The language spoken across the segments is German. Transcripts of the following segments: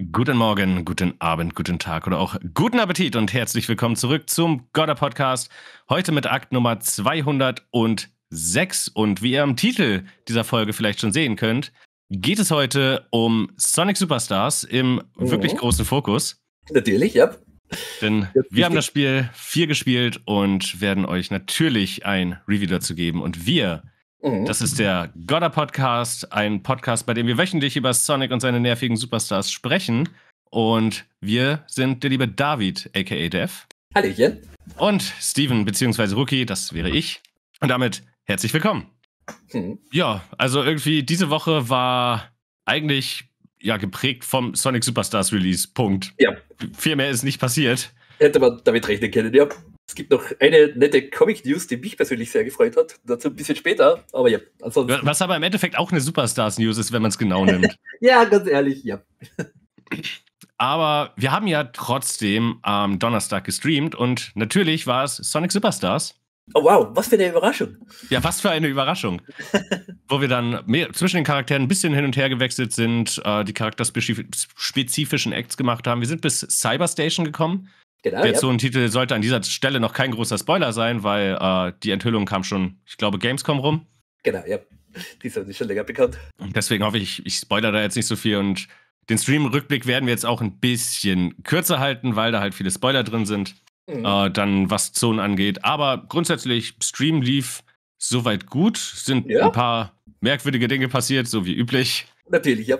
Guten Morgen, guten Abend, guten Tag oder auch guten Appetit und herzlich willkommen zurück zum Godder Podcast. Heute mit Akt Nummer 206 und wie ihr am Titel dieser Folge vielleicht schon sehen könnt, geht es heute um Sonic Superstars im mhm. wirklich großen Fokus. Natürlich, ja. Denn wir haben das Spiel 4 gespielt und werden euch natürlich ein Review dazu geben. Und wir Mhm. Das ist der Godder Podcast, ein Podcast, bei dem wir wöchentlich über Sonic und seine nervigen Superstars sprechen. Und wir sind der liebe David, aka Dev. Hallöchen. Und Steven, beziehungsweise Rookie, das wäre ich. Und damit herzlich willkommen. Mhm. Ja, also irgendwie diese Woche war eigentlich ja geprägt vom Sonic Superstars Release. Punkt. Ja. Viel mehr ist nicht passiert. Hätte man damit rechnen können, ja. Es gibt noch eine nette Comic-News, die mich persönlich sehr gefreut hat. Dazu ein bisschen später, aber ja. Ansonsten. Was aber im Endeffekt auch eine Superstars-News ist, wenn man es genau nimmt. ja, ganz ehrlich, ja. aber wir haben ja trotzdem am Donnerstag gestreamt und natürlich war es Sonic Superstars. Oh wow, was für eine Überraschung. Ja, was für eine Überraschung. Wo wir dann mehr, zwischen den Charakteren ein bisschen hin und her gewechselt sind, äh, die charakterspezifischen Acts gemacht haben. Wir sind bis Cyberstation gekommen. Genau, Jetzt ja. so ein Titel sollte an dieser Stelle noch kein großer Spoiler sein, weil äh, die Enthüllung kam schon, ich glaube, Gamescom rum. Genau, ja. Die sind schon länger bekannt. Deswegen hoffe ich, ich spoilere da jetzt nicht so viel und den Stream-Rückblick werden wir jetzt auch ein bisschen kürzer halten, weil da halt viele Spoiler drin sind. Mhm. Äh, dann was Zonen angeht. Aber grundsätzlich, Stream lief soweit gut. Sind ja. ein paar merkwürdige Dinge passiert, so wie üblich. Natürlich, ja.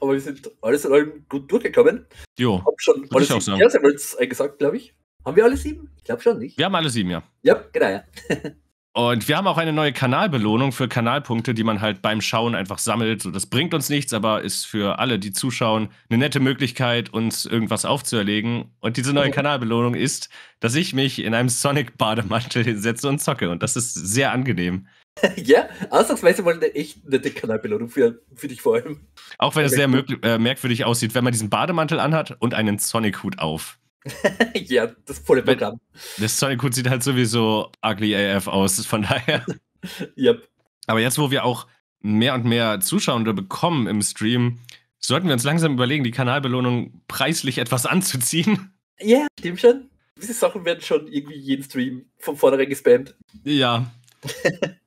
Aber wir sind alles in allem gut durchgekommen. Jo. Hab schon alle sieben sagen. Airsamples eingesagt, glaube ich. Haben wir alle sieben? Ich glaube schon nicht. Wir haben alle sieben, ja. Ja, genau, ja. Und wir haben auch eine neue Kanalbelohnung für Kanalpunkte, die man halt beim Schauen einfach sammelt. Das bringt uns nichts, aber ist für alle, die zuschauen, eine nette Möglichkeit, uns irgendwas aufzuerlegen. Und diese neue mhm. Kanalbelohnung ist, dass ich mich in einem Sonic-Bademantel hinsetze und zocke. Und das ist sehr angenehm. ja, ausnahmsweise mal eine echt nette Kanalbelohnung für, für dich vor allem. Auch wenn es sehr äh, merkwürdig aussieht, wenn man diesen Bademantel anhat und einen Sonic-Hut auf. ja, das volle Programm. Der Sonic-Hut sieht halt sowieso ugly AF aus, von daher. yep. Aber jetzt, wo wir auch mehr und mehr Zuschauer bekommen im Stream, sollten wir uns langsam überlegen, die Kanalbelohnung preislich etwas anzuziehen. Ja, stimmt schon. Diese Sachen werden schon irgendwie jeden Stream von vornherein gespammt. Ja,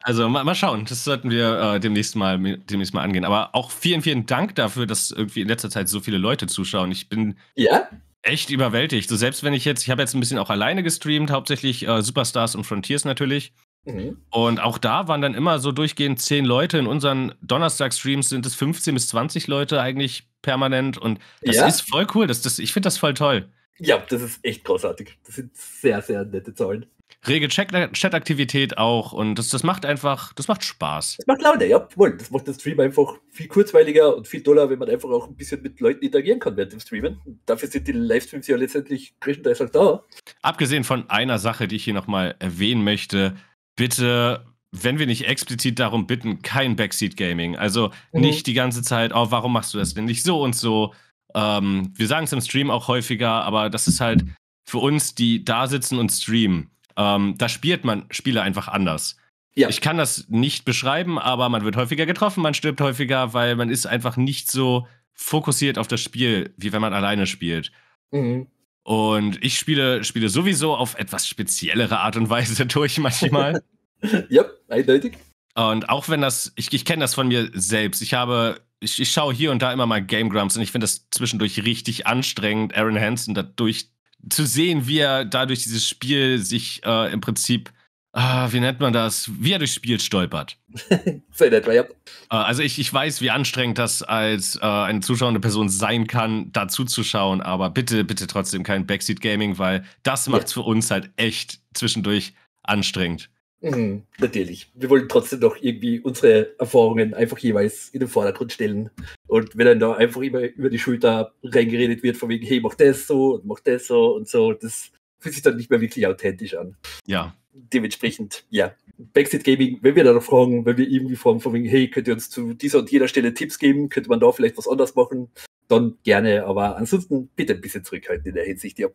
also mal, mal, schauen, das sollten wir äh, demnächst, mal, demnächst mal angehen. Aber auch vielen, vielen Dank dafür, dass irgendwie in letzter Zeit so viele Leute zuschauen. Ich bin ja? echt überwältigt. So selbst wenn ich jetzt, ich habe jetzt ein bisschen auch alleine gestreamt, hauptsächlich äh, Superstars und Frontiers natürlich. Mhm. Und auch da waren dann immer so durchgehend zehn Leute. In unseren Donnerstag-Streams sind es 15 bis 20 Leute eigentlich permanent. Und das ja? ist voll cool. Das, das, ich finde das voll toll. Ja, das ist echt großartig. Das sind sehr, sehr nette Zahlen rege Chat-Aktivität auch und das, das macht einfach, das macht Spaß. Das macht Laune, ja, wohl. Das macht den Stream einfach viel kurzweiliger und viel toller, wenn man einfach auch ein bisschen mit Leuten interagieren kann während dem Streamen. Und dafür sind die Livestreams ja letztendlich größtenteils auch da. Abgesehen von einer Sache, die ich hier nochmal erwähnen möchte, bitte wenn wir nicht explizit darum bitten, kein Backseat-Gaming. Also mhm. nicht die ganze Zeit, oh, warum machst du das denn nicht so und so? Ähm, wir sagen es im Stream auch häufiger, aber das ist halt für uns, die da sitzen und streamen. Ähm, da spielt man Spiele einfach anders. Ja. Ich kann das nicht beschreiben, aber man wird häufiger getroffen, man stirbt häufiger, weil man ist einfach nicht so fokussiert auf das Spiel, wie wenn man alleine spielt. Mhm. Und ich spiele, spiele sowieso auf etwas speziellere Art und Weise durch manchmal. ja, eindeutig. Und auch wenn das, ich, ich kenne das von mir selbst. Ich habe, ich, ich schaue hier und da immer mal Game Grumps und ich finde das zwischendurch richtig anstrengend, Aaron Hansen dadurch zu sehen, wie er dadurch dieses Spiel sich äh, im Prinzip, äh, wie nennt man das, wie er durchs Spiel stolpert. so in etwa, ja. Äh, also ich, ich weiß, wie anstrengend das als äh, eine zuschauende Person sein kann, da zuzuschauen, aber bitte, bitte trotzdem kein Backseat Gaming, weil das macht es ja. für uns halt echt zwischendurch anstrengend. Mhm, natürlich. Wir wollen trotzdem doch irgendwie unsere Erfahrungen einfach jeweils in den Vordergrund stellen. Und wenn dann da einfach immer über die Schulter reingeredet wird, von wegen, hey, mach das so und mach das so und so, das fühlt sich dann nicht mehr wirklich authentisch an. Ja. Dementsprechend, ja. Backseat Gaming, wenn wir da noch fragen, wenn wir irgendwie fragen, von wegen, hey, könnt ihr uns zu dieser und jeder Stelle Tipps geben, könnte man da vielleicht was anders machen, dann gerne, aber ansonsten bitte ein bisschen zurückhalten in der Hinsicht, ja.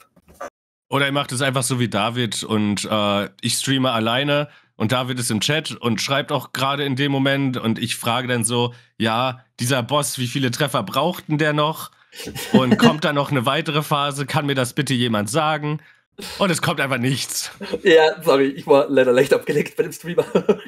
Oder ihr macht es einfach so wie David und äh, ich streame alleine und David ist im Chat und schreibt auch gerade in dem Moment und ich frage dann so, ja, dieser Boss, wie viele Treffer braucht denn der noch? Und kommt dann noch eine weitere Phase? Kann mir das bitte jemand sagen? Und es kommt einfach nichts. Ja, sorry, ich war leider leicht abgelenkt bei dem Streamer.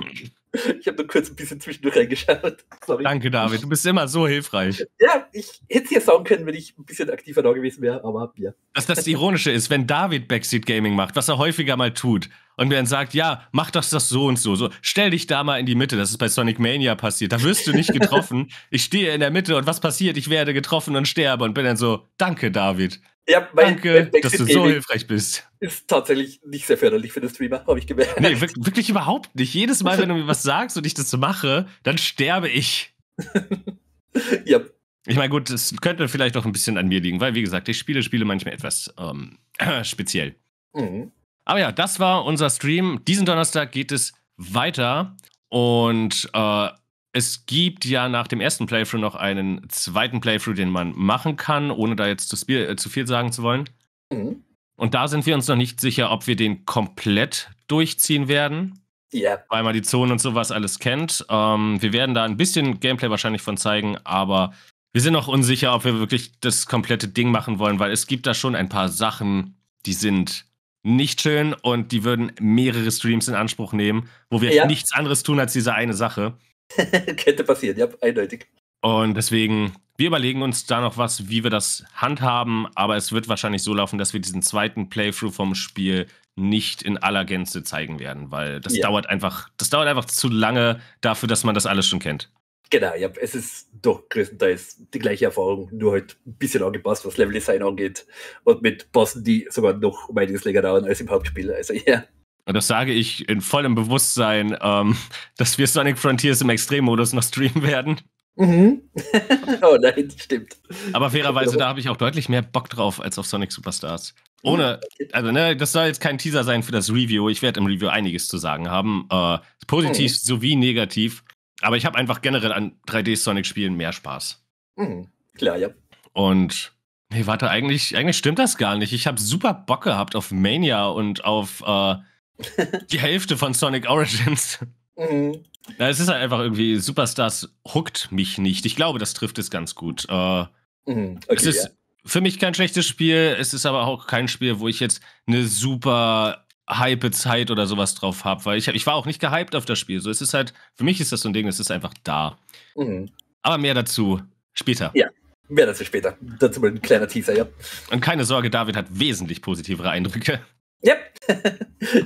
Ich habe nur kurz ein bisschen zwischendurch reingeschaut. Sorry. Danke, David. Du bist immer so hilfreich. Ja, ich hätte es ja sagen können, wenn ich ein bisschen aktiver da gewesen wäre, aber ja. Dass das Ironische ist, wenn David Backseat Gaming macht, was er häufiger mal tut, und mir dann sagt, ja, mach das, das so und so, so, stell dich da mal in die Mitte. Das ist bei Sonic Mania passiert. Da wirst du nicht getroffen. ich stehe in der Mitte und was passiert? Ich werde getroffen und sterbe und bin dann so, danke, David. Ja, Danke, dass du so hilfreich bist. Ist tatsächlich nicht sehr förderlich für den Streamer, habe ich gemerkt. Nee, wirklich überhaupt nicht. Jedes Mal, wenn du mir was sagst und ich das mache, dann sterbe ich. ja. Ich meine, gut, das könnte vielleicht auch ein bisschen an mir liegen, weil, wie gesagt, ich spiele Spiele manchmal etwas ähm, speziell. Mhm. Aber ja, das war unser Stream. Diesen Donnerstag geht es weiter und äh, es gibt ja nach dem ersten Playthrough noch einen zweiten Playthrough, den man machen kann, ohne da jetzt zu, äh, zu viel sagen zu wollen. Mhm. Und da sind wir uns noch nicht sicher, ob wir den komplett durchziehen werden. Ja. Yeah. Weil man die Zonen und sowas alles kennt. Ähm, wir werden da ein bisschen Gameplay wahrscheinlich von zeigen, aber wir sind noch unsicher, ob wir wirklich das komplette Ding machen wollen, weil es gibt da schon ein paar Sachen, die sind nicht schön und die würden mehrere Streams in Anspruch nehmen, wo wir ja. nichts anderes tun als diese eine Sache. Könnte passieren, ja, eindeutig. Und deswegen, wir überlegen uns da noch was, wie wir das handhaben, aber es wird wahrscheinlich so laufen, dass wir diesen zweiten Playthrough vom Spiel nicht in aller Gänze zeigen werden, weil das ja. dauert einfach, das dauert einfach zu lange dafür, dass man das alles schon kennt. Genau, ja, es ist doch größtenteils die gleiche Erfahrung, nur halt ein bisschen angepasst, was Level-Design angeht und mit Bossen, die sogar noch um einiges länger dauern als im Hauptspiel. Also ja. Und das sage ich in vollem Bewusstsein, ähm, dass wir Sonic Frontiers im Extremmodus noch streamen werden. Mhm. oh nein, stimmt. Aber fairerweise, da habe ich auch deutlich mehr Bock drauf als auf Sonic Superstars. Ohne, also ne, das soll jetzt kein Teaser sein für das Review. Ich werde im Review einiges zu sagen haben. Äh, positiv mhm. sowie negativ. Aber ich habe einfach generell an 3D-Sonic-Spielen mehr Spaß. Mhm. Klar, ja. Und nee, warte, eigentlich, eigentlich stimmt das gar nicht. Ich habe super Bock gehabt auf Mania und auf äh, die Hälfte von Sonic Origins. Mhm. Ja, es ist halt einfach irgendwie, Superstars hookt mich nicht. Ich glaube, das trifft es ganz gut. Äh, mhm. okay, es ist ja. für mich kein schlechtes Spiel, es ist aber auch kein Spiel, wo ich jetzt eine super hype Zeit oder sowas drauf habe, weil ich, ich war auch nicht gehypt auf das Spiel. So, es ist halt, für mich ist das so ein Ding, es ist einfach da. Mhm. Aber mehr dazu später. Ja, mehr dazu später. Dazu mal ein kleiner Teaser, ja. Und keine Sorge, David hat wesentlich positivere Eindrücke. Ja,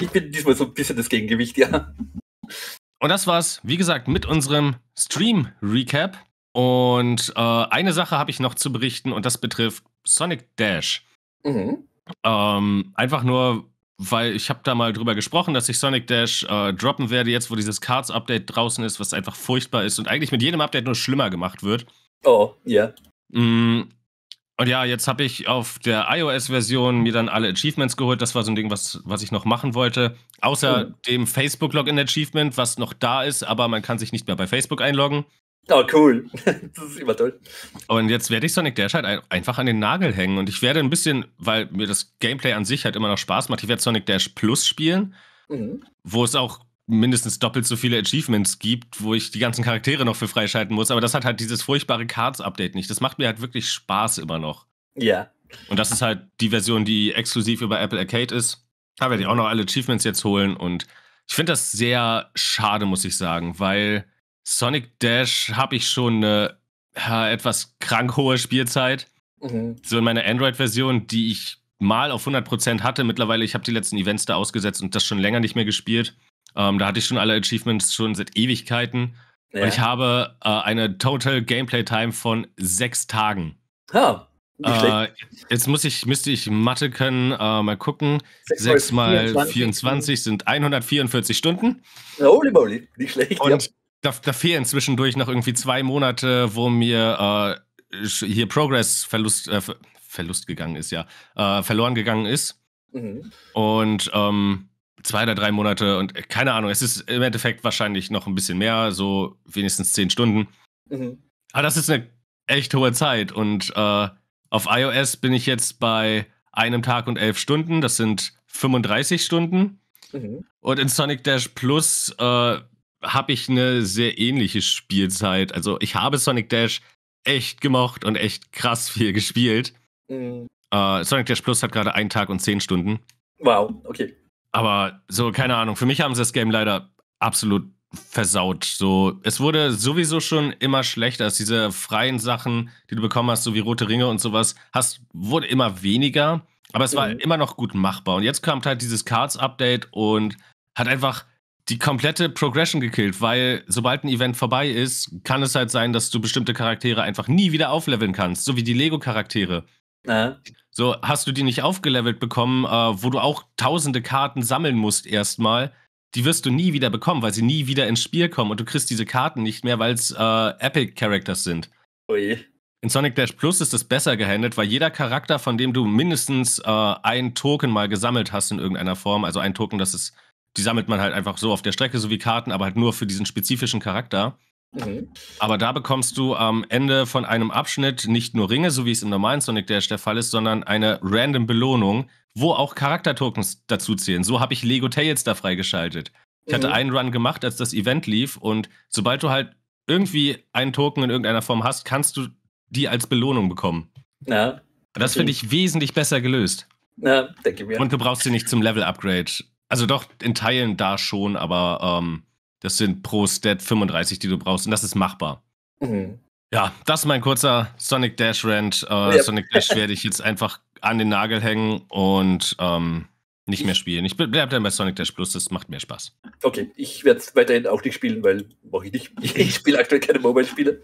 ich bin diesmal so ein bisschen das Gegengewicht, ja. Und das war's, wie gesagt, mit unserem Stream-Recap. Und äh, eine Sache habe ich noch zu berichten und das betrifft Sonic Dash. Mhm. Ähm, einfach nur, weil ich habe da mal drüber gesprochen, dass ich Sonic Dash äh, droppen werde, jetzt wo dieses Cards-Update draußen ist, was einfach furchtbar ist und eigentlich mit jedem Update nur schlimmer gemacht wird. Oh, ja. Yeah. Mm, und ja, jetzt habe ich auf der iOS-Version mir dann alle Achievements geholt. Das war so ein Ding, was, was ich noch machen wollte. Außer oh. dem Facebook-Login-Achievement, was noch da ist, aber man kann sich nicht mehr bei Facebook einloggen. Oh, cool. das ist immer toll. Und jetzt werde ich Sonic Dash halt ein, einfach an den Nagel hängen. Und ich werde ein bisschen, weil mir das Gameplay an sich halt immer noch Spaß macht, ich werde Sonic Dash Plus spielen, mhm. wo es auch mindestens doppelt so viele Achievements gibt, wo ich die ganzen Charaktere noch für freischalten muss. Aber das hat halt dieses furchtbare Cards-Update nicht. Das macht mir halt wirklich Spaß immer noch. Ja. Und das ist halt die Version, die exklusiv über Apple Arcade ist. Da werde ich auch noch alle Achievements jetzt holen. Und ich finde das sehr schade, muss ich sagen, weil Sonic Dash habe ich schon eine ja, etwas krank hohe Spielzeit. Mhm. So in meiner Android-Version, die ich mal auf 100% hatte. Mittlerweile, ich habe die letzten Events da ausgesetzt und das schon länger nicht mehr gespielt. Ähm, da hatte ich schon alle Achievements schon seit Ewigkeiten. Ja. Und ich habe äh, eine Total Gameplay Time von sechs Tagen. Ha. Äh, jetzt muss ich, müsste ich Mathe können, äh, mal gucken. 6 mal 24, 24 sind 144 Stunden. Holy moly, nicht schlecht. Und. Da, da, fehlen zwischendurch noch irgendwie zwei Monate, wo mir äh, hier Progress-Verlust äh, Verlust gegangen ist, ja, äh, verloren gegangen ist. Mhm. Und ähm, zwei oder drei Monate und äh, keine Ahnung, es ist im Endeffekt wahrscheinlich noch ein bisschen mehr, so wenigstens zehn Stunden. Mhm. Aber das ist eine echt hohe Zeit und äh, auf iOS bin ich jetzt bei einem Tag und elf Stunden, das sind 35 Stunden. Mhm. Und in Sonic Dash Plus äh, habe ich eine sehr ähnliche Spielzeit. Also ich habe Sonic Dash echt gemocht und echt krass viel gespielt. Mhm. Äh, Sonic Dash Plus hat gerade einen Tag und zehn Stunden. Wow, okay. Aber so, keine Ahnung, für mich haben sie das Game leider absolut versaut. So, es wurde sowieso schon immer schlechter. Dass diese freien Sachen, die du bekommen hast, so wie rote Ringe und sowas, hast, wurde immer weniger. Aber es mhm. war immer noch gut machbar. Und jetzt kommt halt dieses Cards-Update und hat einfach die komplette Progression gekillt, weil sobald ein Event vorbei ist, kann es halt sein, dass du bestimmte Charaktere einfach nie wieder aufleveln kannst, so wie die Lego-Charaktere. Ja. So hast du die nicht aufgelevelt bekommen, äh, wo du auch tausende Karten sammeln musst erstmal. Die wirst du nie wieder bekommen, weil sie nie wieder ins Spiel kommen und du kriegst diese Karten nicht mehr, weil es äh, Epic Characters sind. Ui. In Sonic Dash Plus ist es besser gehandelt, weil jeder Charakter, von dem du mindestens äh, ein Token mal gesammelt hast in irgendeiner Form, also ein Token, das ist die sammelt man halt einfach so auf der Strecke, so wie Karten, aber halt nur für diesen spezifischen Charakter. Mhm. Aber da bekommst du am Ende von einem Abschnitt nicht nur Ringe, so wie es im normalen Sonic Dash der Fall ist, sondern eine random Belohnung, wo auch Charaktertokens dazu zählen. So habe ich Lego Tales da freigeschaltet. Ich mhm. hatte einen Run gemacht, als das Event lief, und sobald du halt irgendwie einen Token in irgendeiner Form hast, kannst du die als Belohnung bekommen. Ja. Das finde ich wesentlich besser gelöst. Ja, denke mir. Und du brauchst sie nicht zum Level-Upgrade also doch in Teilen da schon, aber ähm, das sind pro Stat 35, die du brauchst und das ist machbar. Mhm. Ja, das ist mein kurzer Sonic Dash Rant. Äh, ja. Sonic Dash werde ich jetzt einfach an den Nagel hängen und ähm, nicht mehr spielen. Ich bleibe dann bei Sonic Dash Plus, das macht mir Spaß. Okay, ich werde es weiterhin auch nicht spielen, weil mache ich nicht. Ich spiele aktuell keine Mobile-Spiele.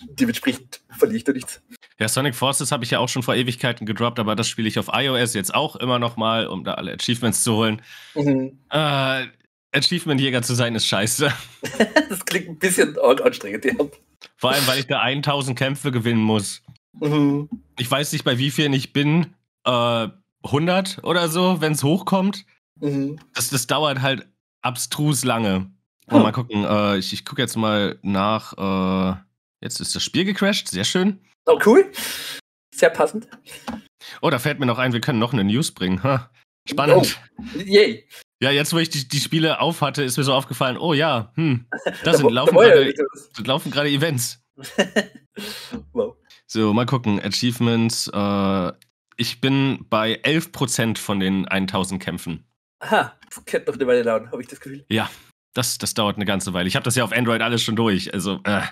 Dementsprechend verliere ich da nichts. Ja, Sonic Forces habe ich ja auch schon vor Ewigkeiten gedroppt, aber das spiele ich auf iOS jetzt auch immer noch mal, um da alle Achievements zu holen. Mhm. Äh, Achievement-Jäger zu sein ist scheiße. das klingt ein bisschen anstrengend, ja. Vor allem, weil ich da 1000 Kämpfe gewinnen muss. Mhm. Ich weiß nicht, bei wie vielen ich bin. Äh, 100 oder so, wenn es hochkommt. Mhm. Das, das dauert halt abstrus lange. Oh. Mal gucken. Äh, ich ich gucke jetzt mal nach. Äh, jetzt ist das Spiel gecrashed. Sehr schön. Oh, cool. Sehr passend. Oh, da fällt mir noch ein, wir können noch eine News bringen. Ha. Spannend. Oh. Yay. Ja, jetzt, wo ich die, die Spiele auf hatte, ist mir so aufgefallen, oh ja, hm, das sind, laufen gerade laufen gerade Events. wow. So, mal gucken. Achievements. Äh, ich bin bei 11% von den 1000 Kämpfen. Aha, kennt noch eine Weile dauern, habe ich das Gefühl. Ja, das, das dauert eine ganze Weile. Ich habe das ja auf Android alles schon durch. Also, äh,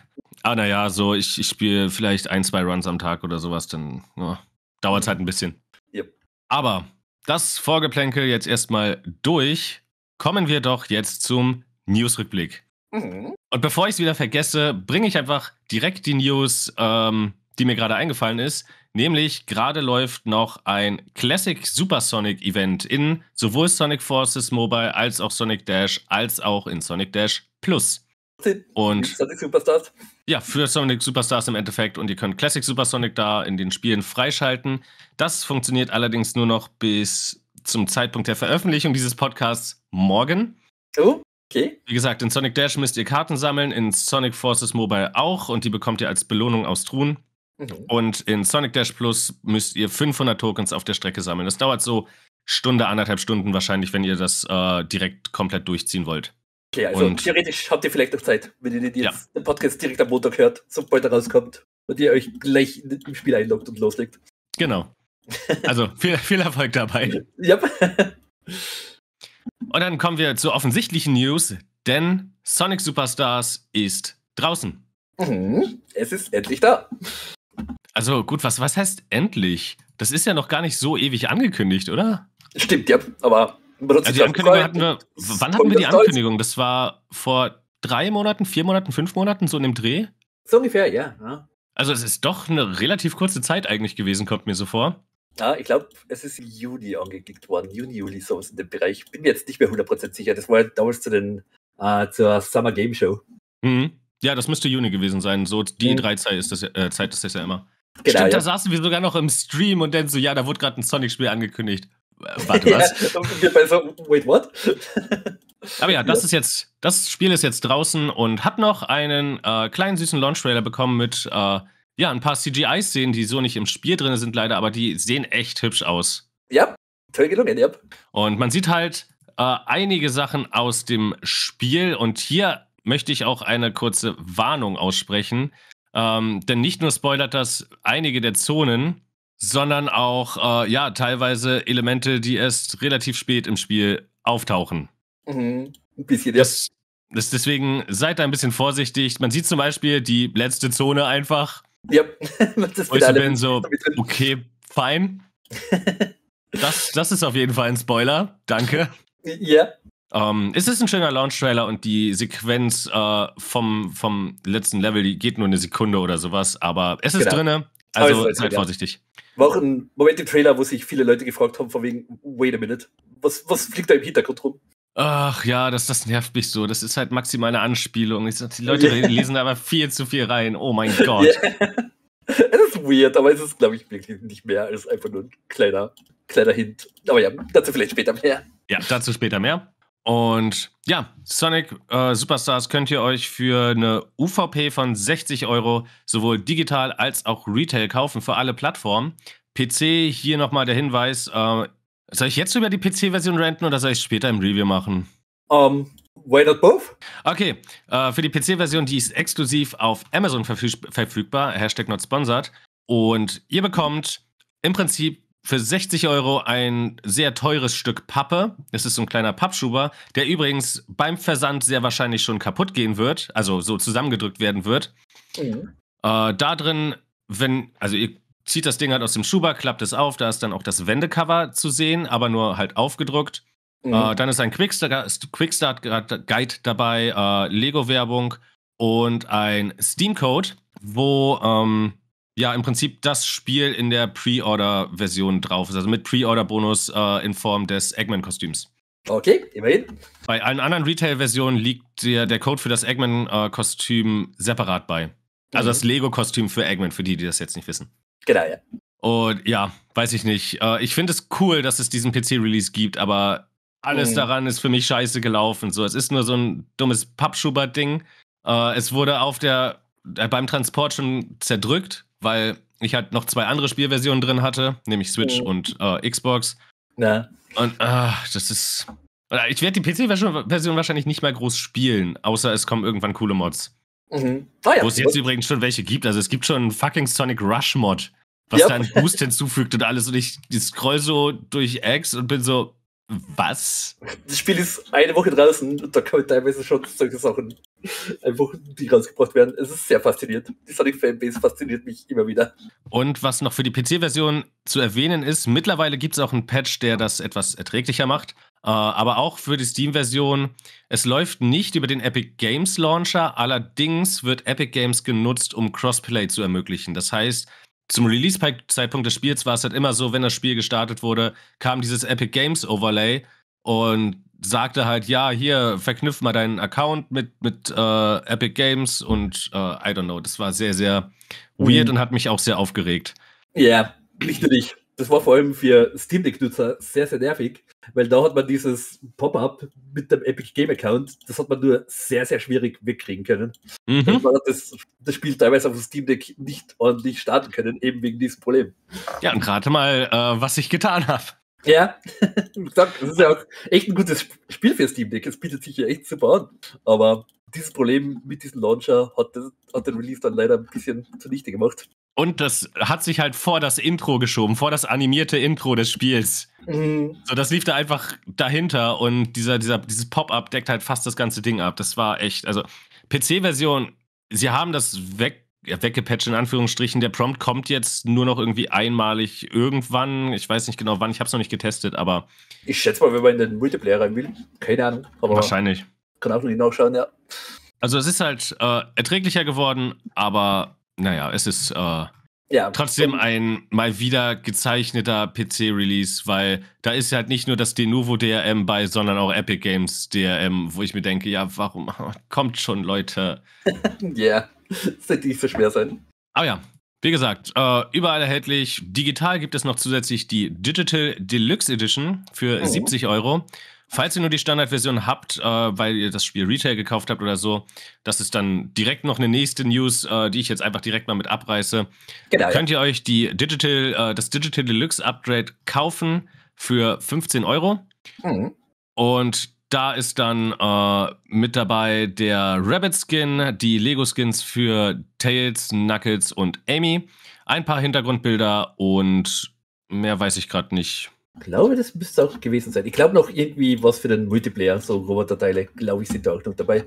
ah, naja, so, ich, ich spiele vielleicht ein, zwei Runs am Tag oder sowas, dann ja, dauert es halt ein bisschen. Yep. Aber das Vorgeplänkel jetzt erstmal durch. Kommen wir doch jetzt zum Newsrückblick. Mhm. Und bevor ich es wieder vergesse, bringe ich einfach direkt die News, ähm, die mir gerade eingefallen ist. Nämlich gerade läuft noch ein Classic Supersonic Event in sowohl Sonic Forces Mobile als auch Sonic Dash als auch in Sonic Dash Plus. Und Sonic Superstars? Ja, für Sonic Superstars im Endeffekt. Und ihr könnt Classic Supersonic da in den Spielen freischalten. Das funktioniert allerdings nur noch bis zum Zeitpunkt der Veröffentlichung dieses Podcasts morgen. Oh, okay. Wie gesagt, in Sonic Dash müsst ihr Karten sammeln, in Sonic Forces Mobile auch. Und die bekommt ihr als Belohnung aus Truhen. Mhm. Und in Sonic Dash Plus müsst ihr 500 Tokens auf der Strecke sammeln. Das dauert so Stunde, anderthalb Stunden wahrscheinlich, wenn ihr das äh, direkt komplett durchziehen wollt. Okay, also und, theoretisch habt ihr vielleicht noch Zeit, wenn ihr jetzt ja. den Podcast direkt am Montag hört, sobald er rauskommt und ihr euch gleich im Spiel einloggt und loslegt. Genau. Also viel, viel Erfolg dabei. ja. Und dann kommen wir zur offensichtlichen News, denn Sonic Superstars ist draußen. Mhm. Es ist endlich da. Also gut, was, was heißt endlich? Das ist ja noch gar nicht so ewig angekündigt, oder? Stimmt, ja, aber also die Ankündigung hatten wir, wann hatten wir die Ankündigung? Das war vor drei Monaten, vier Monaten, fünf Monaten, so in dem Dreh? So ungefähr, ja. ja. Also es ist doch eine relativ kurze Zeit eigentlich gewesen, kommt mir so vor. Ja, ich glaube, es ist Juni angeklickt worden, Juni, Juli, so in dem Bereich. Bin mir jetzt nicht mehr 100% sicher. Das war damals zu den, äh, zur Summer Game Show. Mhm. Ja, das müsste Juni gewesen sein. So die mhm. E3-Zeit ist, das, äh, Zeit ist das ja immer. Genau, Stimmt, ja. da saßen wir sogar noch im Stream und dann so, ja, da wurde gerade ein Sonic-Spiel angekündigt. Äh, warte, was? ja, wait, what? Aber ja, das ist jetzt, das Spiel ist jetzt draußen und hat noch einen äh, kleinen süßen Launch-Trailer bekommen mit äh, ja, ein paar CGI-Szenen, die so nicht im Spiel drin sind, leider, aber die sehen echt hübsch aus. Ja, toll gelungen, ja. Und man sieht halt äh, einige Sachen aus dem Spiel und hier möchte ich auch eine kurze Warnung aussprechen. Ähm, denn nicht nur spoilert das einige der Zonen, sondern auch äh, ja teilweise Elemente, die erst relativ spät im Spiel auftauchen. Mhm. Ein bisschen. Das, das deswegen seid da ein bisschen vorsichtig. Man sieht zum Beispiel die letzte Zone einfach. Ja, das ist ich bin so, okay, fein. das, das ist auf jeden Fall ein Spoiler. Danke. Ja. Ähm, es ist ein schöner Launch-Trailer und die Sequenz äh, vom, vom letzten Level, die geht nur eine Sekunde oder sowas, aber es ist genau. drinne. Also seid halt, vorsichtig. War auch ein Moment im Trailer, wo sich viele Leute gefragt haben, von wegen, wait a minute, was, was fliegt da im Hintergrund rum? Ach ja, das, das nervt mich so. Das ist halt maximal eine Anspielung. Die Leute lesen aber viel zu viel rein. Oh mein Gott. Yeah. Es ist weird, aber es ist, glaube ich, wirklich nicht mehr als einfach nur ein kleiner, kleiner Hint. Aber ja, dazu vielleicht später mehr. Ja, dazu später mehr. Und ja, Sonic äh, Superstars könnt ihr euch für eine UVP von 60 Euro sowohl digital als auch Retail kaufen für alle Plattformen. PC, hier nochmal der Hinweis, äh, soll ich jetzt über die PC-Version renten oder soll ich es später im Review machen? Um, why not both? Okay, äh, für die PC-Version, die ist exklusiv auf Amazon verfüg verfügbar, Hashtag not sponsored. Und ihr bekommt im Prinzip für 60 Euro ein sehr teures Stück Pappe. Das ist so ein kleiner Pappschuber, der übrigens beim Versand sehr wahrscheinlich schon kaputt gehen wird, also so zusammengedrückt werden wird. Mhm. Äh, da drin, wenn, also ihr zieht das Ding halt aus dem Schuber, klappt es auf, da ist dann auch das Wendecover zu sehen, aber nur halt aufgedruckt. Mhm. Äh, dann ist ein Quickstart-Guide dabei, äh, Lego-Werbung und ein Steam-Code, wo ähm, ja im Prinzip das Spiel in der Pre-Order-Version drauf ist, also mit Pre-Order-Bonus äh, in Form des Eggman-Kostüms. Okay, immerhin. Bei allen anderen Retail-Versionen liegt der, der Code für das Eggman-Kostüm separat bei. Also mhm. das Lego-Kostüm für Eggman, für die, die das jetzt nicht wissen. Genau, ja. Und ja, weiß ich nicht. Äh, ich finde es cool, dass es diesen PC-Release gibt, aber alles mhm. daran ist für mich scheiße gelaufen. So, es ist nur so ein dummes Pappschubert-Ding. Äh, es wurde auf der, äh, beim Transport schon zerdrückt, weil ich halt noch zwei andere Spielversionen drin hatte, nämlich Switch mhm. und äh, Xbox. Ja. Und äh, das ist. Ich werde die PC-Version wahrscheinlich nicht mehr groß spielen, außer es kommen irgendwann coole Mods. Mhm. Ah, ja. Wo es jetzt übrigens schon welche gibt. Also es gibt schon einen fucking Sonic Rush Mod, was ja. da einen Boost hinzufügt und alles. Und ich, ich scroll so durch X und bin so, was? Das Spiel ist eine Woche draußen und da kommen teilweise schon solche Sachen einfach, die rausgebracht werden. Es ist sehr faszinierend. Die Sonic Fanbase fasziniert mich immer wieder. Und was noch für die PC-Version zu erwähnen ist, mittlerweile gibt es auch einen Patch, der das etwas erträglicher macht. Uh, aber auch für die Steam-Version. Es läuft nicht über den Epic Games Launcher, allerdings wird Epic Games genutzt, um Crossplay zu ermöglichen. Das heißt, zum Release-Zeitpunkt des Spiels war es halt immer so, wenn das Spiel gestartet wurde, kam dieses Epic Games Overlay und sagte halt, ja, hier, verknüpf mal deinen Account mit, mit äh, Epic Games und äh, I don't know, das war sehr, sehr weird mhm. und hat mich auch sehr aufgeregt. Ja, nicht nur dich das war vor allem für Steam Deck-Nutzer sehr, sehr nervig, weil da hat man dieses Pop-up mit dem Epic Game Account, das hat man nur sehr, sehr schwierig wegkriegen können. Mhm. Und man hat das, das Spiel teilweise auf dem Steam Deck nicht ordentlich starten können, eben wegen diesem Problem. Ja, und rate mal, äh, was ich getan habe. Ja, das ist ja auch echt ein gutes Spiel für Steam Deck. Es bietet sich ja echt super an. Aber dieses Problem mit diesem Launcher hat, das, hat den Release dann leider ein bisschen zunichte gemacht. Und das hat sich halt vor das Intro geschoben, vor das animierte Intro des Spiels. Mhm. So, das lief da einfach dahinter und dieser, dieser, dieses Pop-up deckt halt fast das ganze Ding ab. Das war echt, also PC-Version, sie haben das weg, ja, weggepatcht in Anführungsstrichen. Der Prompt kommt jetzt nur noch irgendwie einmalig irgendwann. Ich weiß nicht genau wann, ich habe es noch nicht getestet, aber. Ich schätze mal, wenn man in den Multiplayer rein will. Keine Ahnung. wahrscheinlich. Kann auch noch nicht nachschauen, ja. Also es ist halt äh, erträglicher geworden, aber naja, es ist äh, ja, trotzdem ein mal wieder gezeichneter PC-Release, weil da ist halt nicht nur das Denuvo DRM bei, sondern auch Epic Games DRM, wo ich mir denke, ja, warum kommt schon, Leute? Ja, das sollte nicht so schwer sein. Aber ja, wie gesagt, äh, überall erhältlich. Digital gibt es noch zusätzlich die Digital Deluxe Edition für oh. 70 Euro. Falls ihr nur die Standardversion habt, äh, weil ihr das Spiel Retail gekauft habt oder so, das ist dann direkt noch eine nächste News, äh, die ich jetzt einfach direkt mal mit abreiße. Genau, Könnt ihr euch die Digital, äh, das Digital Deluxe Upgrade kaufen für 15 Euro. Mhm. Und da ist dann äh, mit dabei der Rabbit Skin, die Lego Skins für Tails, Knuckles und Amy, ein paar Hintergrundbilder und mehr weiß ich gerade nicht. Ich glaube, das müsste auch gewesen sein. Ich glaube noch irgendwie was für den Multiplayer, so Roboterteile, glaube ich, sind da auch noch dabei.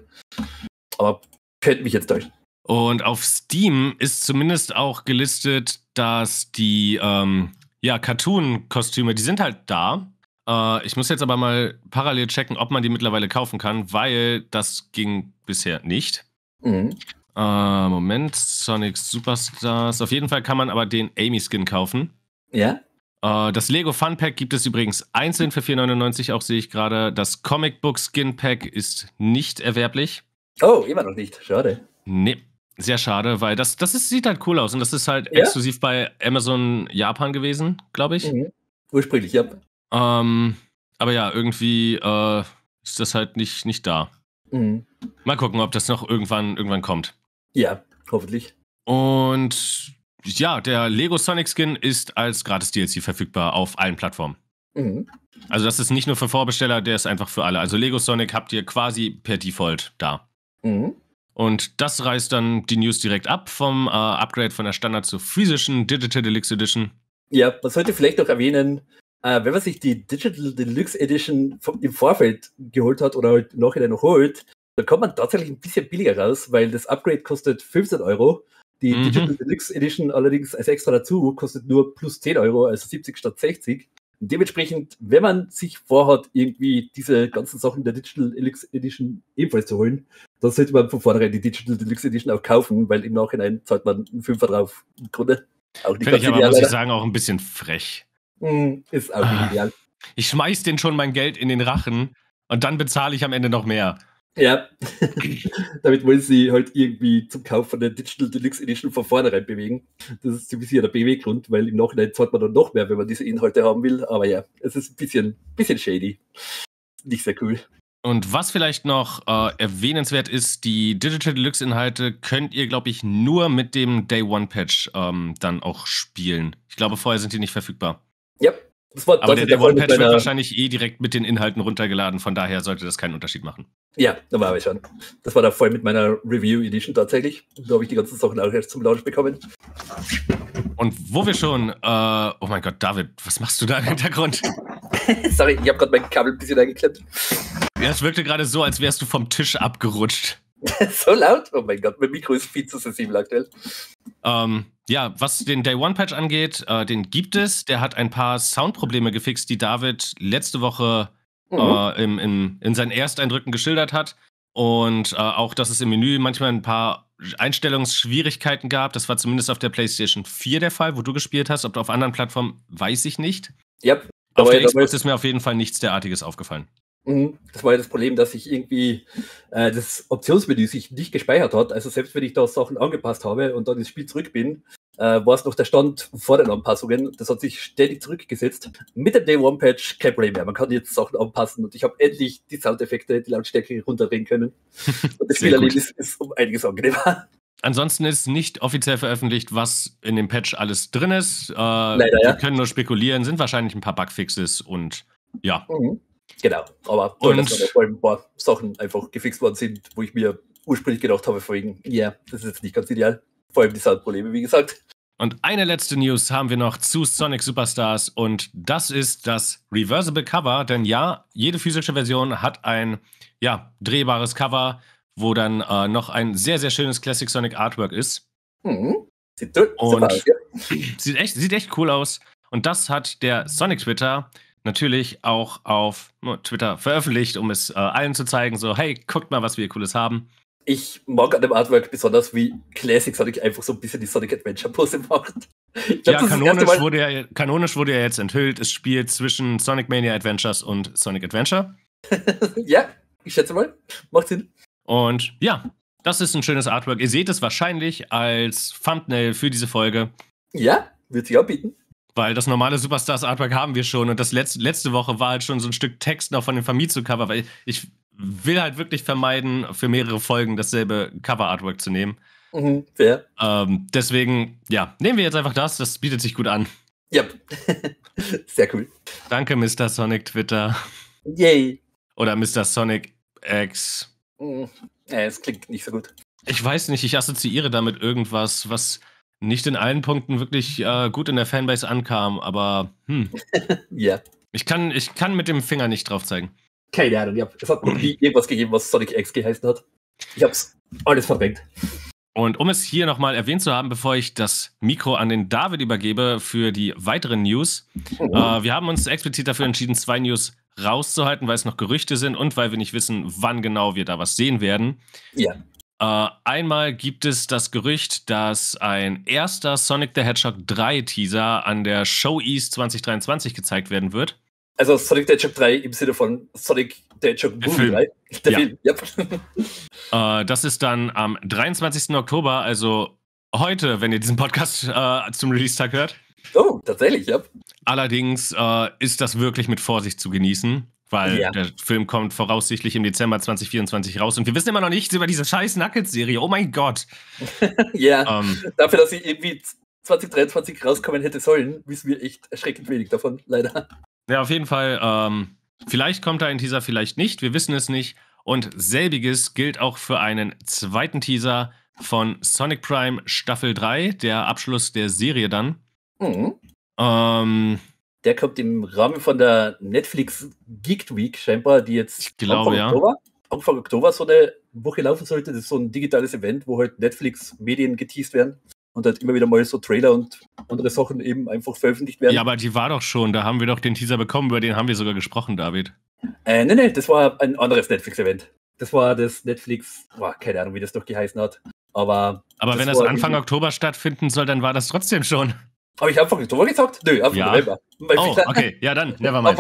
Aber könnte mich jetzt täuschen. Und auf Steam ist zumindest auch gelistet, dass die ähm, ja, Cartoon-Kostüme, die sind halt da. Äh, ich muss jetzt aber mal parallel checken, ob man die mittlerweile kaufen kann, weil das ging bisher nicht. Mhm. Äh, Moment, Sonic Superstars. Auf jeden Fall kann man aber den Amy-Skin kaufen. Ja. Äh, das Lego Fun Pack gibt es übrigens einzeln für 4,99, auch sehe ich gerade. Das Comic Book Skin Pack ist nicht erwerblich. Oh, immer noch nicht. Schade. Nee, sehr schade, weil das, das ist, sieht halt cool aus und das ist halt ja? exklusiv bei Amazon Japan gewesen, glaube ich. Mhm. Ursprünglich, ja. Ähm, aber ja, irgendwie äh, ist das halt nicht, nicht da. Mhm. Mal gucken, ob das noch irgendwann, irgendwann kommt. Ja, hoffentlich. Und ja, der Lego Sonic Skin ist als gratis DLC verfügbar auf allen Plattformen. Mhm. Also das ist nicht nur für Vorbesteller, der ist einfach für alle. Also Lego Sonic habt ihr quasi per Default da. Mhm. Und das reißt dann die News direkt ab vom äh, Upgrade von der Standard zur physischen Digital Deluxe Edition. Ja, man sollte vielleicht noch erwähnen, äh, wenn man sich die Digital Deluxe Edition im Vorfeld geholt hat oder halt nachher noch holt, dann kommt man tatsächlich ein bisschen billiger raus, weil das Upgrade kostet 15 Euro. Die mhm. Digital Deluxe Edition allerdings als extra dazu kostet nur plus 10 Euro, also 70 statt 60. Und dementsprechend, wenn man sich vorhat, irgendwie diese ganzen Sachen der Digital Deluxe Edition ebenfalls zu holen, dann sollte man von vornherein die Digital Deluxe Edition auch kaufen, weil im Nachhinein zahlt man einen Fünfer drauf. Im Grunde. Auch Finde ich aber, muss ich sagen, auch ein bisschen frech. Mm, ist auch nicht ah. ideal. Ich schmeiß den schon mein Geld in den Rachen und dann bezahle ich am Ende noch mehr. Ja, damit wollen sie halt irgendwie zum Kauf von der Digital Deluxe Edition von vornherein bewegen. Das ist ziemlich sicher der Beweggrund, weil im Nachhinein zahlt man dann noch mehr, wenn man diese Inhalte haben will. Aber ja, es ist ein bisschen, bisschen shady. Nicht sehr cool. Und was vielleicht noch äh, erwähnenswert ist, die Digital Deluxe Inhalte könnt ihr, glaube ich, nur mit dem Day One Patch ähm, dann auch spielen. Ich glaube, vorher sind die nicht verfügbar. Das war, Aber der, der One-Patch wird wahrscheinlich eh direkt mit den Inhalten runtergeladen, von daher sollte das keinen Unterschied machen. Ja, da war ich schon. Das war da voll mit meiner Review Edition tatsächlich. Da habe ich die ganzen Sachen auch erst zum Launch bekommen. Und wo wir schon, äh, oh mein Gott, David, was machst du da im Hintergrund? Sorry, ich habe gerade mein Kabel ein bisschen eingeklemmt. Ja, es wirkte gerade so, als wärst du vom Tisch abgerutscht. so laut? Oh mein Gott, mein Mikro ist viel zu sensibel aktuell. Ähm, ja, was den Day One Patch angeht, äh, den gibt es. Der hat ein paar Soundprobleme gefixt, die David letzte Woche mhm. äh, im, im, in seinen Ersteindrücken geschildert hat. Und äh, auch, dass es im Menü manchmal ein paar Einstellungsschwierigkeiten gab. Das war zumindest auf der PlayStation 4 der Fall, wo du gespielt hast. Ob auf anderen Plattformen, weiß ich nicht. Ja. Auf der Xbox ist mir auf jeden Fall nichts derartiges aufgefallen. Mhm. Das war ja das Problem, dass sich irgendwie äh, das Optionsmenü sich nicht gespeichert hat. Also selbst wenn ich da Sachen angepasst habe und dann ins Spiel zurück bin, äh, war es noch der Stand vor den Anpassungen. Das hat sich ständig zurückgesetzt. Mit dem Day One Patch kein Problem mehr. Man kann jetzt Sachen anpassen und ich habe endlich die Soundeffekte, die Lautstärke runterdrehen können. Und das Spielerlebnis ist um einiges angenehmer. Ansonsten ist nicht offiziell veröffentlicht, was in dem Patch alles drin ist. Äh, Leider, ja. Wir können nur spekulieren, sind wahrscheinlich ein paar Bugfixes und ja. Mhm. Genau, aber toll, und, dass da vor allem ein paar Sachen einfach gefixt worden sind, wo ich mir ursprünglich gedacht habe, vorhin, ja, yeah, das ist jetzt nicht ganz ideal. Vor allem die Soundprobleme, wie gesagt. Und eine letzte News haben wir noch zu Sonic Superstars und das ist das Reversible Cover, denn ja, jede physische Version hat ein ja, drehbares Cover, wo dann äh, noch ein sehr, sehr schönes Classic Sonic Artwork ist. Mhm. Sieht, und aus, ja. sieht, echt, sieht echt cool aus. Und das hat der Sonic Twitter natürlich auch auf Twitter veröffentlicht, um es äh, allen zu zeigen, so, hey, guckt mal, was wir Cooles haben. Ich mag an dem Artwork besonders, wie Classic Sonic einfach so ein bisschen die Sonic Adventure Pose macht. Glaub, ja, kanonisch wurde ja, kanonisch wurde ja jetzt enthüllt, es spielt zwischen Sonic Mania Adventures und Sonic Adventure. ja, ich schätze mal, macht Sinn. Und ja, das ist ein schönes Artwork. Ihr seht es wahrscheinlich als Thumbnail für diese Folge. Ja, wird sich auch bieten. Weil das normale Superstars Artwork haben wir schon und das letzte, letzte Woche war halt schon so ein Stück Text noch von dem Famitsu-Cover, weil ich will halt wirklich vermeiden, für mehrere Folgen dasselbe Cover-Artwork zu nehmen. Mhm, fair. Ähm, deswegen, ja, nehmen wir jetzt einfach das, das bietet sich gut an. Ja, sehr cool. Danke, Mr. Sonic Twitter. Yay. Oder Mr. Sonic X. Hm, ja, es klingt nicht so gut. Ich weiß nicht, ich assoziiere damit irgendwas, was nicht in allen Punkten wirklich äh, gut in der Fanbase ankam, aber hm. ja. Ich kann, ich kann mit dem Finger nicht drauf zeigen. Keine Ahnung, ja. es hat nie irgendwas gegeben, was Sonic X geheißen hat. Ich hab's alles verdrängt. Und um es hier nochmal erwähnt zu haben, bevor ich das Mikro an den David übergebe für die weiteren News, mhm. äh, wir haben uns explizit dafür entschieden, zwei News rauszuhalten, weil es noch Gerüchte sind und weil wir nicht wissen, wann genau wir da was sehen werden. Ja. Äh, einmal gibt es das Gerücht, dass ein erster Sonic the Hedgehog 3 Teaser an der Show East 2023 gezeigt werden wird. Also Sonic the Hedgehog 3 im Sinne von Sonic the Hedgehog Movie Film. 3. Der ja. Film, yep. äh, das ist dann am 23. Oktober, also heute, wenn ihr diesen Podcast äh, zum Release-Tag hört. Oh, tatsächlich, ja. Allerdings ist das wirklich mit Vorsicht zu genießen, weil ja. der Film kommt voraussichtlich im Dezember 2024 raus und wir wissen immer noch nichts über diese scheiß Knuckles-Serie. Oh mein Gott. ja, ähm, dafür, dass sie irgendwie 2023 rauskommen hätte sollen, wissen wir echt erschreckend wenig davon, leider. Ja, auf jeden Fall. Ähm, vielleicht kommt da ein Teaser, vielleicht nicht. Wir wissen es nicht. Und selbiges gilt auch für einen zweiten Teaser von Sonic Prime Staffel 3, der Abschluss der Serie dann. Mhm. Ähm, der kommt im Rahmen von der Netflix Geek Week scheinbar, die jetzt ich glaube, Anfang, ja. Oktober, Anfang Oktober so eine Woche laufen sollte. Das ist so ein digitales Event, wo halt Netflix-Medien geteased werden und halt immer wieder mal so Trailer und andere Sachen eben einfach veröffentlicht werden. Ja, aber die war doch schon, da haben wir doch den Teaser bekommen, über den haben wir sogar gesprochen, David. Äh, nee, nee, das war ein anderes Netflix-Event. Das war das Netflix, boah, keine Ahnung, wie das doch geheißen hat. Aber, aber das wenn das Anfang Oktober stattfinden soll, dann war das trotzdem schon. Habe ich Anfang Oktober gesagt? Nö, Anfang ja. November. Oh, okay, ja dann, never mind.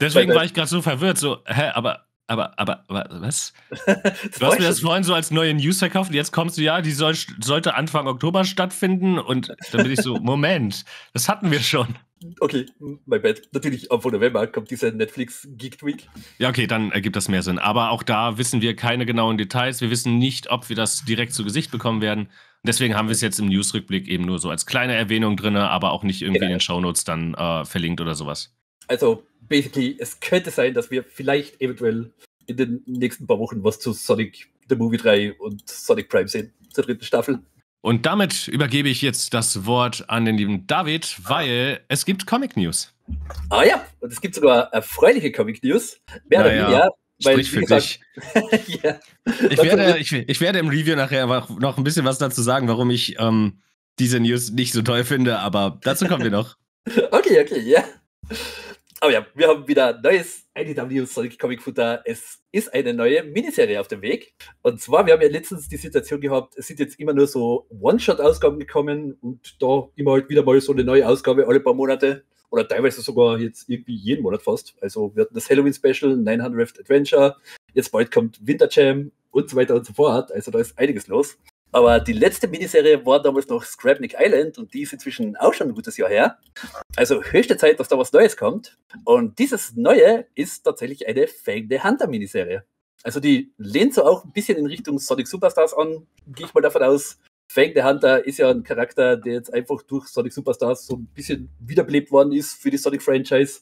Deswegen war ich gerade so verwirrt, so, hä, aber aber, aber, aber was? du hast mir das vorhin so als neue News verkauft und jetzt kommst du, ja, die soll, sollte Anfang Oktober stattfinden und dann bin ich so, Moment, das hatten wir schon. Okay, my bad. Natürlich, Anfang November kommt diese Netflix Geek Week. Ja, okay, dann ergibt das mehr Sinn. Aber auch da wissen wir keine genauen Details. Wir wissen nicht, ob wir das direkt zu Gesicht bekommen werden. deswegen haben wir es jetzt im Newsrückblick eben nur so als kleine Erwähnung drin, aber auch nicht irgendwie genau. in den Shownotes dann äh, verlinkt oder sowas. Also, basically, es könnte sein, dass wir vielleicht eventuell in den nächsten paar Wochen was zu Sonic the Movie 3 und Sonic Prime sehen, zur dritten Staffel. Und damit übergebe ich jetzt das Wort an den lieben David, weil es gibt Comic News. Ah ja, und es gibt sogar erfreuliche Comic News. Mehr naja, oder weniger. Weil, Sprich für gesagt, dich. ja. ich, werde, ich, ich, werde im Review nachher noch ein bisschen was dazu sagen, warum ich ähm, diese News nicht so toll finde, aber dazu kommen wir noch. okay, okay, ja. Aber ja, wir haben wieder neues IDW Sonic Comic Futter. Es ist eine neue Miniserie auf dem Weg. Und zwar, wir haben ja letztens die Situation gehabt, es sind jetzt immer nur so One-Shot-Ausgaben gekommen und da immer halt wieder mal so eine neue Ausgabe alle paar Monate. Oder teilweise sogar jetzt irgendwie jeden Monat fast. Also wir hatten das Halloween Special, 900th Adventure, jetzt bald kommt Winter Jam und so weiter und so fort. Also da ist einiges los. Aber die letzte Miniserie war damals noch Scrapnik Island und die ist inzwischen auch schon ein gutes Jahr her. Also höchste Zeit, dass da was Neues kommt. Und dieses Neue ist tatsächlich eine Fang the Hunter Miniserie. Also die lehnt so auch ein bisschen in Richtung Sonic Superstars an, gehe ich mal davon aus. Fang the Hunter ist ja ein Charakter, der jetzt einfach durch Sonic Superstars so ein bisschen wiederbelebt worden ist für die Sonic Franchise,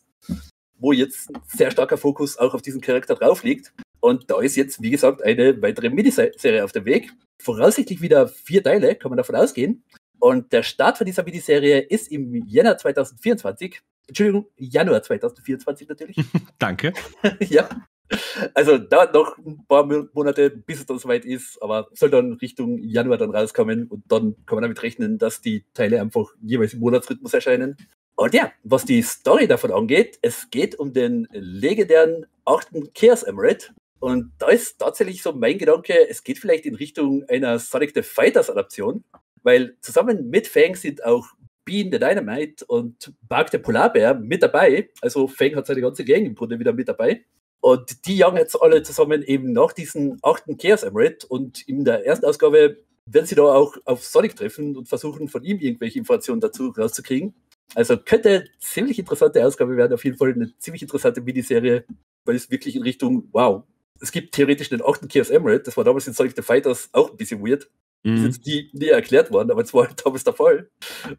wo jetzt ein sehr starker Fokus auch auf diesen Charakter drauf liegt. Und da ist jetzt, wie gesagt, eine weitere Miniserie auf dem Weg. Voraussichtlich wieder vier Teile, kann man davon ausgehen. Und der Start von dieser Miniserie ist im Jänner 2024. Entschuldigung, Januar 2024 natürlich. Danke. ja. Also dauert noch ein paar Monate, bis es dann soweit ist, aber soll dann Richtung Januar dann rauskommen und dann kann man damit rechnen, dass die Teile einfach jeweils im Monatsrhythmus erscheinen. Und ja, was die Story davon angeht, es geht um den legendären 8. Chaos Emirate, und da ist tatsächlich so mein Gedanke, es geht vielleicht in Richtung einer Sonic the Fighters Adaption, weil zusammen mit Fang sind auch Bean the Dynamite und Bark der Polarbär mit dabei. Also Fang hat seine ganze Gang im Grunde wieder mit dabei. Und die jagen jetzt alle zusammen eben nach diesem achten Chaos Emerald und in der ersten Ausgabe werden sie da auch auf Sonic treffen und versuchen von ihm irgendwelche Informationen dazu rauszukriegen. Also könnte eine ziemlich interessante Ausgabe werden, auf jeden Fall eine ziemlich interessante Miniserie, weil es wirklich in Richtung, wow, es gibt theoretisch den 8. Chaos Emerald, das war damals in Sonic the Fighters auch ein bisschen weird. Mhm. Ist jetzt nie, nie erklärt worden, aber es war damals der Fall.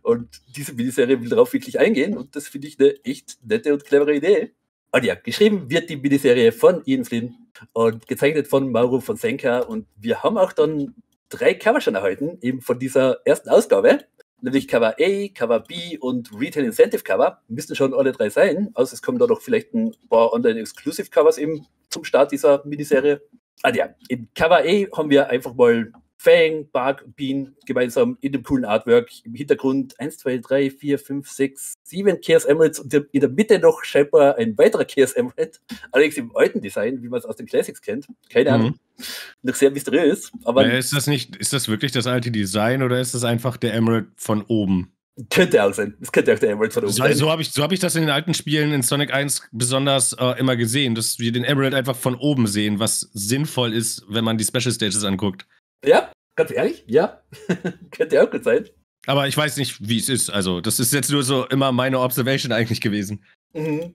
Und diese Miniserie will darauf wirklich eingehen und das finde ich eine echt nette und clevere Idee. Und ja, geschrieben wird die Miniserie von Ian Flynn und gezeichnet von Mauro von Senka. Und wir haben auch dann drei Cover schon erhalten, eben von dieser ersten Ausgabe. Nämlich Cover A, Cover B und Retail Incentive Cover. Müssten schon alle drei sein. Also es kommen da noch vielleicht ein paar Online-Exclusive Covers eben zum Start dieser Miniserie. Ah ja, in Cover A haben wir einfach mal Fang, Bark und Bean gemeinsam in dem coolen Artwork. Im Hintergrund 1, 2, 3, 4, 5, 6, 7 Chaos Emeralds und in der Mitte noch scheinbar ein weiterer Chaos Emerald. Allerdings im alten Design, wie man es aus den Classics kennt. Keine Ahnung. Mhm. Noch sehr mysteriös. Aber ja, ist das nicht, ist das wirklich das alte Design oder ist das einfach der Emerald von oben? Könnte auch sein. Das könnte auch der Emerald von oben so, sein. So habe ich, so hab ich das in den alten Spielen in Sonic 1 besonders äh, immer gesehen, dass wir den Emerald einfach von oben sehen, was sinnvoll ist, wenn man die Special Stages anguckt. Ja, Ganz ehrlich, ja. Könnte auch gut sein. Aber ich weiß nicht, wie es ist. Also, das ist jetzt nur so immer meine Observation eigentlich gewesen. Mhm.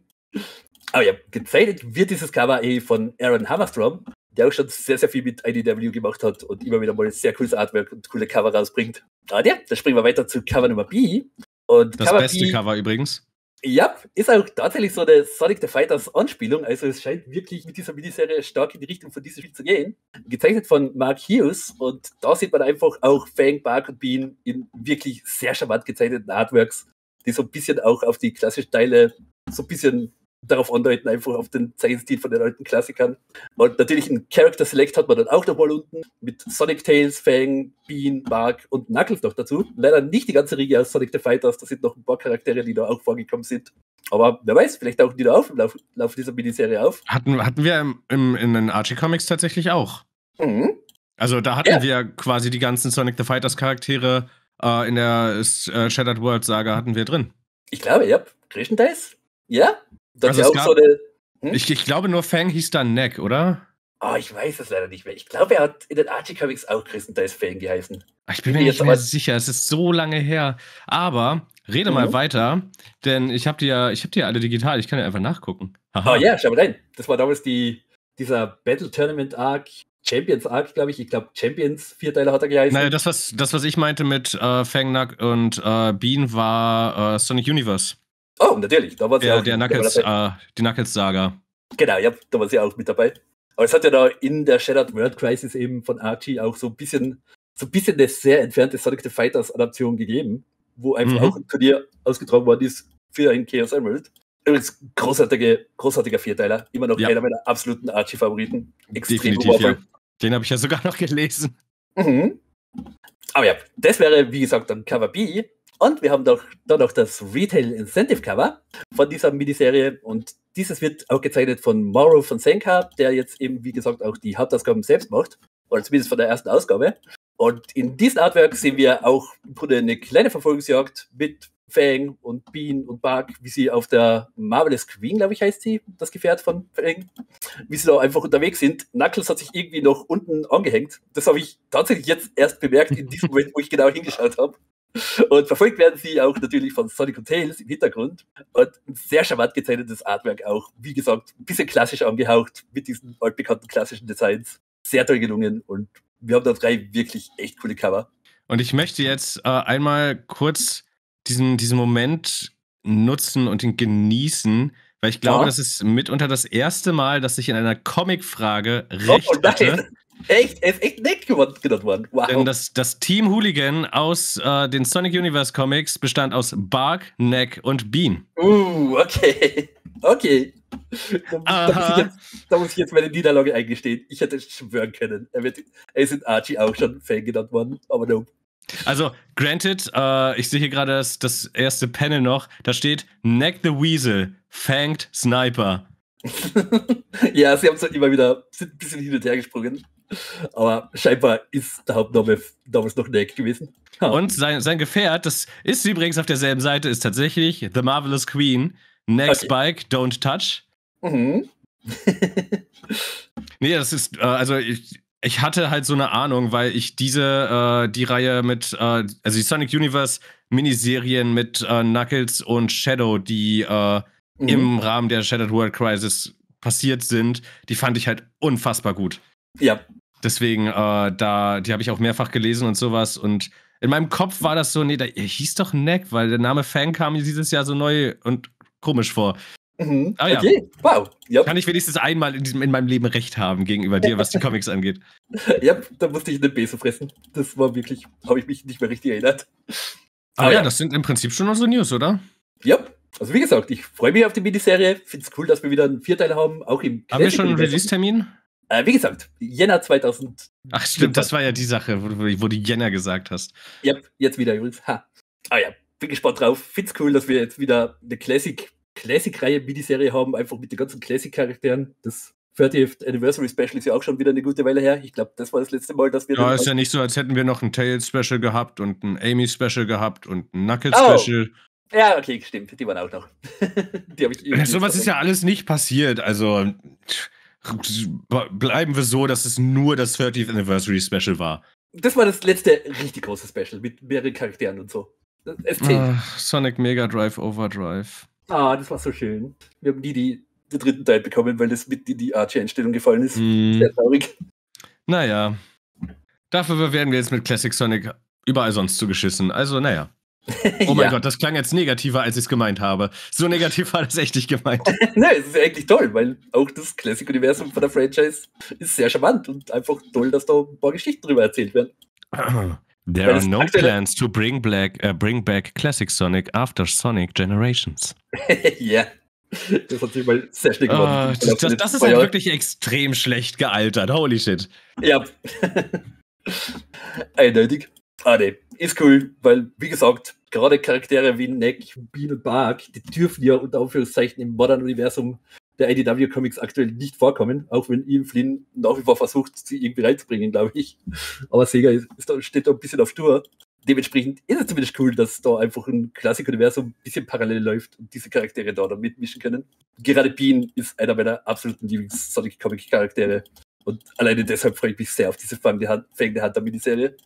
Aber ja, gezeichnet wird dieses Cover eh von Aaron Hammerstrom, der auch schon sehr, sehr viel mit IDW gemacht hat und immer wieder mal sehr cooles Artwork und coole Cover rausbringt. Ah, ja, da springen wir weiter zu Cover Nummer B. Und das Cover beste B, Cover übrigens. Ja, ist auch tatsächlich so eine Sonic the Fighters Anspielung. Also es scheint wirklich mit dieser Miniserie stark in die Richtung von diesem Spiel zu gehen. Gezeichnet von Mark Hughes und da sieht man einfach auch Fang, Bark und Bean in wirklich sehr charmant gezeichneten Artworks, die so ein bisschen auch auf die klassischen Teile so ein bisschen darauf andeuten, einfach auf den Zeichenstil von den alten Klassikern. Und natürlich ein Character Select hat man dann auch nochmal unten mit Sonic Tails, Fang, Bean, Mark und Knuckles noch dazu. Leider nicht die ganze Riege aus Sonic the Fighters, da sind noch ein paar Charaktere, die da auch vorgekommen sind. Aber wer weiß, vielleicht auch die da auf im Laufe, Laufe dieser Miniserie auf. Hatten, hatten wir im, im, in den Archie Comics tatsächlich auch. Mhm. Also da hatten ja. wir quasi die ganzen Sonic the Fighters Charaktere äh, in der äh, Shattered World Saga hatten wir drin. Ich glaube, ja. Größtenteils. Ja, das also ist auch so eine. Hm? Ich, ich, glaube nur Fang hieß dann Neck, oder? Oh, ich weiß es leider nicht mehr. Ich glaube, er hat in den Archie Comics auch größtenteils Fang geheißen. Ich bin mir nicht mehr sicher, es ist so lange her. Aber rede mhm. mal weiter, denn ich habe die ja, ich habe die ja alle digital, ich kann ja einfach nachgucken. Aha. Oh ja, schau mal rein. Das war damals die, dieser Battle Tournament Arc, Champions Arc, glaube ich. Ich glaube, Champions Vierteiler hat er geheißen. Naja, das, was, das, was ich meinte mit äh, Fang Nack und äh, Bean, war äh, Sonic Universe. Oh, natürlich. Da war sie der, auch der Knuckles, äh, die Knuckles-Saga. Genau, ja, da war sie auch mit dabei. Aber es hat ja da in der Shattered World Crisis eben von Archie auch so ein bisschen, so ein bisschen eine sehr entfernte Sonic the Fighters Adaption gegeben, wo einfach mhm. auch ein Turnier ausgetragen worden ist für ein Chaos Emerald. Übrigens großartige, großartiger Vierteiler. Immer noch ja. einer meiner absoluten Archie-Favoriten. Extrem Definitiv, ja. Den habe ich ja sogar noch gelesen. Mhm. Aber ja, das wäre, wie gesagt, dann Cover B. Und wir haben doch dann noch das Retail Incentive Cover von dieser Miniserie. Und dieses wird auch gezeichnet von Mauro von Senka, der jetzt eben, wie gesagt, auch die Hauptausgaben selbst macht. Oder zumindest von der ersten Ausgabe. Und in diesem Artwork sehen wir auch im Grunde eine kleine Verfolgungsjagd mit Fang und Bean und Bark, wie sie auf der Marvelous Queen, glaube ich, heißt sie, das Gefährt von Fang, wie sie da einfach unterwegs sind. Knuckles hat sich irgendwie noch unten angehängt. Das habe ich tatsächlich jetzt erst bemerkt, in diesem Moment, wo ich genau hingeschaut habe. Und verfolgt werden sie auch natürlich von Sonic und Tails im Hintergrund. Und ein sehr charmant gezeichnetes Artwork auch. Wie gesagt, ein bisschen klassisch angehaucht mit diesen altbekannten klassischen Designs. Sehr toll gelungen und wir haben da drei wirklich echt coole Cover. Und ich möchte jetzt äh, einmal kurz diesen, diesen Moment nutzen und ihn genießen, weil ich glaube, ja. das ist mitunter das erste Mal, dass ich in einer Comic-Frage oh, recht oh, hatte. Echt? Er ist echt nett genannt worden. Wow. Denn das, das Team Hooligan aus äh, den Sonic Universe Comics bestand aus Bark, Neck und Bean. Uh, okay. Okay. Da, da, muss ich jetzt, da muss ich jetzt meine Niederlage eingestehen. Ich hätte schwören können. Er, wird, er ist in Archie auch schon Fan genannt worden, aber no. Also, granted, äh, ich sehe hier gerade das, das erste Panel noch. Da steht Neck the Weasel, Fanged Sniper. ja, sie haben es halt immer wieder sind ein bisschen hin und her gesprungen. Aber scheinbar ist der Hauptname damals noch Neck gewesen. Ha. Und sein, sein Gefährt, das ist übrigens auf derselben Seite, ist tatsächlich The Marvelous Queen. Next okay. Bike, Don't Touch. Mhm. nee, das ist, äh, also ich, ich hatte halt so eine Ahnung, weil ich diese, äh, die Reihe mit, äh, also die Sonic Universe Miniserien mit äh, Knuckles und Shadow, die äh, mhm. im Rahmen der Shattered World Crisis passiert sind, die fand ich halt unfassbar gut. Ja. Deswegen, äh, da, die habe ich auch mehrfach gelesen und sowas. Und in meinem Kopf war das so, nee, da hieß doch Neck, weil der Name Fang kam dieses Jahr so neu und komisch vor. Mhm. Ah, ja. Okay, wow. Yep. Kann ich wenigstens einmal in, diesem, in meinem Leben recht haben gegenüber dir, was die Comics angeht. Ja, da musste ich eine Bese fressen. Das war wirklich, habe ich mich nicht mehr richtig erinnert. Ah, ah ja, ja, das sind im Prinzip schon unsere News, oder? Ja, also wie gesagt, ich freue mich auf die Miniserie. Finde es cool, dass wir wieder einen Vierteil haben, auch im Haben wir schon einen Release-Termin? Äh, wie gesagt, Jänner 2000. Ach stimmt, das war ja die Sache, wo, wo du Jänner gesagt hast. Ja, jetzt wieder übrigens. Ha. Ah ja, bin gespannt drauf. Find's cool, dass wir jetzt wieder eine Classic, Classic-Reihe Miniserie haben, einfach mit den ganzen Classic-Charakteren. Das 30th Anniversary Special ist ja auch schon wieder eine gute Weile her. Ich glaube, das war das letzte Mal, dass wir. Ja, ist ja nicht so, als hätten wir noch ein Tails Special gehabt und ein Amy Special gehabt und ein Knuckles oh. Special. Ja, okay, stimmt. Die waren auch noch. die habe ich So was ist ja alles nicht passiert. Also bleiben wir so, dass es nur das 30th Anniversary Special war. Das war das letzte richtig große Special mit mehreren Charakteren und so. Es zählt. Ah, Sonic Mega Drive Overdrive. Ah, das war so schön. Wir haben nie die, den dritten Teil bekommen, weil das mit in die Archie-Einstellung gefallen ist. Mm. Sehr traurig. Naja. Dafür werden wir jetzt mit Classic Sonic überall sonst zugeschissen. Also, naja. Oh mein ja. Gott, das klang jetzt negativer, als ich es gemeint habe. So negativ war das echt nicht gemeint. Nein, es ist eigentlich toll, weil auch das Classic-Universum von der Franchise ist sehr charmant und einfach toll, dass da ein paar Geschichten drüber erzählt werden. There are no plans to bring, black, uh, bring back Classic Sonic after Sonic Generations. ja. Das hat sich mal sehr schnell geworden. Uh, das, das ist halt wirklich extrem schlecht gealtert. Holy shit. Ja. Eindeutig. Ah, nee, ist cool, weil, wie gesagt, gerade Charaktere wie Neck, Bean und Bark, die dürfen ja unter Anführungszeichen im modernen Universum der IDW Comics aktuell nicht vorkommen, auch wenn Ian Flynn nach wie vor versucht, sie irgendwie reinzubringen, glaube ich. Aber Sega ist, steht da ein bisschen auf Tour. Dementsprechend ist es zumindest cool, dass da einfach ein Klassik-Universum ein bisschen parallel läuft und diese Charaktere da, da mitmischen können. Gerade Bean ist einer meiner absoluten Lieblings-Sonic-Comic-Charaktere. Und alleine deshalb freue ich mich sehr auf diese fangende Hand, Hand der Miniserie.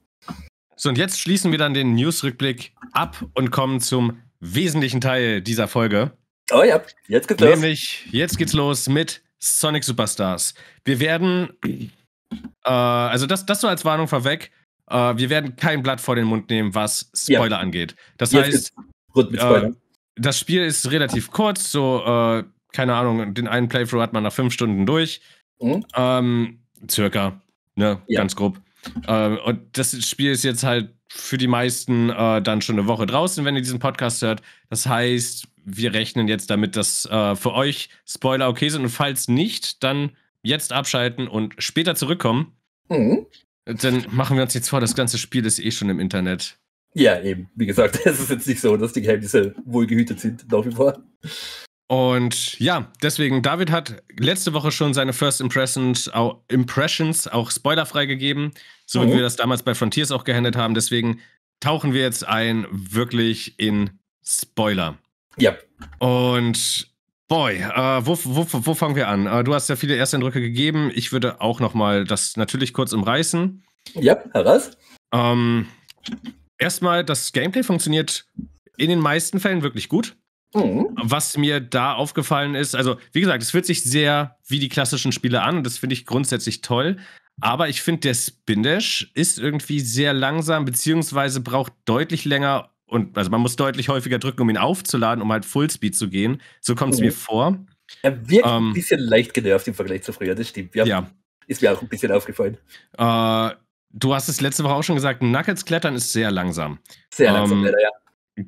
So, und jetzt schließen wir dann den News-Rückblick ab und kommen zum wesentlichen Teil dieser Folge. Oh ja, jetzt geht's los. Nämlich, jetzt geht's los mit Sonic Superstars. Wir werden, äh, also das, das so als Warnung vorweg, äh, wir werden kein Blatt vor den Mund nehmen, was Spoiler ja. angeht. Das jetzt heißt, äh, das Spiel ist relativ kurz, so, äh, keine Ahnung, den einen Playthrough hat man nach fünf Stunden durch. Mhm. Ähm, circa, ne, ja. ganz grob. Äh, und das Spiel ist jetzt halt für die meisten äh, dann schon eine Woche draußen, wenn ihr diesen Podcast hört. Das heißt, wir rechnen jetzt damit, dass äh, für euch Spoiler okay sind. Und falls nicht, dann jetzt abschalten und später zurückkommen. Mhm. Dann machen wir uns jetzt vor, das ganze Spiel ist eh schon im Internet. Ja, eben. Wie gesagt, es ist jetzt nicht so, dass die Geheimnisse wohl gehütet sind, nach wie vor. Und ja, deswegen, David hat letzte Woche schon seine First Impressions, auch, Impressions, auch spoilerfrei gegeben, so mhm. wie wir das damals bei Frontiers auch gehandelt haben. Deswegen tauchen wir jetzt ein wirklich in Spoiler. Ja. Und boy, äh, wo, wo, wo fangen wir an? Äh, du hast ja viele Ersteindrücke gegeben. Ich würde auch nochmal das natürlich kurz umreißen. Ja, heraus. Ähm, erstmal, das Gameplay funktioniert in den meisten Fällen wirklich gut. Mhm. Was mir da aufgefallen ist, also wie gesagt, es fühlt sich sehr wie die klassischen Spiele an und das finde ich grundsätzlich toll. Aber ich finde, der Spin Dash ist irgendwie sehr langsam, beziehungsweise braucht deutlich länger und also man muss deutlich häufiger drücken, um ihn aufzuladen, um halt Fullspeed zu gehen. So kommt es mhm. mir vor. Er wirkt ähm, ein bisschen leicht genervt im Vergleich zu früher, das stimmt. Ja. ja. Ist mir auch ein bisschen aufgefallen. Äh, du hast es letzte Woche auch schon gesagt, Knuckles klettern ist sehr langsam. Sehr langsam, ähm, leider, ja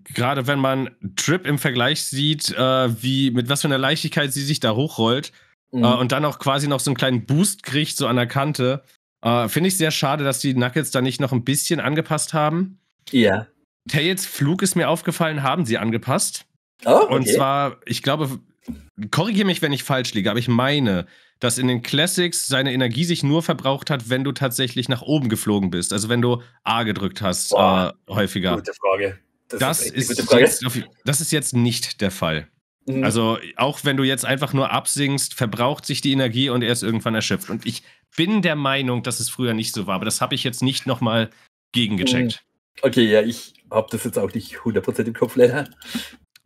gerade wenn man Trip im Vergleich sieht, äh, wie mit was für einer Leichtigkeit sie sich da hochrollt mhm. äh, und dann auch quasi noch so einen kleinen Boost kriegt, so an der Kante, äh, finde ich sehr schade, dass die Knuckles da nicht noch ein bisschen angepasst haben. Ja. Tails Flug ist mir aufgefallen, haben sie angepasst. Oh, okay. Und zwar, ich glaube, korrigiere mich, wenn ich falsch liege, aber ich meine, dass in den Classics seine Energie sich nur verbraucht hat, wenn du tatsächlich nach oben geflogen bist. Also wenn du A gedrückt hast, Boah, äh, häufiger. Gute Frage. Das, das ist, ist jetzt, das ist jetzt nicht der Fall. Mhm. Also, auch wenn du jetzt einfach nur absinkst, verbraucht sich die Energie und er ist irgendwann erschöpft. Und ich bin der Meinung, dass es früher nicht so war, aber das habe ich jetzt nicht nochmal gegengecheckt. Mhm. Okay, ja, ich habe das jetzt auch nicht 100% im Kopf leider.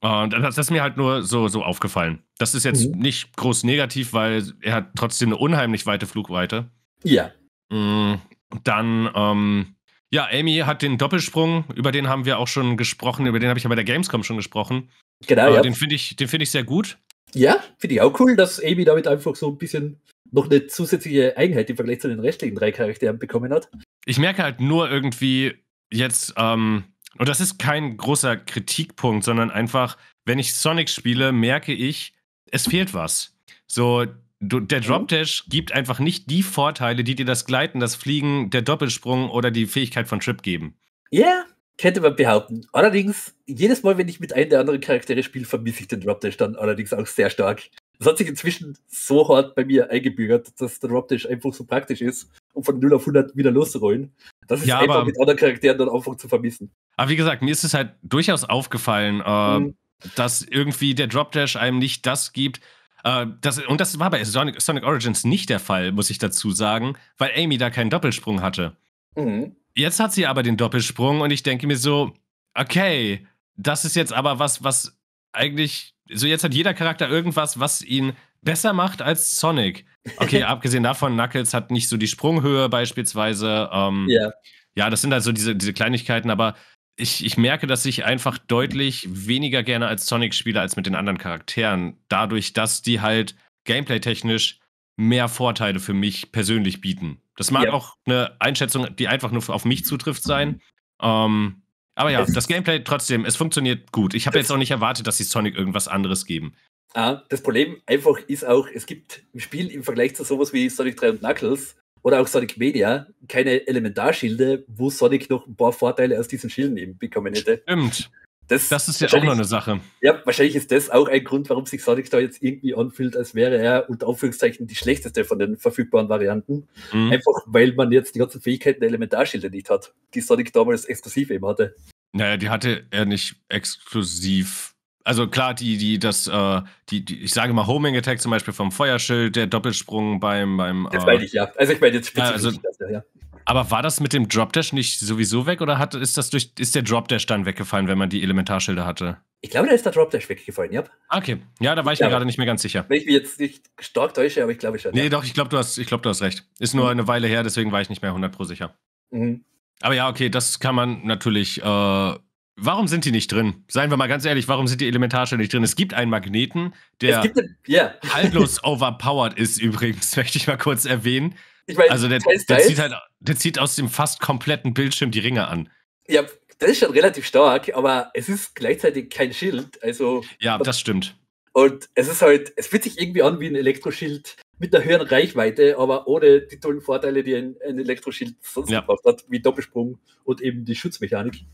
Und das ist mir halt nur so, so aufgefallen. Das ist jetzt mhm. nicht groß negativ, weil er hat trotzdem eine unheimlich weite Flugweite. Ja. Mm, dann, ähm, ja, Amy hat den Doppelsprung, über den haben wir auch schon gesprochen, über den habe ich ja bei der Gamescom schon gesprochen. Genau, äh, ja. Den finde ich, find ich sehr gut. Ja, finde ich auch cool, dass Amy damit einfach so ein bisschen noch eine zusätzliche Eigenheit im Vergleich zu den restlichen drei Charakteren bekommen hat. Ich merke halt nur irgendwie jetzt, ähm, und das ist kein großer Kritikpunkt, sondern einfach, wenn ich Sonic spiele, merke ich, es fehlt was. So, der mhm. Drop Dash gibt einfach nicht die Vorteile, die dir das Gleiten, das Fliegen, der Doppelsprung oder die Fähigkeit von Trip geben. Ja, yeah, könnte man behaupten. Allerdings, jedes Mal, wenn ich mit einem der anderen Charaktere spiele, vermisse ich den Drop Dash dann allerdings auch sehr stark. Das hat sich inzwischen so hart bei mir eingebürgert, dass der Drop Dash einfach so praktisch ist, um von 0 auf 100 wieder loszurollen. Das ist ja, einfach aber, mit anderen Charakteren dann einfach zu vermissen. Aber wie gesagt, mir ist es halt durchaus aufgefallen, äh, mhm. dass irgendwie der Drop Dash einem nicht das gibt, äh, das, und das war bei Sonic, Sonic, Origins nicht der Fall, muss ich dazu sagen, weil Amy da keinen Doppelsprung hatte. Mhm. Jetzt hat sie aber den Doppelsprung und ich denke mir so, okay, das ist jetzt aber was, was eigentlich, so jetzt hat jeder Charakter irgendwas, was ihn besser macht als Sonic. Okay, abgesehen davon, Knuckles hat nicht so die Sprunghöhe beispielsweise. Ähm, yeah. Ja, das sind halt so diese, diese Kleinigkeiten, aber ich, ich merke, dass ich einfach deutlich weniger gerne als Sonic spiele als mit den anderen Charakteren. Dadurch, dass die halt gameplay-technisch mehr Vorteile für mich persönlich bieten. Das mag ja. auch eine Einschätzung, die einfach nur auf mich zutrifft, sein. Ähm, aber ja, das Gameplay trotzdem, es funktioniert gut. Ich habe jetzt auch nicht erwartet, dass sie Sonic irgendwas anderes geben. Ah, das Problem einfach ist auch, es gibt im Spiel im Vergleich zu sowas wie Sonic 3 und Knuckles oder auch Sonic Media keine Elementarschilde, wo Sonic noch ein paar Vorteile aus diesen Schilden eben bekommen hätte. Stimmt. Das, das ist ja auch noch eine Sache. Ja, wahrscheinlich ist das auch ein Grund, warum sich Sonic da jetzt irgendwie anfühlt, als wäre er unter Anführungszeichen die schlechteste von den verfügbaren Varianten. Mhm. Einfach weil man jetzt die ganzen Fähigkeiten der Elementarschilde nicht hat, die Sonic damals exklusiv eben hatte. Naja, die hatte er nicht exklusiv also klar, die, die, das, äh, die, die, ich sage mal Homing Attack zum Beispiel vom Feuerschild, der Doppelsprung beim, beim. Das meine ich, ja. Also ich meine jetzt spezifisch also, das, ja. Aber war das mit dem Drop Dash nicht sowieso weg oder hat, ist das durch, ist der Drop Dash dann weggefallen, wenn man die Elementarschilde hatte? Ich glaube, da ist der Drop Dash weggefallen, ja. Okay, ja, da war ich, ich mir gerade nicht mehr ganz sicher. Wenn ich mich jetzt nicht stark täusche, aber ich glaube schon. Nee, ja. doch, ich glaube, du hast, ich glaube, du hast recht. Ist nur mhm. eine Weile her, deswegen war ich nicht mehr 100 pro sicher. Mhm. Aber ja, okay, das kann man natürlich äh, Warum sind die nicht drin? Seien wir mal ganz ehrlich, warum sind die Elementarsteine nicht drin? Es gibt einen Magneten, der eine, yeah. haltlos overpowered ist, übrigens, möchte ich mal kurz erwähnen. Ich mein, also der, der, zieht halt, der zieht aus dem fast kompletten Bildschirm die Ringe an. Ja, das ist schon relativ stark, aber es ist gleichzeitig kein Schild. Also, ja, das stimmt. Und es ist halt, es fühlt sich irgendwie an wie ein Elektroschild mit einer höheren Reichweite, aber ohne die tollen Vorteile, die ein, ein Elektroschild sonst ja. hat, wie Doppelsprung und eben die Schutzmechanik.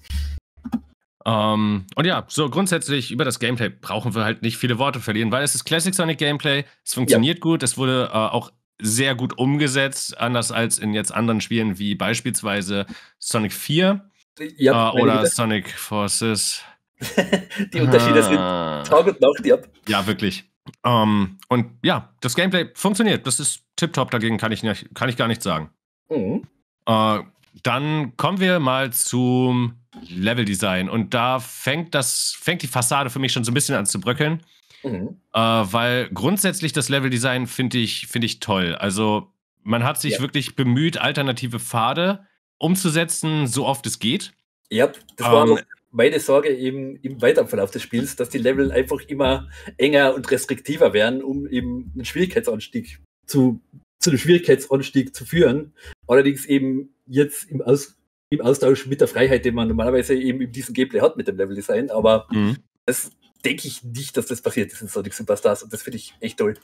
Ähm, und ja, so grundsätzlich über das Gameplay brauchen wir halt nicht viele Worte verlieren, weil es ist Classic Sonic Gameplay, es funktioniert ja. gut, es wurde äh, auch sehr gut umgesetzt, anders als in jetzt anderen Spielen wie beispielsweise Sonic 4 ja, äh, oder Sonic Forces. Die Unterschiede sind ah. Tag und Nacht, ja. Ja, wirklich. Ähm, und ja, das Gameplay funktioniert. Das ist tipptopp, dagegen kann ich, nicht, kann ich gar nichts sagen. Mhm. Äh, dann kommen wir mal zum Leveldesign. Und da fängt das, fängt die Fassade für mich schon so ein bisschen an zu bröckeln. Mhm. Äh, weil grundsätzlich das Leveldesign finde ich, find ich toll. Also man hat sich ja. wirklich bemüht, alternative Pfade umzusetzen, so oft es geht. Ja, das war ähm, meine Sorge eben im weiteren Verlauf des Spiels, dass die Level einfach immer enger und restriktiver werden, um eben einen Schwierigkeitsanstieg zu, zu einem Schwierigkeitsanstieg zu führen. Allerdings eben jetzt im Aus im Austausch mit der Freiheit, den man normalerweise eben in diesem Gameplay hat mit dem Level-Design. Aber mhm. das denke ich nicht, dass das passiert ist in Sonic Superstars und das finde ich echt toll.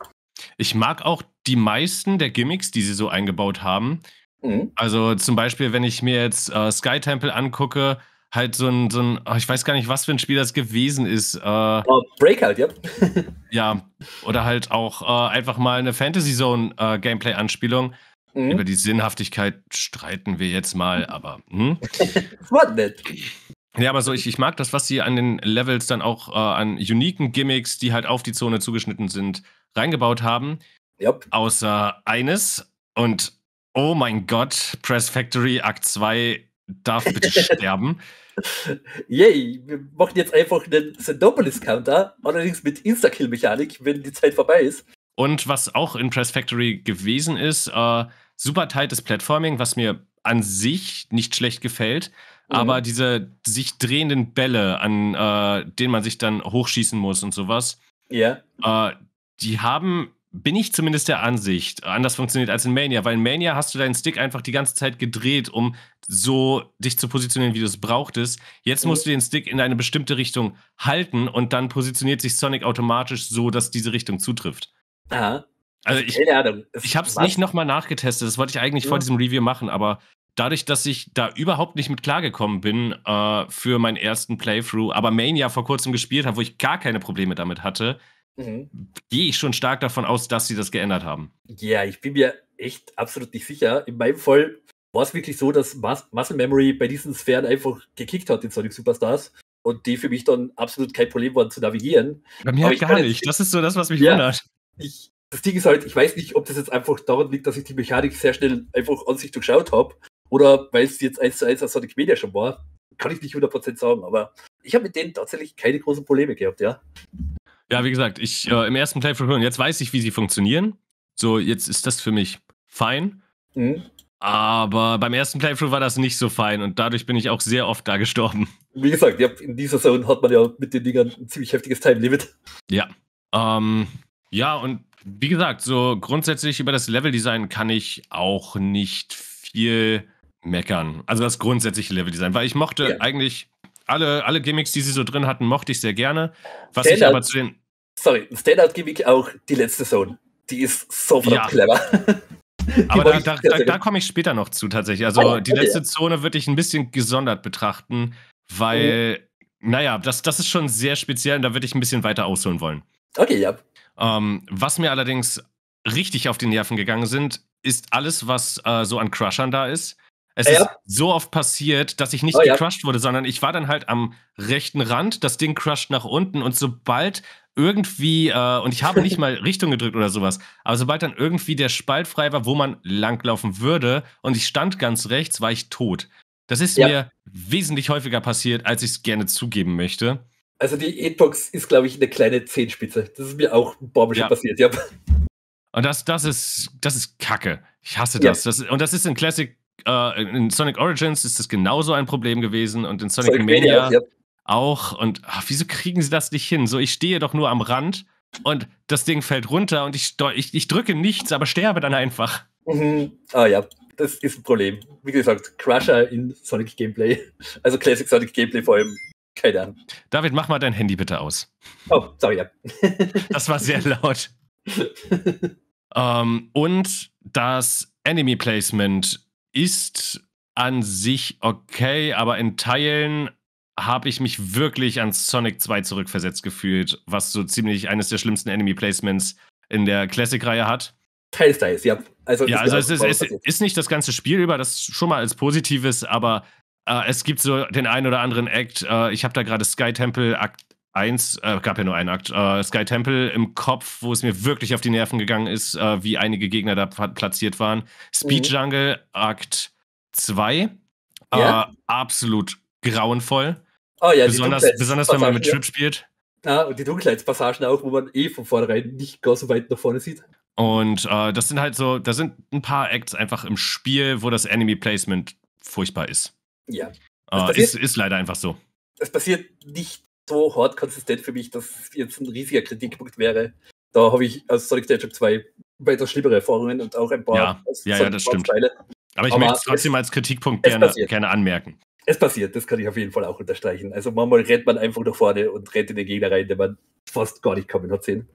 Ich mag auch die meisten der Gimmicks, die sie so eingebaut haben. Mhm. Also zum Beispiel, wenn ich mir jetzt äh, Sky Temple angucke, halt so ein, so ein oh, ich weiß gar nicht, was für ein Spiel das gewesen ist. Äh, oh, Break halt, ja. ja, oder halt auch äh, einfach mal eine Fantasy Zone äh, Gameplay-Anspielung. Mhm. Über die Sinnhaftigkeit streiten wir jetzt mal, aber. Hm? Nett. Ja, aber so, ich, ich mag das, was sie an den Levels dann auch äh, an uniken Gimmicks, die halt auf die Zone zugeschnitten sind, reingebaut haben. Yep. Außer eines. Und oh mein Gott, Press Factory Akt 2 darf bitte sterben. Yay, wir machen jetzt einfach einen Sendopolis-Counter, allerdings mit Insta-Kill-Mechanik, wenn die Zeit vorbei ist. Und was auch in Press Factory gewesen ist, äh, super tightes Platforming, was mir an sich nicht schlecht gefällt. Mhm. Aber diese sich drehenden Bälle, an äh, denen man sich dann hochschießen muss und sowas, Ja. Äh, die haben, bin ich zumindest der Ansicht, anders funktioniert als in Mania, weil in Mania hast du deinen Stick einfach die ganze Zeit gedreht, um so dich zu positionieren, wie du es brauchtest. Jetzt Mhm. musst du den Stick in eine bestimmte Richtung halten und dann positioniert sich Sonic automatisch so, dass diese Richtung zutrifft. Aha. Also ich, ich habe es nicht nochmal nachgetestet, das wollte ich eigentlich vor Ja. diesem Review machen, aber dadurch, dass ich da überhaupt nicht mit klargekommen bin äh, für meinen ersten Playthrough, aber Mania vor kurzem gespielt habe, wo ich gar keine Probleme damit hatte, Mhm. gehe ich schon stark davon aus, dass sie das geändert haben. Ja, ich bin mir echt absolut nicht sicher. In meinem Fall war es wirklich so, dass Mus Muscle Memory bei diesen Sphären einfach gekickt hat in Sonic Superstars und die für mich dann absolut kein Problem waren zu navigieren. Bei mir halt gar nicht. Das ist so das, was mich Ja. wundert. Ich, das Ding ist halt, ich weiß nicht, ob das jetzt einfach daran liegt, dass ich die Mechanik sehr schnell einfach an sich durchschaut habe oder weil es jetzt eins zu eins aus Sonic Media schon war. Kann ich nicht 100% sagen, aber ich habe mit denen tatsächlich keine großen Probleme gehabt, ja. Ja, wie gesagt, ich äh, im ersten Playthrough hören, jetzt weiß ich, wie sie funktionieren. So, jetzt ist das für mich fein. Mhm. Aber beim ersten Playthrough war das nicht so fein und dadurch bin ich auch sehr oft da gestorben. Wie gesagt, ja, in dieser Zone hat man ja mit den Dingern ein ziemlich heftiges Time-Limit. Ja. Ähm, ja, und wie gesagt, so grundsätzlich über das Leveldesign kann ich auch nicht viel meckern. Also das grundsätzliche Leveldesign, weil ich mochte Ja. eigentlich alle, alle Gimmicks, die sie so drin hatten, mochte ich sehr gerne. Was Standard. ich aber zu den. Sorry, ein Standout-Gimmick auch die letzte Zone. Die ist so Ja. clever. Aber da, da, da, da komme ich später noch zu tatsächlich. Also Ah die okay, letzte. Zone würde ich ein bisschen gesondert betrachten, weil, naja, das, das ist schon sehr speziell und da würde ich ein bisschen weiter ausholen wollen. Okay, ja. Ähm, was mir allerdings richtig auf die Nerven gegangen sind, ist alles, was äh, so an Crushern da ist. Es Ja, ist ja. so oft passiert, dass ich nicht Oh, ja. gecrushed wurde, sondern ich war dann halt am rechten Rand, das Ding crusht nach unten und sobald irgendwie, äh, und ich habe nicht mal Richtung gedrückt oder sowas, aber sobald dann irgendwie der Spalt frei war, wo man langlaufen würde und ich stand ganz rechts, war ich tot. Das ist Ja. mir wesentlich häufiger passiert, als ich es gerne zugeben möchte. Also die Hitbox ist, glaube ich, eine kleine Zehenspitze. Das ist mir auch ein paar Mal Ja. schon passiert, ja. Und das, das ist, das ist Kacke. Ich hasse Ja. das. das. Und das ist in Classic, äh, in Sonic Origins ist das genauso ein Problem gewesen und in Sonic, Sonic Mania Mania, ja. auch. Und ach, wieso kriegen sie das nicht hin? So, ich stehe doch nur am Rand und das Ding fällt runter und ich, ich, ich drücke nichts, aber sterbe dann einfach. Mhm. Ah ja, das ist ein Problem. Wie gesagt, Crusher in Sonic Gameplay. Also Classic Sonic Gameplay vor allem. Keine Ahnung. David, mach mal dein Handy bitte aus. Oh, sorry, ja. Das war sehr laut. Ähm, und das Enemy Placement ist an sich okay, aber in Teilen habe ich mich wirklich an Sonic 2 zurückversetzt gefühlt, was so ziemlich eines der schlimmsten Enemy Placements in der Classic-Reihe hat. Teils, teils, ja. Also, Ja, ist also es ist, passiert. ist nicht das ganze Spiel über, das schon mal als Positives, aber es gibt so den einen oder anderen Act. Äh, ich habe da gerade Sky Temple Akt 1, äh, gab ja nur einen Akt, äh, Sky Temple im Kopf, wo es mir wirklich auf die Nerven gegangen ist, äh, wie einige Gegner da pla- platziert waren. Speed Mhm. Jungle Akt 2, Ja. äh, absolut grauenvoll. Oh ja, besonders, besonders wenn man mit Trip spielt. Ja. Und die Dunkelheitspassagen auch, wo man eh von vornherein nicht gar so weit nach vorne sieht. Und äh, das sind halt so, da sind ein paar Acts einfach im Spiel, wo das Enemy Placement furchtbar ist. Ja. Das Äh, passiert- ist, ist leider einfach so. Es passiert nicht so hart konsistent für mich, dass es jetzt ein riesiger Kritikpunkt wäre. Da habe ich aus Sonic the Hedgehog 2 weiter schlimmere Erfahrungen und auch ein paar Ja, ja, ja, das stimmt. Teile. Aber ich Aber möchte es trotzdem als Kritikpunkt gerne, gerne anmerken. Es passiert, das kann ich auf jeden Fall auch unterstreichen. Also manchmal rennt man einfach nach vorne und rennt in den Gegner rein, den man fast gar nicht kommen hat sehen.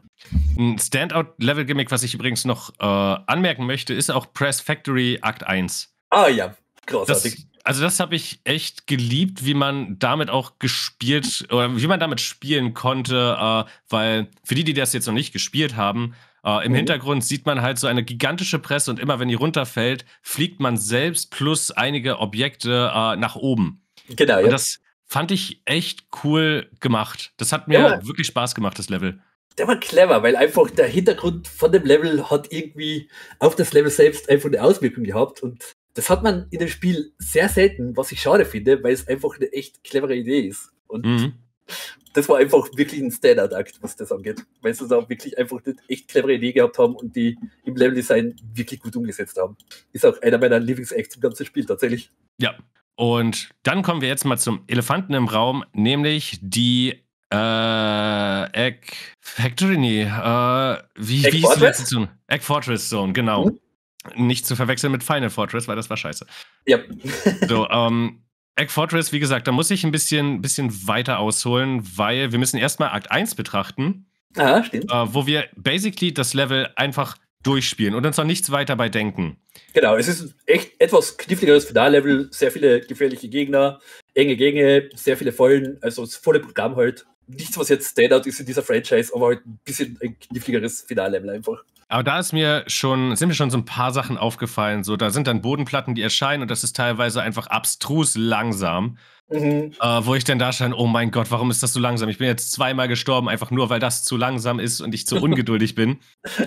Ein Standout-Level-Gimmick, was ich übrigens noch äh, anmerken möchte, ist auch Press Factory Akt 1. Ah ja, Das, großartig. Also das habe ich echt geliebt, wie man damit auch gespielt oder wie man damit spielen konnte, äh, weil für die, die das jetzt noch nicht gespielt haben, äh, im Mhm. Hintergrund sieht man halt so eine gigantische Presse und immer wenn die runterfällt, fliegt man selbst plus einige Objekte äh, nach oben. genau, Und ja. das fand ich echt cool gemacht. Das hat mir Ja. wirklich Spaß gemacht, das Level. Der war clever, weil einfach der Hintergrund von dem Level hat irgendwie auf das Level selbst einfach eine Auswirkung gehabt. Und das hat man in dem Spiel sehr selten, was ich schade finde, weil es einfach eine echt clevere Idee ist. Und Mhm. das war einfach wirklich ein Standard-Akt, was das angeht. Weil sie da wirklich einfach eine echt clevere Idee gehabt haben und die im Level-Design wirklich gut umgesetzt haben. Ist auch einer meiner Lieblingsacts im ganzen Spiel tatsächlich. Ja. Und dann kommen wir jetzt mal zum Elefanten im Raum, nämlich die Äh, Egg Factory, nee. Äh, wie, Egg wie hieß die Fortress? letzte Zone? Egg Fortress Zone, genau. Mhm. Nicht zu verwechseln mit Final Fortress, weil das war scheiße. Ja. So, ähm, Egg Fortress, wie gesagt, da muss ich ein bisschen, bisschen weiter ausholen, weil wir müssen erstmal Akt 1 betrachten, ah, stimmt. äh, wo wir basically das Level einfach durchspielen und uns noch nichts weiter bei denken. Genau, es ist echt etwas kniffligeres Finallevel, sehr viele gefährliche Gegner, enge Gänge, sehr viele Vollen, also das volle Programm halt. Nichts, was jetzt Standout ist in dieser Franchise, aber halt ein bisschen ein kniffligeres Finallevel einfach. Aber da ist mir schon, sind mir schon so ein paar Sachen aufgefallen. So, da sind dann Bodenplatten, die erscheinen und das ist teilweise einfach abstrus langsam. Mhm. Äh, wo ich dann da stand, oh mein Gott, warum ist das so langsam? Ich bin jetzt zweimal gestorben, einfach nur, weil das zu langsam ist und ich zu ungeduldig bin.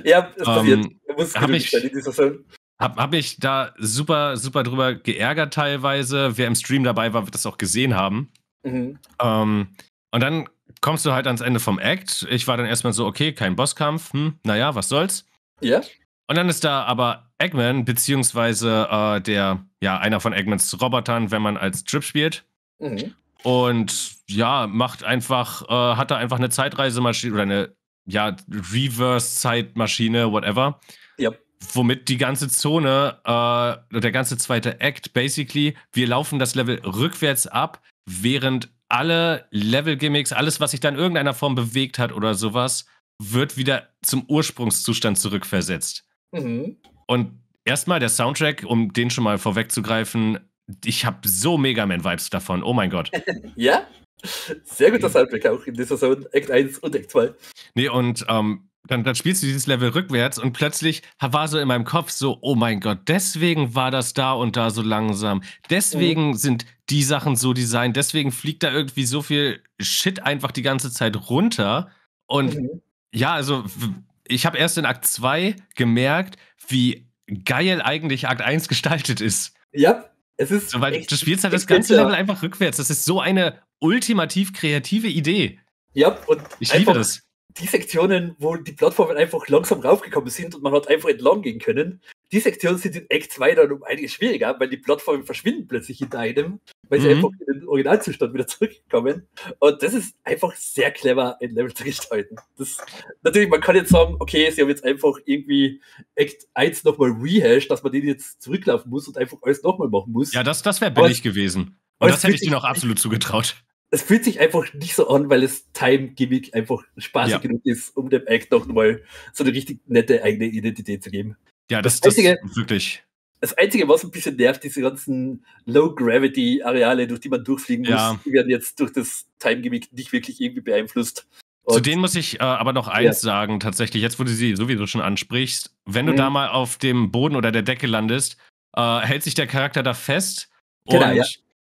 Ja, es passiert. Ähm, Man muss hab geduldig sein in dieser Zone. Hab, hab mich da super, super drüber geärgert teilweise. Wer im Stream dabei war, wird das auch gesehen haben. Mhm. Ähm, und dann kommst du halt ans Ende vom Act. Ich war dann erstmal so, okay, kein Bosskampf. Hm, naja, was soll's? Ja, Und dann ist da aber Eggman, beziehungsweise äh, der, ja, einer von Eggmans Robotern, wenn man als Trip spielt. mhm. Und ja, macht einfach, äh, hat da einfach eine Zeitreisemaschine oder eine, ja, Reverse-Zeitmaschine, whatever. Ja. Womit die ganze Zone, äh, der ganze zweite Act, basically, wir laufen das Level rückwärts ab, während alle Level-Gimmicks, alles, was sich da in irgendeiner Form bewegt hat oder sowas, wird wieder zum Ursprungszustand zurückversetzt. Mhm. Und erstmal der Soundtrack, um den schon mal vorwegzugreifen, ich habe so Mega Man-Vibes davon. Oh mein Gott. Ja, sehr guter Soundtrack auch in dieser Zone, Act 1 und Act 2. Nee, und ähm, dann, dann spielst du dieses Level rückwärts und plötzlich war so in meinem Kopf so, oh mein Gott, deswegen war das da und da so langsam. Deswegen sind die Sachen so designt, deswegen fliegt da irgendwie so viel Shit einfach die ganze Zeit runter. Und Mhm. Ja, also ich habe erst in Akt 2 gemerkt, wie geil eigentlich Akt 1 gestaltet ist. Ja, es ist. So, weil echt du spielst halt das ganze. Level einfach rückwärts. Das ist so eine ultimativ kreative Idee. Ja, und Ich liebe das. die Sektionen, wo die Plattformen einfach langsam raufgekommen sind und man hat einfach entlang gehen können, die Sektionen sind in Act 2 dann um einiges schwieriger, weil die Plattformen verschwinden plötzlich hinter einem, weil sie Mhm. einfach in den Originalzustand wieder zurückkommen. Und das ist einfach sehr clever, ein Level zu gestalten. Das, natürlich, man kann jetzt sagen, okay, sie haben jetzt einfach irgendwie Act 1 nochmal rehashed, dass man den jetzt zurücklaufen muss und einfach alles nochmal machen muss. Ja, das, das wäre billig es- gewesen. Und das hätte ich dir sich- absolut zugetraut. es fühlt sich einfach nicht so an, weil es Time-Gimmick einfach spaßig Ja. genug ist, um dem Act noch mal so eine richtig nette eigene Identität zu geben. Ja, das, Das das, Einzige- wirklich. Das Einzige, was ein bisschen nervt, diese ganzen Low-Gravity-Areale, durch die man durchfliegen muss, Ja. die werden jetzt durch das Time-Gimmick nicht wirklich irgendwie beeinflusst. Zu Und- denen muss ich äh, aber noch eins sagen, tatsächlich, jetzt wo du sie sowieso schon ansprichst, wenn du Mhm. da mal auf dem Boden oder der Decke landest, äh, hält sich der Charakter da fest Genau, und ja.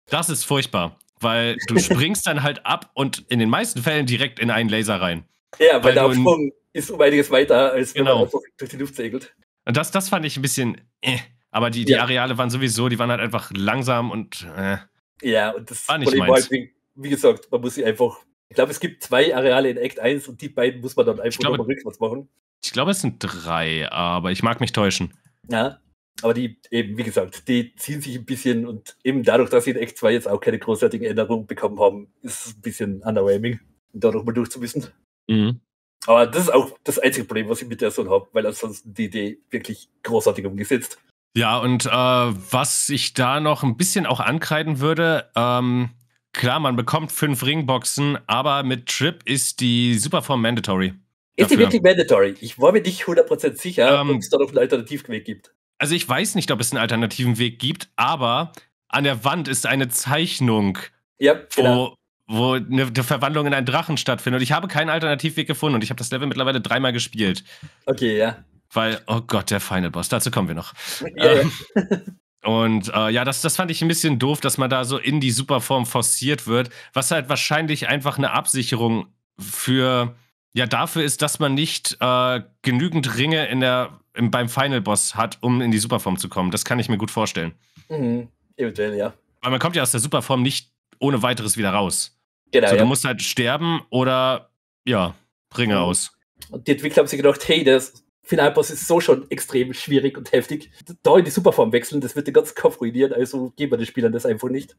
das ist furchtbar, weil du springst dann halt ab und in den meisten Fällen direkt in einen Laser rein. ja, weil, weil der Absprung ist um einiges weiter, als wenn Genau. man einfach durch die Luft segelt. Und das, das fand ich ein bisschen, äh. Aber die, die Ja. Areale waren sowieso, die waren halt einfach langsam und äh. Ja, und das War nicht Problem meins. halt, wie, wie gesagt, man muss sie einfach. Ich glaube, es gibt zwei Areale in Act 1 und die beiden muss man dann einfach glaube- nochmal rückwärts machen. ich glaube, es sind drei, aber ich mag mich täuschen. Ja, aber die eben, wie gesagt, die ziehen sich ein bisschen und eben dadurch, dass sie in Act 2 jetzt auch keine großartigen Änderungen bekommen haben, ist es ein bisschen underwhelming, da nochmal durchzumüssen. Mhm. Aber das ist auch das einzige Problem, was ich mit der Son habe, weil ansonsten die Idee wirklich großartig umgesetzt. Ja, und äh, was ich da noch ein bisschen auch ankreiden würde, ähm, klar, man bekommt fünf Ringboxen, aber mit Trip ist die Superform mandatory. Ist die Dafür. wirklich mandatory? Ich war mir nicht 100% sicher, Ähm, ob es da noch einen Alternativweg gibt. Also ich weiß nicht, ob es einen alternativen Weg gibt, aber an der Wand ist eine Zeichnung, Ja, genau. wo, wo eine, eine Verwandlung in einen Drachen stattfindet. Und ich habe keinen Alternativweg gefunden und ich habe das Level mittlerweile dreimal gespielt. Okay, ja. Weil, oh Gott, der Final Boss, dazu kommen wir noch. ja. Ähm, Und äh, ja, das, das fand ich ein bisschen doof, dass man da so in die Superform forciert wird, was halt wahrscheinlich einfach eine Absicherung für, ja, dafür ist, dass man nicht äh, genügend Ringe in der, im, beim Final Boss hat, um in die Superform zu kommen. Das kann ich mir gut vorstellen. Mhm. Eventuell, ja. Weil man kommt ja aus der Superform nicht ohne weiteres wieder raus. Genau, so, ja. du musst halt sterben oder, ja, Ringe Mhm. aus. Und die Entwickler haben sich gedacht, hey, der Finalboss ist so schon extrem schwierig und heftig. Da in die Superform wechseln, das wird den ganzen Kopf ruinieren, also geben wir den Spielern das einfach nicht.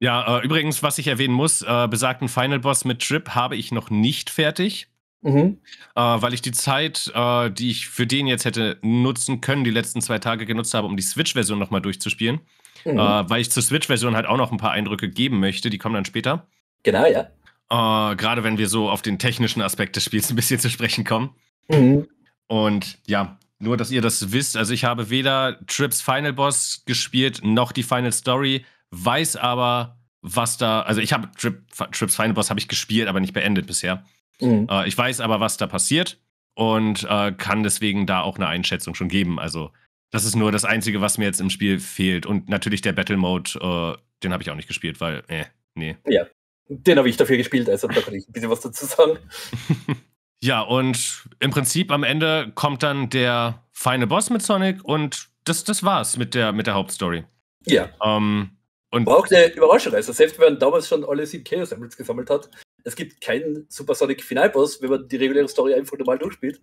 Ja, äh, übrigens, was ich erwähnen muss, äh, besagten Final Boss mit Trip habe ich noch nicht fertig. Mhm. Äh, weil ich die Zeit, äh, die ich für den jetzt hätte nutzen können, die letzten zwei Tage genutzt habe, um die Switch-Version nochmal durchzuspielen. Mhm. Äh, weil ich zur Switch-Version halt auch noch ein paar Eindrücke geben möchte, die kommen dann später. Genau, ja. Äh, Gerade wenn wir so auf den technischen Aspekt des Spiels ein bisschen zu sprechen kommen. Mhm. Und ja, nur dass ihr das wisst, also ich habe weder Trips Final Boss gespielt, noch die Final Story, weiß aber, was da, also ich habe Trip, Trips Final Boss habe ich gespielt, aber nicht beendet bisher. Mhm. Äh, ich weiß aber, was da passiert und äh, kann deswegen da auch eine Einschätzung schon geben. Also das ist nur das Einzige, was mir jetzt im Spiel fehlt. Und natürlich der Battle Mode, äh, den habe ich auch nicht gespielt, weil, äh, nee. Ja, den habe ich dafür gespielt, also da kann ich ein bisschen was dazu sagen. ja, und im Prinzip am Ende kommt dann der feine Boss mit Sonic und das, das war's mit der, mit der Hauptstory. Ja. Ähm, und Braucht eine Überraschung. Also selbst wenn man damals schon alle sieben Chaos Emeralds gesammelt hat, es gibt keinen Super Sonic Finalboss, wenn man die reguläre Story einfach normal durchspielt.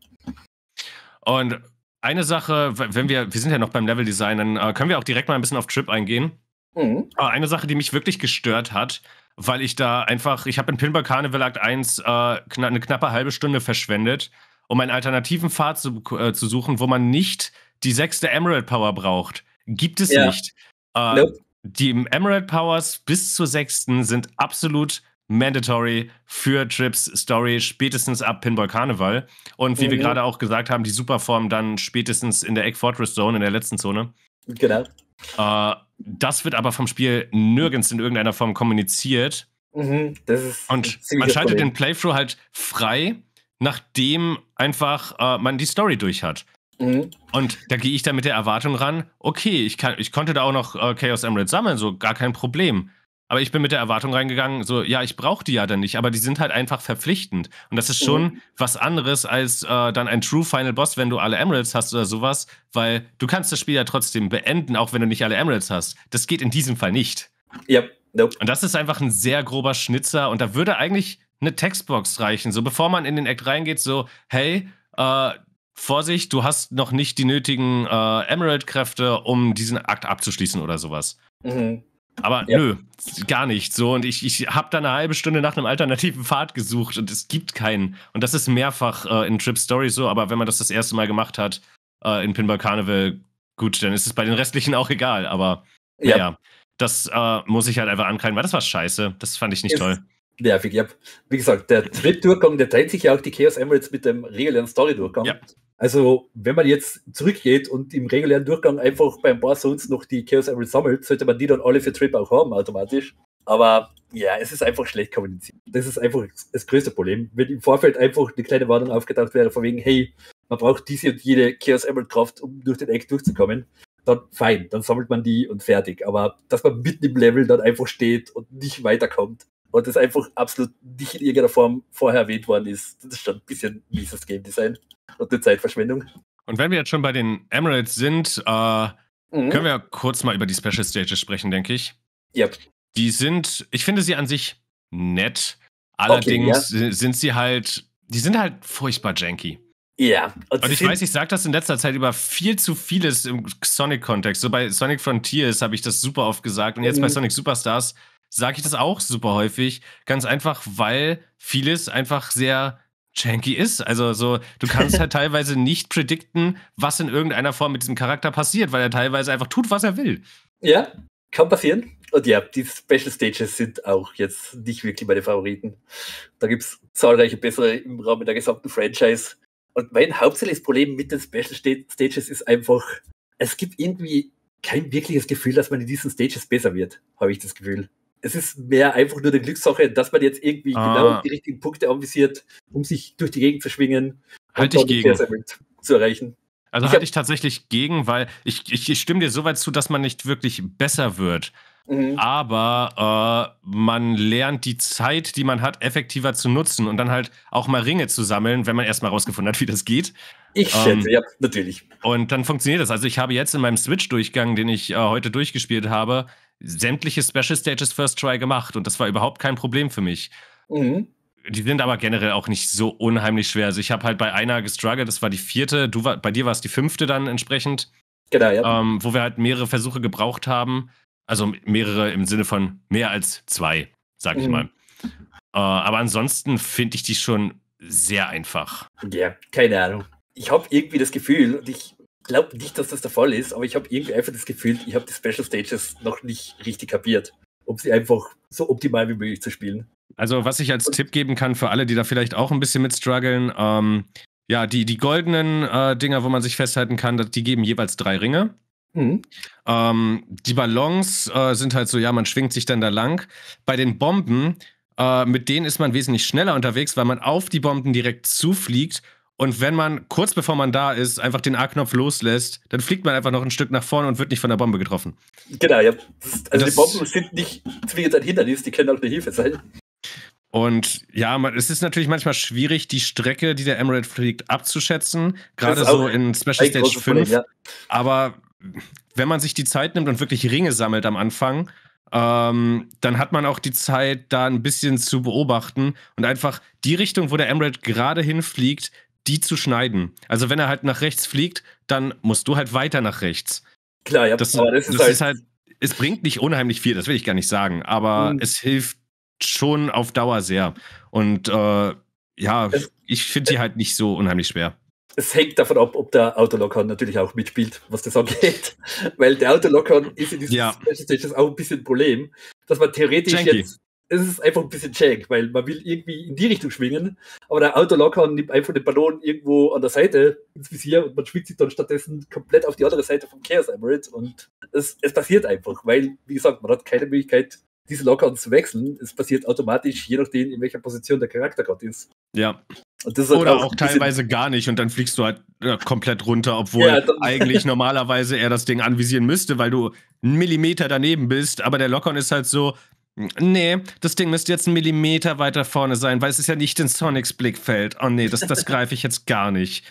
Und eine Sache, wenn wir, wir sind ja noch beim Leveldesign, dann äh, können wir auch direkt mal ein bisschen auf Trip eingehen. Mhm. Äh, eine Sache, die mich wirklich gestört hat, weil ich da einfach, ich habe in Pinball Carnival Act 1 äh, kna eine knappe halbe Stunde verschwendet, um einen alternativen Pfad zu, äh, zu suchen, wo man nicht die sechste Emerald Power braucht. Gibt es ja. nicht. Äh, nope. Die Emerald Powers bis zur sechsten sind absolut mandatory für Trips Story spätestens ab Pinball Carnival. Und wie mhm. wir gerade auch gesagt haben, die Superform dann spätestens in der Egg Fortress Zone, in der letzten Zone. Genau. Äh, das wird aber vom Spiel nirgends in irgendeiner Form kommuniziert. Mhm, und man schaltet Problem. den Playthrough halt frei, nachdem einfach äh, man die Story durch hat. Mhm. Und da gehe ich dann mit der Erwartung ran, okay, ich, kann, ich konnte da auch noch äh, Chaos Emerald sammeln, so gar kein Problem. Aber ich bin mit der Erwartung reingegangen, so, ja, ich brauche die ja dann nicht, aber die sind halt einfach verpflichtend. Und das ist schon mhm. was anderes als äh, dann ein True Final Boss, wenn du alle Emeralds hast oder sowas, weil du kannst das Spiel ja trotzdem beenden, auch wenn du nicht alle Emeralds hast. Das geht in diesem Fall nicht. Ja, nope. Und das ist einfach ein sehr grober Schnitzer und da würde eigentlich eine Textbox reichen. So, bevor man in den Act reingeht, so, hey, äh, Vorsicht, du hast noch nicht die nötigen äh, Emerald-Kräfte, um diesen Akt abzuschließen oder sowas. Mhm. Aber ja. nö, gar nicht so. Und ich, ich habe da eine halbe Stunde nach einem alternativen Pfad gesucht und es gibt keinen. Und das ist mehrfach äh, in Trip Story so, aber wenn man das das erste Mal gemacht hat äh, in Pinball Carnival, gut, dann ist es bei den restlichen auch egal. Aber ja, naja, das äh, muss ich halt einfach ankreiden, weil das war scheiße. Das fand ich nicht ist toll. Nervig, ja. Wie gesagt, der Trip-Durchgang, der teilt sich ja auch die Chaos Emeralds mit dem regulären Story-Durchgang. Ja. Also, wenn man jetzt zurückgeht und im regulären Durchgang einfach beim paar Zones noch die Chaos Emerald sammelt, sollte man die dann alle für Trip auch haben, automatisch. Aber ja, es ist einfach schlecht kommuniziert. Das ist einfach das größte Problem. Wenn im Vorfeld einfach eine kleine Warnung aufgetaucht wäre, von wegen, hey, man braucht diese und jede Chaos Emerald Kraft, um durch den Eck durchzukommen, dann fein, dann sammelt man die und fertig. Aber dass man mitten im Level dann einfach steht und nicht weiterkommt und das einfach absolut nicht in irgendeiner Form vorher erwähnt worden ist, das ist schon ein bisschen mieses Game Design und eine Zeitverschwendung. Und wenn wir jetzt schon bei den Emeralds sind, äh, mhm. können wir kurz mal über die Special Stages sprechen, denke ich. Ja. Die sind, ich finde sie an sich nett. Allerdings okay, ja. sind sie halt, die sind halt furchtbar janky. Ja. Und, und ich weiß, ich sage das in letzter Zeit über viel zu vieles im Sonic-Kontext. So bei Sonic Frontiers habe ich das super oft gesagt. Und jetzt mhm. bei Sonic Superstars sage ich das auch super häufig. Ganz einfach, weil vieles einfach sehr janky ist. Also so, du kannst halt teilweise nicht predikten, was in irgendeiner Form mit diesem Charakter passiert, weil er teilweise einfach tut, was er will. Ja, kann passieren. Und ja, die Special Stages sind auch jetzt nicht wirklich meine Favoriten. Da gibt es zahlreiche bessere im Rahmen der gesamten Franchise. Und mein hauptsächliches Problem mit den Special Stages ist einfach, es gibt irgendwie kein wirkliches Gefühl, dass man in diesen Stages besser wird, habe ich das Gefühl es ist mehr einfach nur eine Glückssache, dass man jetzt irgendwie ah. genau die richtigen Punkte anvisiert, um sich durch die Gegend zu schwingen halt und ich gegen. zu erreichen. Also ich halte ich tatsächlich gegen, weil ich, ich, ich stimme dir so weit zu, dass man nicht wirklich besser wird. Mhm. Aber äh, man lernt die Zeit, die man hat, effektiver zu nutzen und dann halt auch mal Ringe zu sammeln, wenn man erstmal rausgefunden hat, wie das geht. Ich schätze, ähm, ja, natürlich. Und dann funktioniert das. Also ich habe jetzt in meinem Switch-Durchgang, den ich äh, heute durchgespielt habe, sämtliche Special Stages First Try gemacht und das war überhaupt kein Problem für mich. Mhm. Die sind aber generell auch nicht so unheimlich schwer. Also ich habe halt bei einer gestruggelt, das war die vierte, du war, bei dir war es die fünfte dann entsprechend. Genau, ja. Ähm, wo wir halt mehrere Versuche gebraucht haben. Also mehrere im Sinne von mehr als zwei, sag ich mhm. mal. Äh, aber ansonsten finde ich die schon sehr einfach. Ja, keine Ahnung. Ich habe irgendwie das Gefühl, und ich glaube nicht, dass das der Fall ist, aber ich habe irgendwie einfach das Gefühl, ich habe die Special Stages noch nicht richtig kapiert, um sie einfach so optimal wie möglich zu spielen. Also, was ich als und, Tipp geben kann für alle, die da vielleicht auch ein bisschen mit strugglen, ähm, ja, die, die goldenen äh, Dinger, wo man sich festhalten kann, die geben jeweils drei Ringe. Mhm. Ähm, die Ballons äh, sind halt so, ja, man schwingt sich dann da lang. Bei den Bomben, äh, mit denen ist man wesentlich schneller unterwegs, weil man auf die Bomben direkt zufliegt und wenn man kurz bevor man da ist, einfach den A-Knopf loslässt, dann fliegt man einfach noch ein Stück nach vorne und wird nicht von der Bombe getroffen. Genau, ja. Ist, also das, die Bomben sind nicht zwingend ein Hindernis, die können auch eine Hilfe sein. Und ja, man, es ist natürlich manchmal schwierig, die Strecke, die der Emerald fliegt, abzuschätzen. Gerade so in Special Stage 5. Problem, ja. Aber wenn man sich die Zeit nimmt und wirklich Ringe sammelt am Anfang, ähm, dann hat man auch die Zeit, da ein bisschen zu beobachten und einfach die Richtung, wo der Emerald gerade hinfliegt, die zu schneiden. Also wenn er halt nach rechts fliegt, dann musst du halt weiter nach rechts. Klar, ja, das, aber das, ist, das halt ist, halt, es bringt nicht unheimlich viel, das will ich gar nicht sagen, aber mhm. es hilft schon auf Dauer sehr. Und äh, ja, es, ich finde die halt nicht so unheimlich schwer. Es hängt davon ab, ob der Autolocker natürlich auch mitspielt, was das angeht. Weil der Autolocker ist in diesen ja. Stages auch ein bisschen ein Problem, dass man theoretisch Janky. jetzt es ist einfach ein bisschen jank, weil man will irgendwie in die Richtung schwingen, aber der Autolocker nimmt einfach den Ballon irgendwo an der Seite ins Visier und man schwingt sich dann stattdessen komplett auf die andere Seite vom Chaos Emerald und es, es passiert einfach, weil, wie gesagt, man hat keine Möglichkeit, diese Lockern zu wechseln. Es passiert automatisch, je nachdem, in welcher Position der Charakter gerade ist. Ja. Halt Oder auch, auch teilweise gar nicht und dann fliegst du halt ja, komplett runter, obwohl ja, eigentlich normalerweise er das Ding anvisieren müsste, weil du einen Millimeter daneben bist. Aber der Lockern ist halt so, Nee, das Ding müsste jetzt einen Millimeter weiter vorne sein, weil es ist ja nicht in Sonics Blickfeld. Oh nee, das, das greife ich jetzt gar nicht.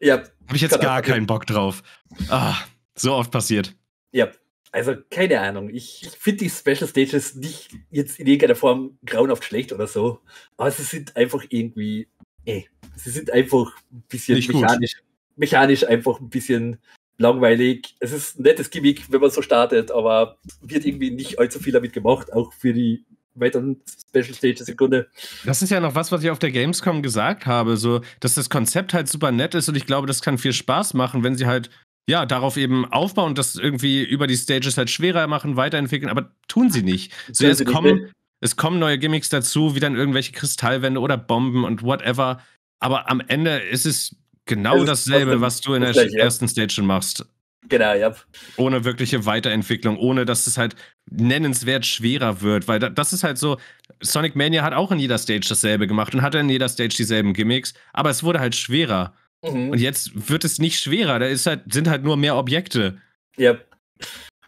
Ja. Habe ich jetzt gar keinen Bock drauf. Ah, so oft passiert. Ja, also keine Ahnung. Ich, finde die Special Stages nicht jetzt in irgendeiner Form grauenhaft schlecht oder so. Aber sie sind einfach irgendwie, ey, eh, sie sind einfach ein bisschen mechanisch, mechanisch einfach ein bisschen langweilig. Es ist ein nettes Gimmick, wenn man so startet, aber wird irgendwie nicht allzu viel damit gemacht, auch für die weiteren Special Stages im Grunde. Das ist ja noch was, was ich auf der Gamescom gesagt habe, so, dass das Konzept halt super nett ist und ich glaube, das kann viel Spaß machen, wenn sie halt ja, darauf eben aufbauen und das irgendwie über die Stages halt schwerer machen, weiterentwickeln, aber tun sie nicht. So, es, kommen, es kommen neue Gimmicks dazu, wie dann irgendwelche Kristallwände oder Bomben und whatever. Aber am Ende ist es genau es dasselbe, was du in der gleich, ersten Stage schon machst. Genau, ja. Ohne wirkliche Weiterentwicklung, ohne dass es halt nennenswert schwerer wird, weil das ist halt so, Sonic Mania hat auch in jeder Stage dasselbe gemacht und hatte in jeder Stage dieselben Gimmicks, aber es wurde halt schwerer. Mhm. Und jetzt wird es nicht schwerer, da ist halt, sind halt nur mehr Objekte. Ja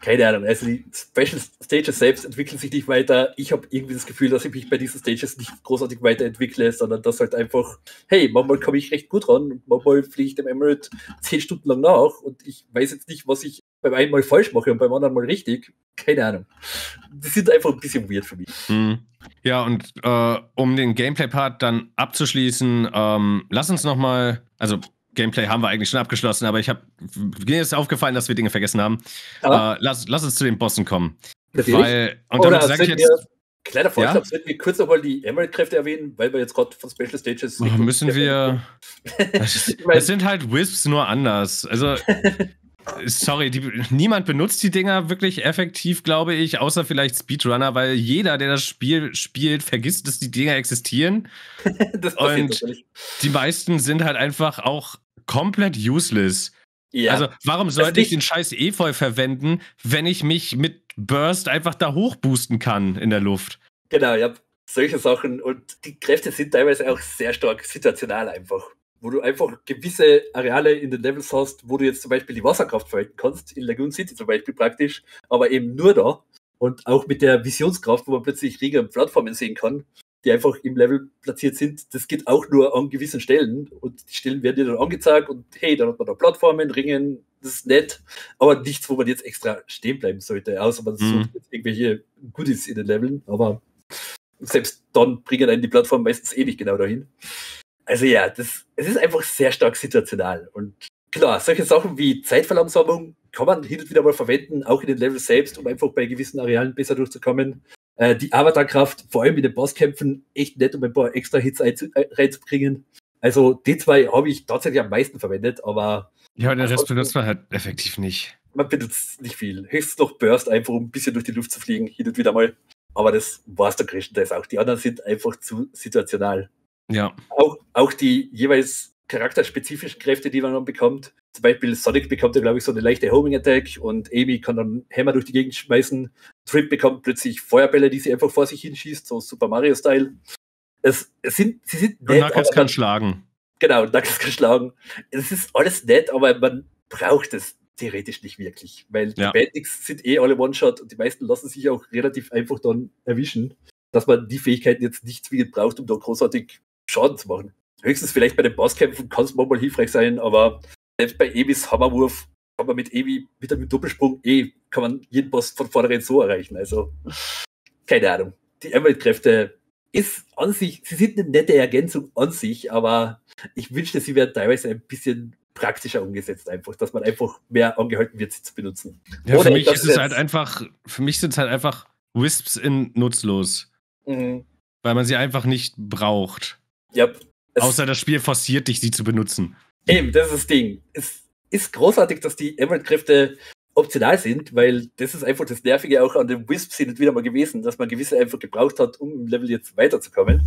keine Ahnung, also die Special Stages selbst entwickeln sich nicht weiter. Ich habe irgendwie das Gefühl, dass ich mich bei diesen Stages nicht großartig weiterentwickle, sondern dass halt einfach, hey, manchmal komme ich recht gut ran manchmal fliege ich dem Emerald zehn Stunden lang nach und ich weiß jetzt nicht, was ich beim einen Mal falsch mache und beim anderen Mal richtig. Keine Ahnung. Die sind einfach ein bisschen weird für mich. Mhm. Ja, und äh, um den Gameplay-Part dann abzuschließen, ähm, lass uns nochmal, also Gameplay haben wir eigentlich schon abgeschlossen, aber ich habe mir ist aufgefallen, dass wir Dinge vergessen haben. Äh, lass, lass uns zu den Bossen kommen. Natürlich. Weil, und damit sage ich jetzt. Kleiner Vorschlag, ja? sollten wir kurz nochmal die Emerald-Kräfte erwähnen, weil wir jetzt gerade von Special Stages. Oh, müssen wir. Es sind halt Wisps nur anders. Also. Sorry, die, niemand benutzt die Dinger wirklich effektiv, glaube ich, außer vielleicht Speedrunner, weil jeder, der das Spiel spielt, vergisst, dass die Dinger existieren. das Und die meisten sind halt einfach auch komplett useless. Ja. Also, warum sollte ich den scheiß Efeu verwenden, wenn ich mich mit Burst einfach da hochboosten kann in der Luft? Genau, ja. Solche Sachen. Und die Kräfte sind teilweise auch sehr stark situational einfach wo du einfach gewisse Areale in den Levels hast, wo du jetzt zum Beispiel die Wasserkraft verwenden kannst, in Lagoon City zum Beispiel praktisch, aber eben nur da. Und auch mit der Visionskraft, wo man plötzlich Riege und Plattformen sehen kann, die einfach im Level platziert sind, das geht auch nur an gewissen Stellen. Und die Stellen werden dir dann angezeigt und hey, dann hat man da Plattformen, Ringen, das ist nett, aber nichts, wo man jetzt extra stehen bleiben sollte, außer man mhm. sucht jetzt irgendwelche Goodies in den Leveln, aber selbst dann bringen einen die Plattformen meistens eh nicht genau dahin. Also ja, das, es ist einfach sehr stark situational. Und klar, solche Sachen wie Zeitverlangsamung kann man hin und wieder mal verwenden, auch in den Level selbst, um einfach bei gewissen Arealen besser durchzukommen. Äh, die Avatarkraft, vor allem in den Bosskämpfen, echt nett, um ein paar extra Hits äh, reinzubringen. Also die zwei habe ich tatsächlich am meisten verwendet, aber. Ja, der Rest benutzt man halt effektiv nicht. Man benutzt nicht viel. Höchstens noch Burst, einfach um ein bisschen durch die Luft zu fliegen, hin und wieder mal. Aber das war es der größtenteils auch. Die anderen sind einfach zu situational. Ja. Auch, auch die jeweils charakterspezifischen Kräfte, die man dann bekommt. Zum Beispiel Sonic bekommt ja, glaube ich, so eine leichte Homing Attack und Amy kann dann Hammer durch die Gegend schmeißen. Trip bekommt plötzlich Feuerbälle, die sie einfach vor sich hinschießt, so Super Mario-Style. Es, es sind, sie sind nett. Und Knuckles kann schlagen. Genau, Knuckles kann schlagen. Es ist alles nett, aber man braucht es theoretisch nicht wirklich, weil ja. die Bandits sind eh alle One-Shot und die meisten lassen sich auch relativ einfach dann erwischen, dass man die Fähigkeiten jetzt nicht zwingend braucht, um da großartig Schaden zu machen. Höchstens vielleicht bei den Bosskämpfen kann es manchmal hilfreich sein, aber selbst bei Evis Hammerwurf kann man mit Evi mit einem Doppelsprung eh, kann man jeden Boss von vornherein so erreichen. Also, keine Ahnung. Die Emerald-Kräfte ist an sich, sie sind eine nette Ergänzung an sich, aber ich wünschte, sie wären teilweise ein bisschen praktischer umgesetzt, einfach, dass man einfach mehr angehalten wird, sie zu benutzen. Ja, für mich ist es halt einfach, für mich sind es halt einfach Wisps in nutzlos. Mhm. Weil man sie einfach nicht braucht. Ja. Außer das Spiel forciert dich, sie zu benutzen. Eben, das ist das Ding. Es ist großartig, dass die Emerald-Kräfte optional sind, weil das ist einfach das Nervige auch an den Wisps hin und wieder mal gewesen, dass man gewisse einfach gebraucht hat, um im Level jetzt weiterzukommen.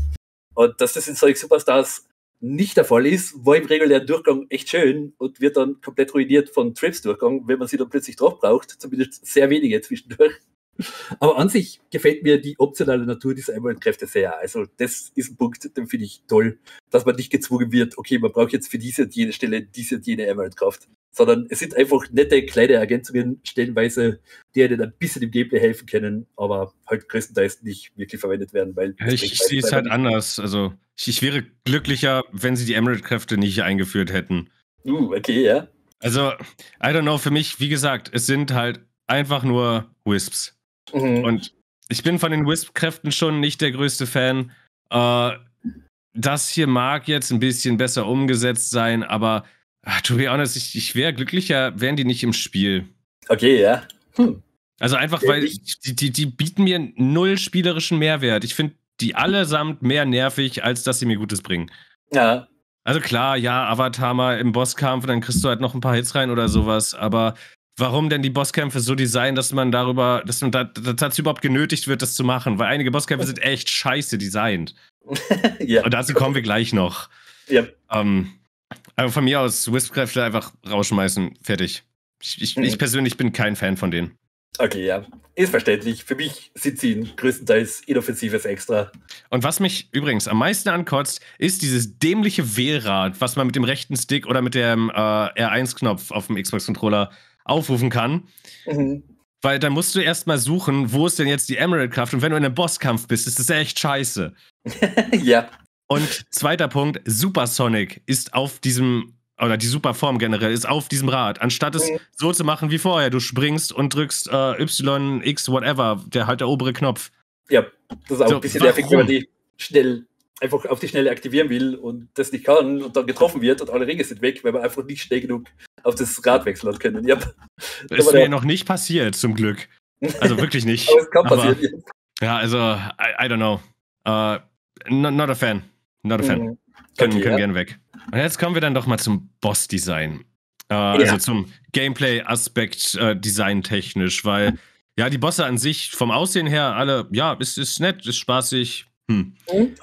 Und dass das in Sonic Superstars nicht der Fall ist, war im regulären Durchgang echt schön und wird dann komplett ruiniert von Trips Durchgang, wenn man sie dann plötzlich drauf braucht, zumindest sehr wenige zwischendurch. Aber an sich gefällt mir die optionale Natur dieser Emerald-Kräfte sehr. Also das ist ein Punkt, den finde ich toll, dass man nicht gezwungen wird, okay, man braucht jetzt für diese und jene Stelle diese und jene Emerald-Kraft. Sondern es sind einfach nette kleine Ergänzungen stellenweise, die einen ein bisschen im Gameplay helfen können, aber halt größtenteils nicht wirklich verwendet werden, weil. Ja, ich, ich sehe es halt anders. Also ich, ich wäre glücklicher, wenn sie die Emerald-Kräfte nicht eingeführt hätten. Uh, okay, ja. Also, I don't know, für mich, wie gesagt, es sind halt einfach nur Wisps. Mhm. Und ich bin von den Wisp-Kräften schon nicht der größte Fan. Äh, das hier mag jetzt ein bisschen besser umgesetzt sein, aber ach, to be honest, ich, ich wäre glücklicher, wären die nicht im Spiel. Okay, ja. Hm. Also einfach, weil die, die, die bieten mir null spielerischen Mehrwert. Ich finde die allesamt mehr nervig, als dass sie mir Gutes bringen. Ja. Also klar, ja, Avatar mal im Bosskampf, dann kriegst du halt noch ein paar Hits rein oder sowas, aber warum denn die Bosskämpfe so designen, dass man darüber, dass man da, dazu überhaupt genötigt wird, das zu machen, weil einige Bosskämpfe sind echt scheiße designt. ja. Und dazu kommen wir gleich noch. Ja. Ähm, aber von mir aus, Wisp-Kräfte einfach rausschmeißen, fertig. Ich, ich, mhm. ich, persönlich bin kein Fan von denen. Okay, ja. Ist verständlich. Für mich sind sie ein größtenteils inoffensives Extra. Und was mich übrigens am meisten ankotzt, ist dieses dämliche Wählrad, was man mit dem rechten Stick oder mit dem äh, R1-Knopf auf dem Xbox-Controller aufrufen kann. Mhm. Weil dann musst du erstmal suchen, wo ist denn jetzt die Emerald-Kraft? Und wenn du in einem Bosskampf bist, ist das echt scheiße. ja. Und zweiter Punkt, Supersonic ist auf diesem, oder die Superform generell ist auf diesem Rad. Anstatt es mhm. so zu machen wie vorher, du springst und drückst äh, Y, X, whatever, der halt der obere Knopf. Ja, das ist auch so, ein bisschen nervig, wenn man die schnell einfach auf die Schnelle aktivieren will und das nicht kann und dann getroffen wird und alle Ringe sind weg, weil man einfach nicht schnell genug auf das Rad wechseln hat können. Ja. Das ist mir noch nicht passiert, zum Glück. Also wirklich nicht. Aber es kann passieren. ja, also, I, I don't know. Uh, not, not, a fan. Not a fan. Mhm. Können, okay, können ja. gerne weg. Und jetzt kommen wir dann doch mal zum Boss-Design. Uh, ja. Also zum Gameplay-Aspekt uh, designtechnisch, weil ja, die Bosse an sich vom Aussehen her alle, ja, ist, ist nett, ist spaßig, hm.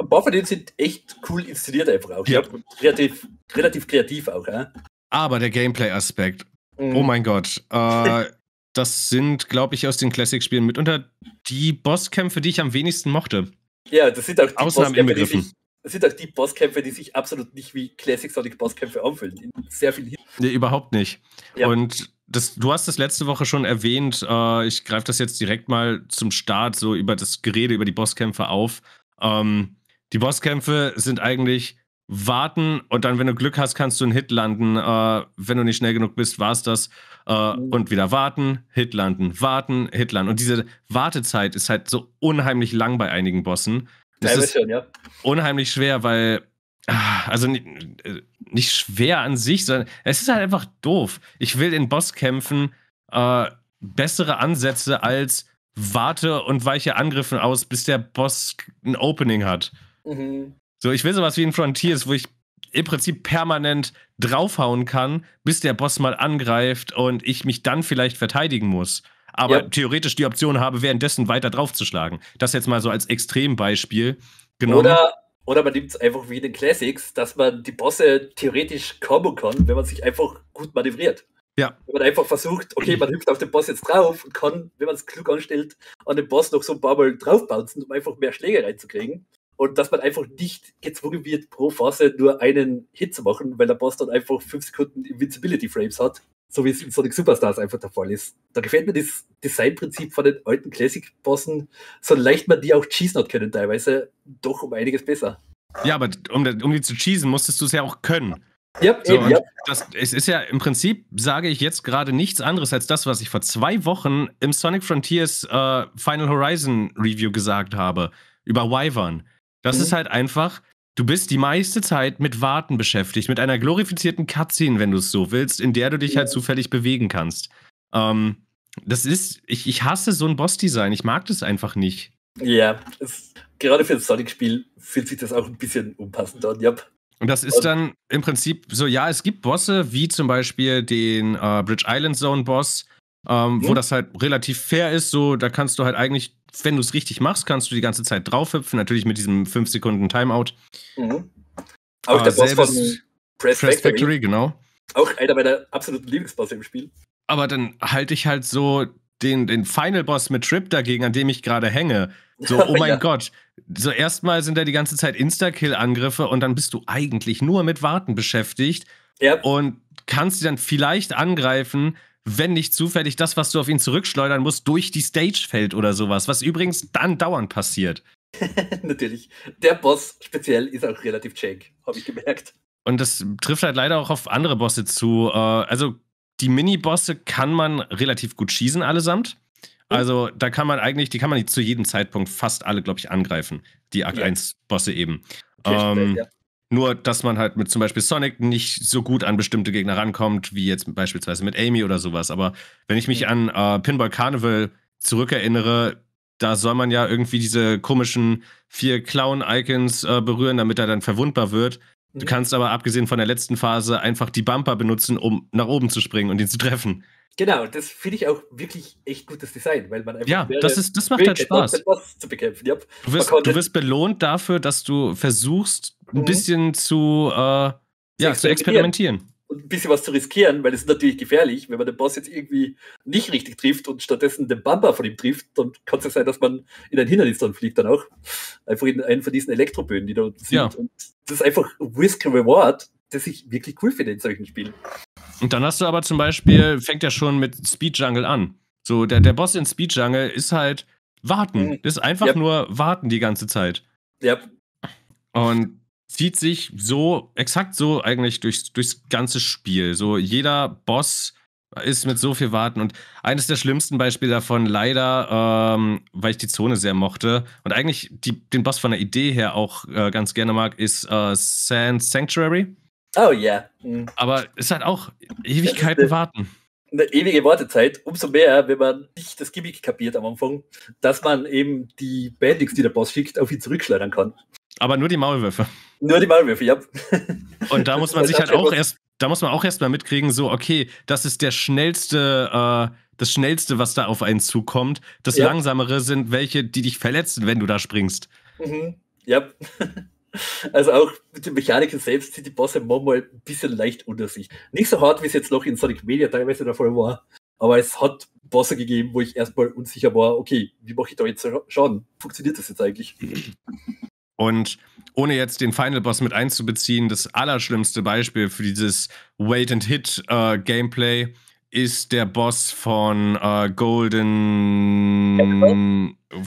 Paar von denen sind echt cool inszeniert einfach auch. Ja. Relativ, relativ kreativ auch. Ja? Aber der Gameplay-Aspekt, mhm. oh mein Gott, äh, das sind, glaube ich, aus den Classic-Spielen mitunter die Bosskämpfe, die ich am wenigsten mochte. Ja, das sind auch die Ausnahmen Bosskämpfe, die sich, das sind auch die Bosskämpfe, die sich absolut nicht wie Classic Sonic Bosskämpfe anfühlen. In sehr viel Nee, überhaupt nicht. Ja. Und das, du hast das letzte Woche schon erwähnt. Äh, ich greife das jetzt direkt mal zum Start so über das Gerede über die Bosskämpfe auf. Ähm, die Bosskämpfe sind eigentlich warten und dann, wenn du Glück hast, kannst du einen Hit landen. Äh, wenn du nicht schnell genug bist, war es das. Äh, mhm. Und wieder warten, Hit landen, warten, Hit landen. Und diese Wartezeit ist halt so unheimlich lang bei einigen Bossen. Das ist schon, ja. unheimlich schwer, weil, ah, also nicht schwer an sich, sondern es ist halt einfach doof. Ich will in Bosskämpfen äh, bessere Ansätze als warte und weiche Angriffe aus, bis der Boss ein Opening hat. Mhm. So, ich will sowas wie in Frontiers, wo ich im Prinzip permanent draufhauen kann, bis der Boss mal angreift und ich mich dann vielleicht verteidigen muss. Aber ja. theoretisch die Option habe, währenddessen weiter draufzuschlagen. Das jetzt mal so als Extrembeispiel genommen. Oder, oder man nimmt es einfach wie in den Classics, dass man die Bosse theoretisch kommen kann, wenn man sich einfach gut manövriert. Ja. Wenn man einfach versucht, okay, man hüpft auf den Boss jetzt drauf und kann, wenn man es klug anstellt, an den Boss noch so ein paar Mal draufbouncen, um einfach mehr Schläge reinzukriegen. Und dass man einfach nicht gezwungen wird, pro Phase nur einen Hit zu machen, weil der Boss dann einfach 5 Sekunden Invincibility Frames hat, so wie es in Sonic Superstars einfach der Fall ist. Da gefällt mir das Designprinzip von den alten Classic-Bossen, so leicht man die auch Cheese Not können teilweise, doch um einiges besser. Ja, aber um, um die zu cheesen, musstest du es ja auch können. Ja, so, eben, ja. Das, es ist ja im Prinzip, sage ich jetzt gerade nichts anderes als das, was ich vor zwei Wochen im Sonic Frontiers äh, Final Horizon Review gesagt habe über Wyvern. Das mhm. ist halt einfach, du bist die meiste Zeit mit Warten beschäftigt, mit einer glorifizierten Cutscene, wenn du es so willst, in der du dich halt zufällig bewegen kannst. Ähm, das ist, ich, ich hasse so ein Boss-Design. Ich mag das einfach nicht. Ja, es, gerade für ein Sonic-Spiel fühlt sich das auch ein bisschen unpassend an, ja. Und das ist dann im Prinzip so, ja, es gibt Bosse, wie zum Beispiel den äh, Bridge Island Zone Boss, ähm, mhm. wo das halt relativ fair ist. So, da kannst du halt eigentlich, wenn du es richtig machst, kannst du die ganze Zeit draufhüpfen, natürlich mit diesem 5 Sekunden Timeout. Mhm. Auch äh, der Boss von Press, Press Factory. Factory, genau. Auch einer meiner absoluten Lieblingsbosse im Spiel. Aber dann halte ich halt so den, den Final Boss mit Trip dagegen, an dem ich gerade hänge. So, oh mein ja. Gott. So, erstmal sind da die ganze Zeit Insta-Kill-Angriffe und dann bist du eigentlich nur mit Warten beschäftigt. Ja. Und kannst sie dann vielleicht angreifen, wenn nicht zufällig das, was du auf ihn zurückschleudern musst, durch die Stage fällt oder sowas. Was übrigens dann dauernd passiert. Natürlich. Der Boss speziell ist auch relativ jank, habe ich gemerkt. Und das trifft halt leider auch auf andere Bosse zu. Äh, also, die Mini-Bosse kann man relativ gut schießen, allesamt. Also da kann man eigentlich, die kann man zu jedem Zeitpunkt fast alle, glaube ich, angreifen. Die Akt ja. 1-Bosse eben. Ähm, ja. Nur, dass man halt mit zum Beispiel Sonic nicht so gut an bestimmte Gegner rankommt, wie jetzt beispielsweise mit Amy oder sowas. Aber wenn ich mich an äh, Pinball Carnival zurückerinnere, da soll man ja irgendwie diese komischen vier Clown-Icons äh, berühren, damit er dann verwundbar wird. Du kannst aber abgesehen von der letzten Phase einfach die Bumper benutzen, um nach oben zu springen und ihn zu treffen. Genau, das finde ich auch wirklich echt gutes Design, weil man einfach. Ja, das, ist, das macht halt Spaß. Zu bekämpfen. Ja, du, wirst, du wirst belohnt dafür, dass du versuchst, ein mhm. bisschen zu, äh, ja, zu experimentieren. Und ein bisschen was zu riskieren, weil es ist natürlich gefährlich, wenn man den Boss jetzt irgendwie nicht richtig trifft und stattdessen den Bumper von ihm trifft, dann kann es ja sein, dass man in ein Hindernis dann fliegt dann auch. Einfach in einen von diesen Elektroböden, die da sind. Ja. Und das ist einfach Risk Reward, das ich wirklich cool finde in solchen Spielen. Und dann hast du aber zum Beispiel, fängt ja schon mit Speed Jungle an. So, der, der Boss in Speed Jungle ist halt warten. Mhm. Ist einfach yep. nur warten die ganze Zeit. Ja. Yep. Und zieht sich so, exakt so eigentlich durchs, durchs ganze Spiel. So, jeder Boss ist mit so viel Warten. Und eines der schlimmsten Beispiele davon, leider, ähm, weil ich die Zone sehr mochte und eigentlich die, den Boss von der Idee her auch äh, ganz gerne mag, ist äh, Sand Sanctuary. Oh ja. Yeah. Mhm. Aber es ist halt auch Ewigkeiten eine, warten. Eine ewige Wartezeit. Umso mehr, wenn man nicht das Gimmick kapiert am Anfang, dass man eben die Bandings, die der Boss schickt, auf ihn zurückschleudern kann. Aber nur die Maulwürfe. Nur die Maulwürfe, ja. Und da muss man sich halt auch erst, da muss man auch erstmal mitkriegen, so, okay, das ist der schnellste, äh, das schnellste, was da auf einen zukommt. Das ja. langsamere sind welche, die dich verletzen, wenn du da springst. Mhm. Ja. Also auch mit den Mechaniken selbst sind die Bosse manchmal ein bisschen leicht unter sich. Nicht so hart, wie es jetzt noch in Sonic Media teilweise der Fall war, aber es hat Bosse gegeben, wo ich erstmal unsicher war, okay, wie mache ich da jetzt Schaden? Funktioniert das jetzt eigentlich? Und ohne jetzt den Final Boss mit einzubeziehen, das allerschlimmste Beispiel für dieses Wait and Hit äh, Gameplay ist der Boss von äh, Golden.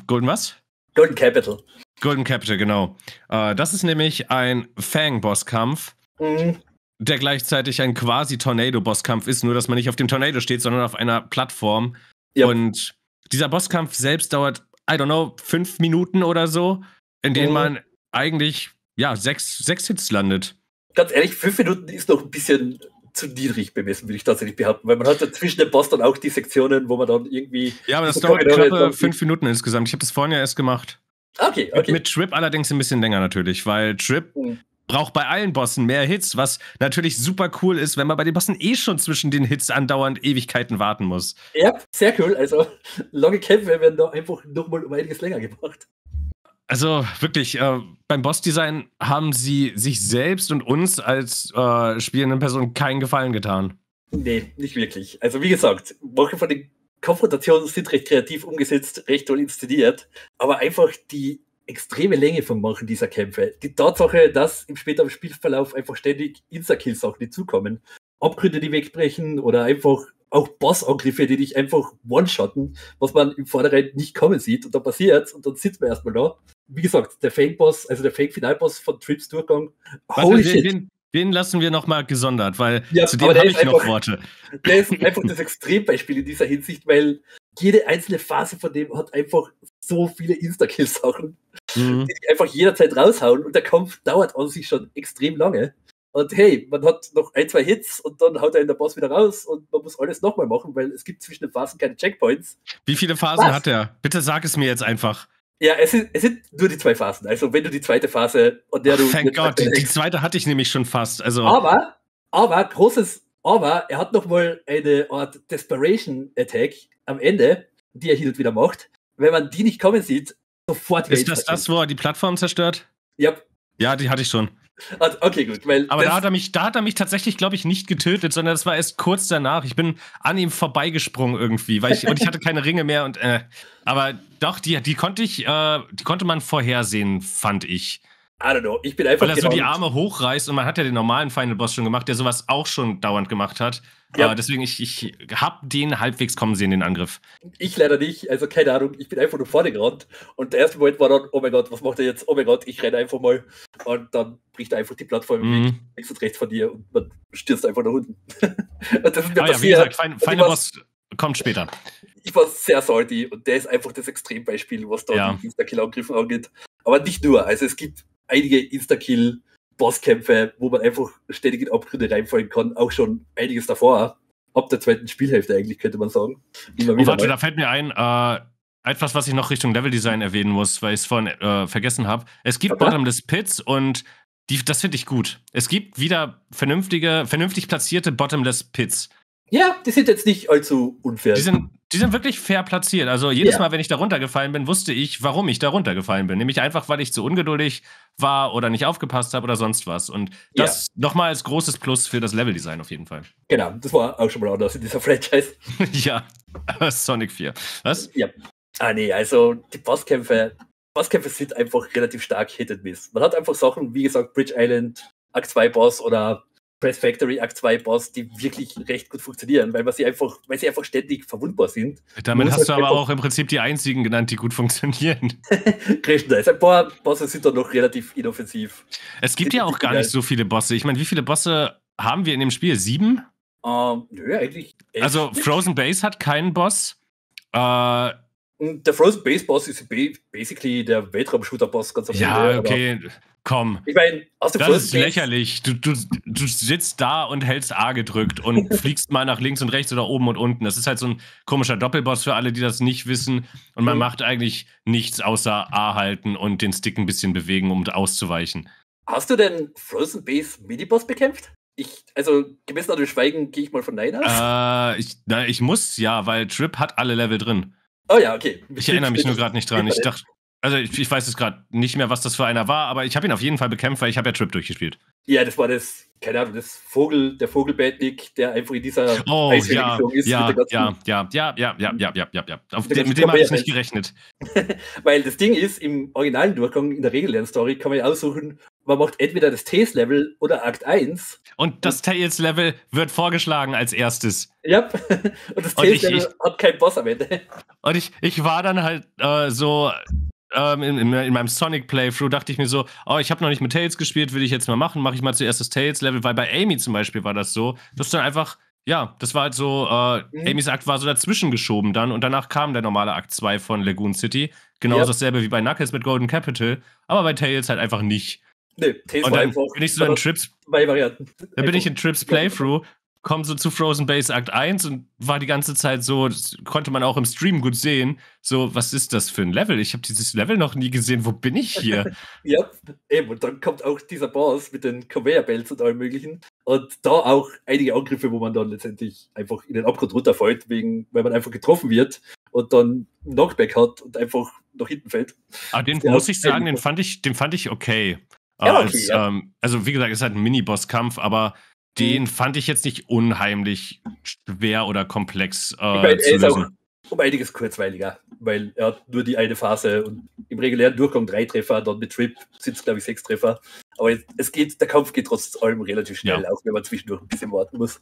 Golden was? Golden Capital. Golden Capital, genau. Äh, das ist nämlich ein Fang-Bosskampf, mhm. der gleichzeitig ein quasi Tornado-Bosskampf ist, nur dass man nicht auf dem Tornado steht, sondern auf einer Plattform. Yep. Und dieser Bosskampf selbst dauert, I don't know, fünf Minuten oder so, in denen mhm. man eigentlich ja sechs, sechs Hits landet. ganz ehrlich, fünf Minuten ist noch ein bisschen zu niedrig bemessen, würde ich tatsächlich behaupten, weil man hat ja zwischen den Boss dann auch die Sektionen, wo man dann irgendwie. Ja, aber das dauert knappe fünf Minuten insgesamt. Ich habe das vorhin ja erst gemacht. Okay, okay. Mit, mit Trip allerdings ein bisschen länger natürlich, weil Trip mhm. braucht bei allen Bossen mehr Hits, was natürlich super cool ist, wenn man bei den Bossen eh schon zwischen den Hits andauernd Ewigkeiten warten muss. Ja, sehr cool. Also lange Kämpfe werden da einfach nochmal um einiges länger gebracht. Also wirklich, äh, beim Bossdesign haben sie sich selbst und uns als äh, spielenden Person keinen Gefallen getan. Nee, nicht wirklich. Also wie gesagt, manche von den Konfrontationen sind recht kreativ umgesetzt, recht toll inszeniert, aber einfach die extreme Länge von manchen dieser Kämpfe, die Tatsache, dass im späteren Spielverlauf einfach ständig Insta-Kills auch dazukommen, Abgründe, die wegbrechen oder einfach auch Bossangriffe, die dich einfach one-shotten, was man im Vorderrand nicht kommen sieht. Und dann passiert und dann sitzt man erstmal da. Wie gesagt, der Fake-Boss, also der Fake-Finalboss von Trips Durchgang. Holy shit. Den, den lassen wir nochmal gesondert, weil ja, zu dem habe ich einfach, noch Worte. Der ist einfach das Extrembeispiel in dieser Hinsicht, weil jede einzelne Phase von dem hat einfach so viele Insta-Kill-Sachen, mhm. die einfach jederzeit raushauen und der Kampf dauert an sich schon extrem lange. Und hey, man hat noch ein, zwei Hits und dann haut er in der Boss wieder raus und man muss alles nochmal machen, weil es gibt zwischen den Phasen keine Checkpoints. Wie viele Phasen Was? hat er? Bitte sag es mir jetzt einfach. Ja, es, ist, es sind nur die zwei Phasen. Also wenn du die zweite Phase und der Ach, du. Thank Gott, die, die, zweite hatte ich nämlich schon fast. Also. Aber, aber, großes, aber er hat nochmal eine Art Desperation Attack am Ende, die er hin und wieder macht. Wenn man die nicht kommen sieht, sofort Ist das das, wo er die Plattform zerstört? Ja. Ja, die hatte ich schon. Also, okay, gut. Aber da hat er mich, da hat er mich tatsächlich, glaube ich, nicht getötet, sondern das war erst kurz danach. Ich bin an ihm vorbeigesprungen irgendwie, weil ich, und ich hatte keine Ringe mehr und äh, aber doch, die, die konnte ich, äh, die konnte man vorhersehen, fand ich. I don't know. Ich bin einfach. Weil er so die Arme hochreißt und man hat ja den normalen Final Boss schon gemacht, der sowas auch schon dauernd gemacht hat. Ja. Uh, deswegen, ich, ich habe den halbwegs kommen sehen, den Angriff. Ich leider nicht. Also, keine Ahnung. Ich bin einfach nur vorne gerannt. Und der erste Moment war dann, oh mein Gott, was macht er jetzt? Oh mein Gott, ich renne einfach mal. Und dann bricht er einfach die Plattform mhm. weg, links und rechts von dir und man stürzt einfach nach unten. und das ist mir ah, passiert. Ja, wie gesagt, Final, Final Boss kommt später. Ich war sehr salty und der ist einfach das Extrembeispiel, was da ja. die Insta-Kill-Angriffe angeht. Aber nicht nur. Also, es gibt einige Insta-Kill- Bosskämpfe, wo man einfach ständig in Abgründe reinfallen kann, auch schon einiges davor. Ab der zweiten Spielhälfte eigentlich, könnte man sagen. Oh, warte, da fällt mir ein, äh, etwas, was ich noch Richtung Leveldesign erwähnen muss, weil ich es vorhin äh, vergessen habe. Es gibt okay. Bottomless Pits und die, das finde ich gut. Es gibt wieder vernünftige, vernünftig platzierte Bottomless Pits. Ja, die sind jetzt nicht allzu unfair. Die sind, die sind wirklich fair platziert. Also jedes ja. Mal, wenn ich da runtergefallen bin, wusste ich, warum ich da runtergefallen bin. Nämlich einfach, weil ich zu ungeduldig war oder nicht aufgepasst habe oder sonst was. Und das ja. nochmal als großes Plus für das Leveldesign auf jeden Fall. Genau, das war auch schon mal anders in dieser Franchise. ja, Sonic 4. Was? Ja. Ah, nee, also die Bosskämpfe, Bosskämpfe sind einfach relativ stark Hit and Miss. Man hat einfach Sachen, wie gesagt, Bridge Island, Akt 2 Boss oder Press Factory Akt 2 Boss, die wirklich recht gut funktionieren, weil sie einfach, weil sie einfach ständig verwundbar sind. Damit hast halt du aber auch im Prinzip die einzigen genannt, die gut funktionieren. Größtenteils. Ein paar Bosse sind da noch relativ inoffensiv. Es gibt ja auch gar nicht so viele Bosse. Ich meine, wie viele Bosse haben wir in dem Spiel? Sieben? Ähm, nö, eigentlich. Also Frozen Base hat keinen Boss. Äh, der Frozen Base Boss ist basically der Weltraum-Shooter-Boss ganz am Ja, Ende, okay. Komm. Ich meine, aus dem Das ist lächerlich. Du, du, du sitzt da und hältst A gedrückt und fliegst mal nach links und rechts oder oben und unten. Das ist halt so ein komischer Doppelboss für alle, die das nicht wissen. Und man mhm. macht eigentlich nichts außer A halten und den Stick ein bisschen bewegen, um auszuweichen. Hast du denn Frozen Base Miniboss bekämpft? Ich, also gemessen an dem Schweigen gehe ich mal von Nein aus. Äh, ich, na, ich muss ja, weil Trip hat alle Level drin. Oh ja, okay. Ich erinnere mich nur gerade nicht dran. Ich dachte, also ich, ich weiß es gerade nicht mehr, was das für einer war, aber ich habe ihn auf jeden Fall bekämpft, weil ich habe ja Trip durchgespielt. Ja, das war das, keine Ahnung, das Vogel, der Vogelbadnik, der einfach in dieser oh, ja, ist. Ja, ja, ja, ja, ja, ja, ja, ja, ja, ja. Auf den, mit dem habe ich nicht gerechnet. weil das Ding ist, im originalen Durchgang, in der regulären Story, kann man ja aussuchen, man macht entweder das Tails-Level oder Akt 1. Und das Tails-Level wird vorgeschlagen als erstes. Ja, und das Tails-Level hat keinen Boss am Ende. Und ich, ich war dann halt äh, so ähm, in, in, in, meinem Sonic Playthrough dachte ich mir so, oh, ich habe noch nicht mit Tails gespielt, will ich jetzt mal machen, mache ich mal zuerst das Tails-Level, weil bei Amy zum Beispiel war das so, dass dann einfach, ja, das war halt so, äh, mhm. Amy's Akt war so dazwischen geschoben dann und danach kam der normale Akt 2 von Lagoon City. Genauso ja. dasselbe wie bei Knuckles mit Golden Capital, aber bei Tails halt einfach nicht. Nee, Tails Und war dann einfach bin ich so in Trips, zwei Varianten. dann bin ich in Trips Playthrough, komme so zu Frozen Base Akt 1 und war die ganze Zeit so, das konnte man auch im Stream gut sehen, so, was ist das für ein Level? Ich habe dieses Level noch nie gesehen, wo bin ich hier? Ja, eben. Und dann kommt auch dieser Boss mit den Conveyor Belts und allem möglichen. Und da auch einige Angriffe, wo man dann letztendlich einfach in den Abgrund runterfällt, wegen, weil man einfach getroffen wird und dann Knockback hat und einfach nach hinten fällt. Aber den Ja, muss ich sagen, den fand ich, den fand ich okay. Ja, okay, als, ja. ähm, also wie gesagt, es ist halt ein Mini-Boss-Kampf, aber den fand ich jetzt nicht unheimlich schwer oder komplex äh, Ich meine, zu lösen. um einiges kurzweiliger, weil er hat nur die eine Phase und im regulären Durchgang drei Treffer, dann mit Trip sind es, glaube ich, sechs Treffer. Aber es- es geht, der Kampf geht trotz allem relativ schnell, Ja. auch wenn man zwischendurch ein bisschen warten muss.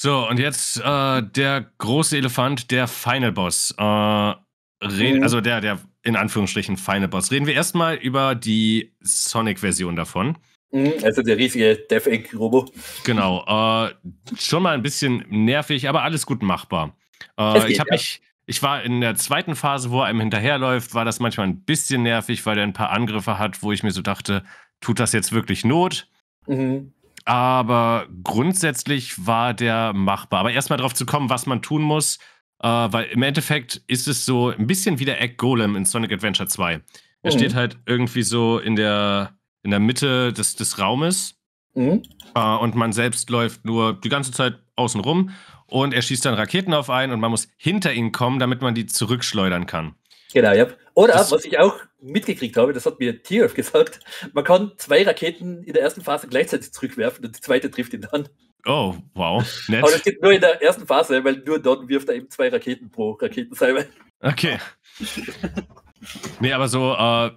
So, und jetzt äh, der große Elefant, der Final Boss. Äh, Mhm. Also der, der in Anführungsstrichen Final Boss. Reden wir erstmal über die Sonic-Version davon. Also der riesige Death Egg Robo. Genau. Äh, schon mal ein bisschen nervig, aber alles gut machbar. Äh, geht, ich habe ja. mich. Ich war in der zweiten Phase, wo er einem hinterherläuft, war das manchmal ein bisschen nervig, weil er ein paar Angriffe hat, wo ich mir so dachte, tut das jetzt wirklich Not? Mhm. Aber grundsätzlich war der machbar. Aber erstmal drauf zu kommen, was man tun muss, äh, weil im Endeffekt ist es so ein bisschen wie der Egg Golem in Sonic Adventure 2. Er Mhm. steht halt irgendwie so in der, in der Mitte des, des Raumes Mhm. äh, und man selbst läuft nur die ganze Zeit außen rum und er schießt dann Raketen auf einen und man muss hinter ihn kommen, damit man die zurückschleudern kann. Genau, ja. Oder Das- was ich auch mitgekriegt habe, das hat mir Tierf gesagt, man kann zwei Raketen in der ersten Phase gleichzeitig zurückwerfen und die zweite trifft ihn dann. Oh, wow. Nett. Aber das geht nur in der ersten Phase, weil nur dann wirft er eben zwei Raketen pro Raketensalve. Okay. nee, aber so, äh,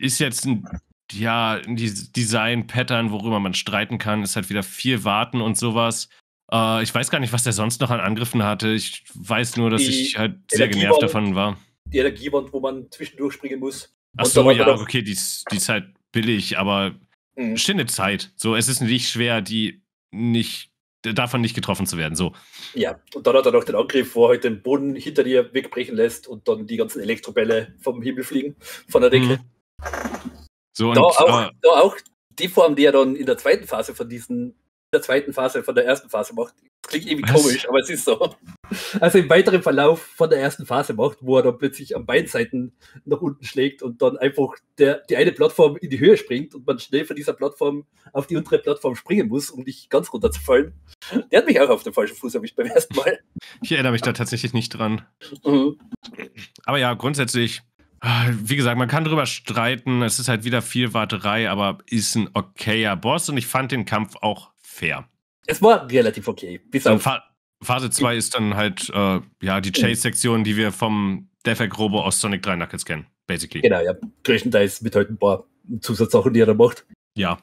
ist jetzt ein, ja, Design-Pattern, worüber man streiten kann. Ist halt wieder viel Warten und sowas. Äh, ich weiß gar nicht, was der sonst noch an Angriffen hatte. Ich weiß nur, dass Die ich halt sehr genervt davon war. Die Energiewand, wo man zwischendurch springen muss. Ach so, ja, okay, die ist, die ist halt billig, aber Mhm. stände Zeit. So, es ist nicht schwer, die nicht, davon nicht getroffen zu werden. So. Ja, und dann hat er noch den Angriff, wo er halt den Boden hinter dir wegbrechen lässt und dann die ganzen Elektrobälle vom Himmel fliegen, von der Decke. Mhm. So, und Da, auch, äh, da auch die Form, die er dann in der zweiten Phase von diesen, in der zweiten Phase von der ersten Phase macht. Das klingt irgendwie Was? komisch, aber es ist so. Also im weiteren Verlauf von der ersten Phase macht, wo er dann plötzlich an beiden Seiten nach unten schlägt und dann einfach der, die eine Plattform in die Höhe springt und man schnell von dieser Plattform auf die untere Plattform springen muss, um nicht ganz runterzufallen. Der hat mich auch auf den falschen Fuß erwischt beim ersten Mal. ich erinnere mich da tatsächlich nicht dran. Mhm. Aber ja, grundsätzlich, wie gesagt, man kann drüber streiten. Es ist halt wieder viel Warterei, aber ist ein okayer Boss und ich fand den Kampf auch fair. Es war relativ okay. Bis auf Fa Phase 2 ist dann halt äh, ja die Chase-Sektion, die wir vom Defek Robo aus Sonic 3 Knuckles kennen, basically. Genau, ja. Größtenteils mit halt ein paar Zusatzsachen, die er da macht. Ja.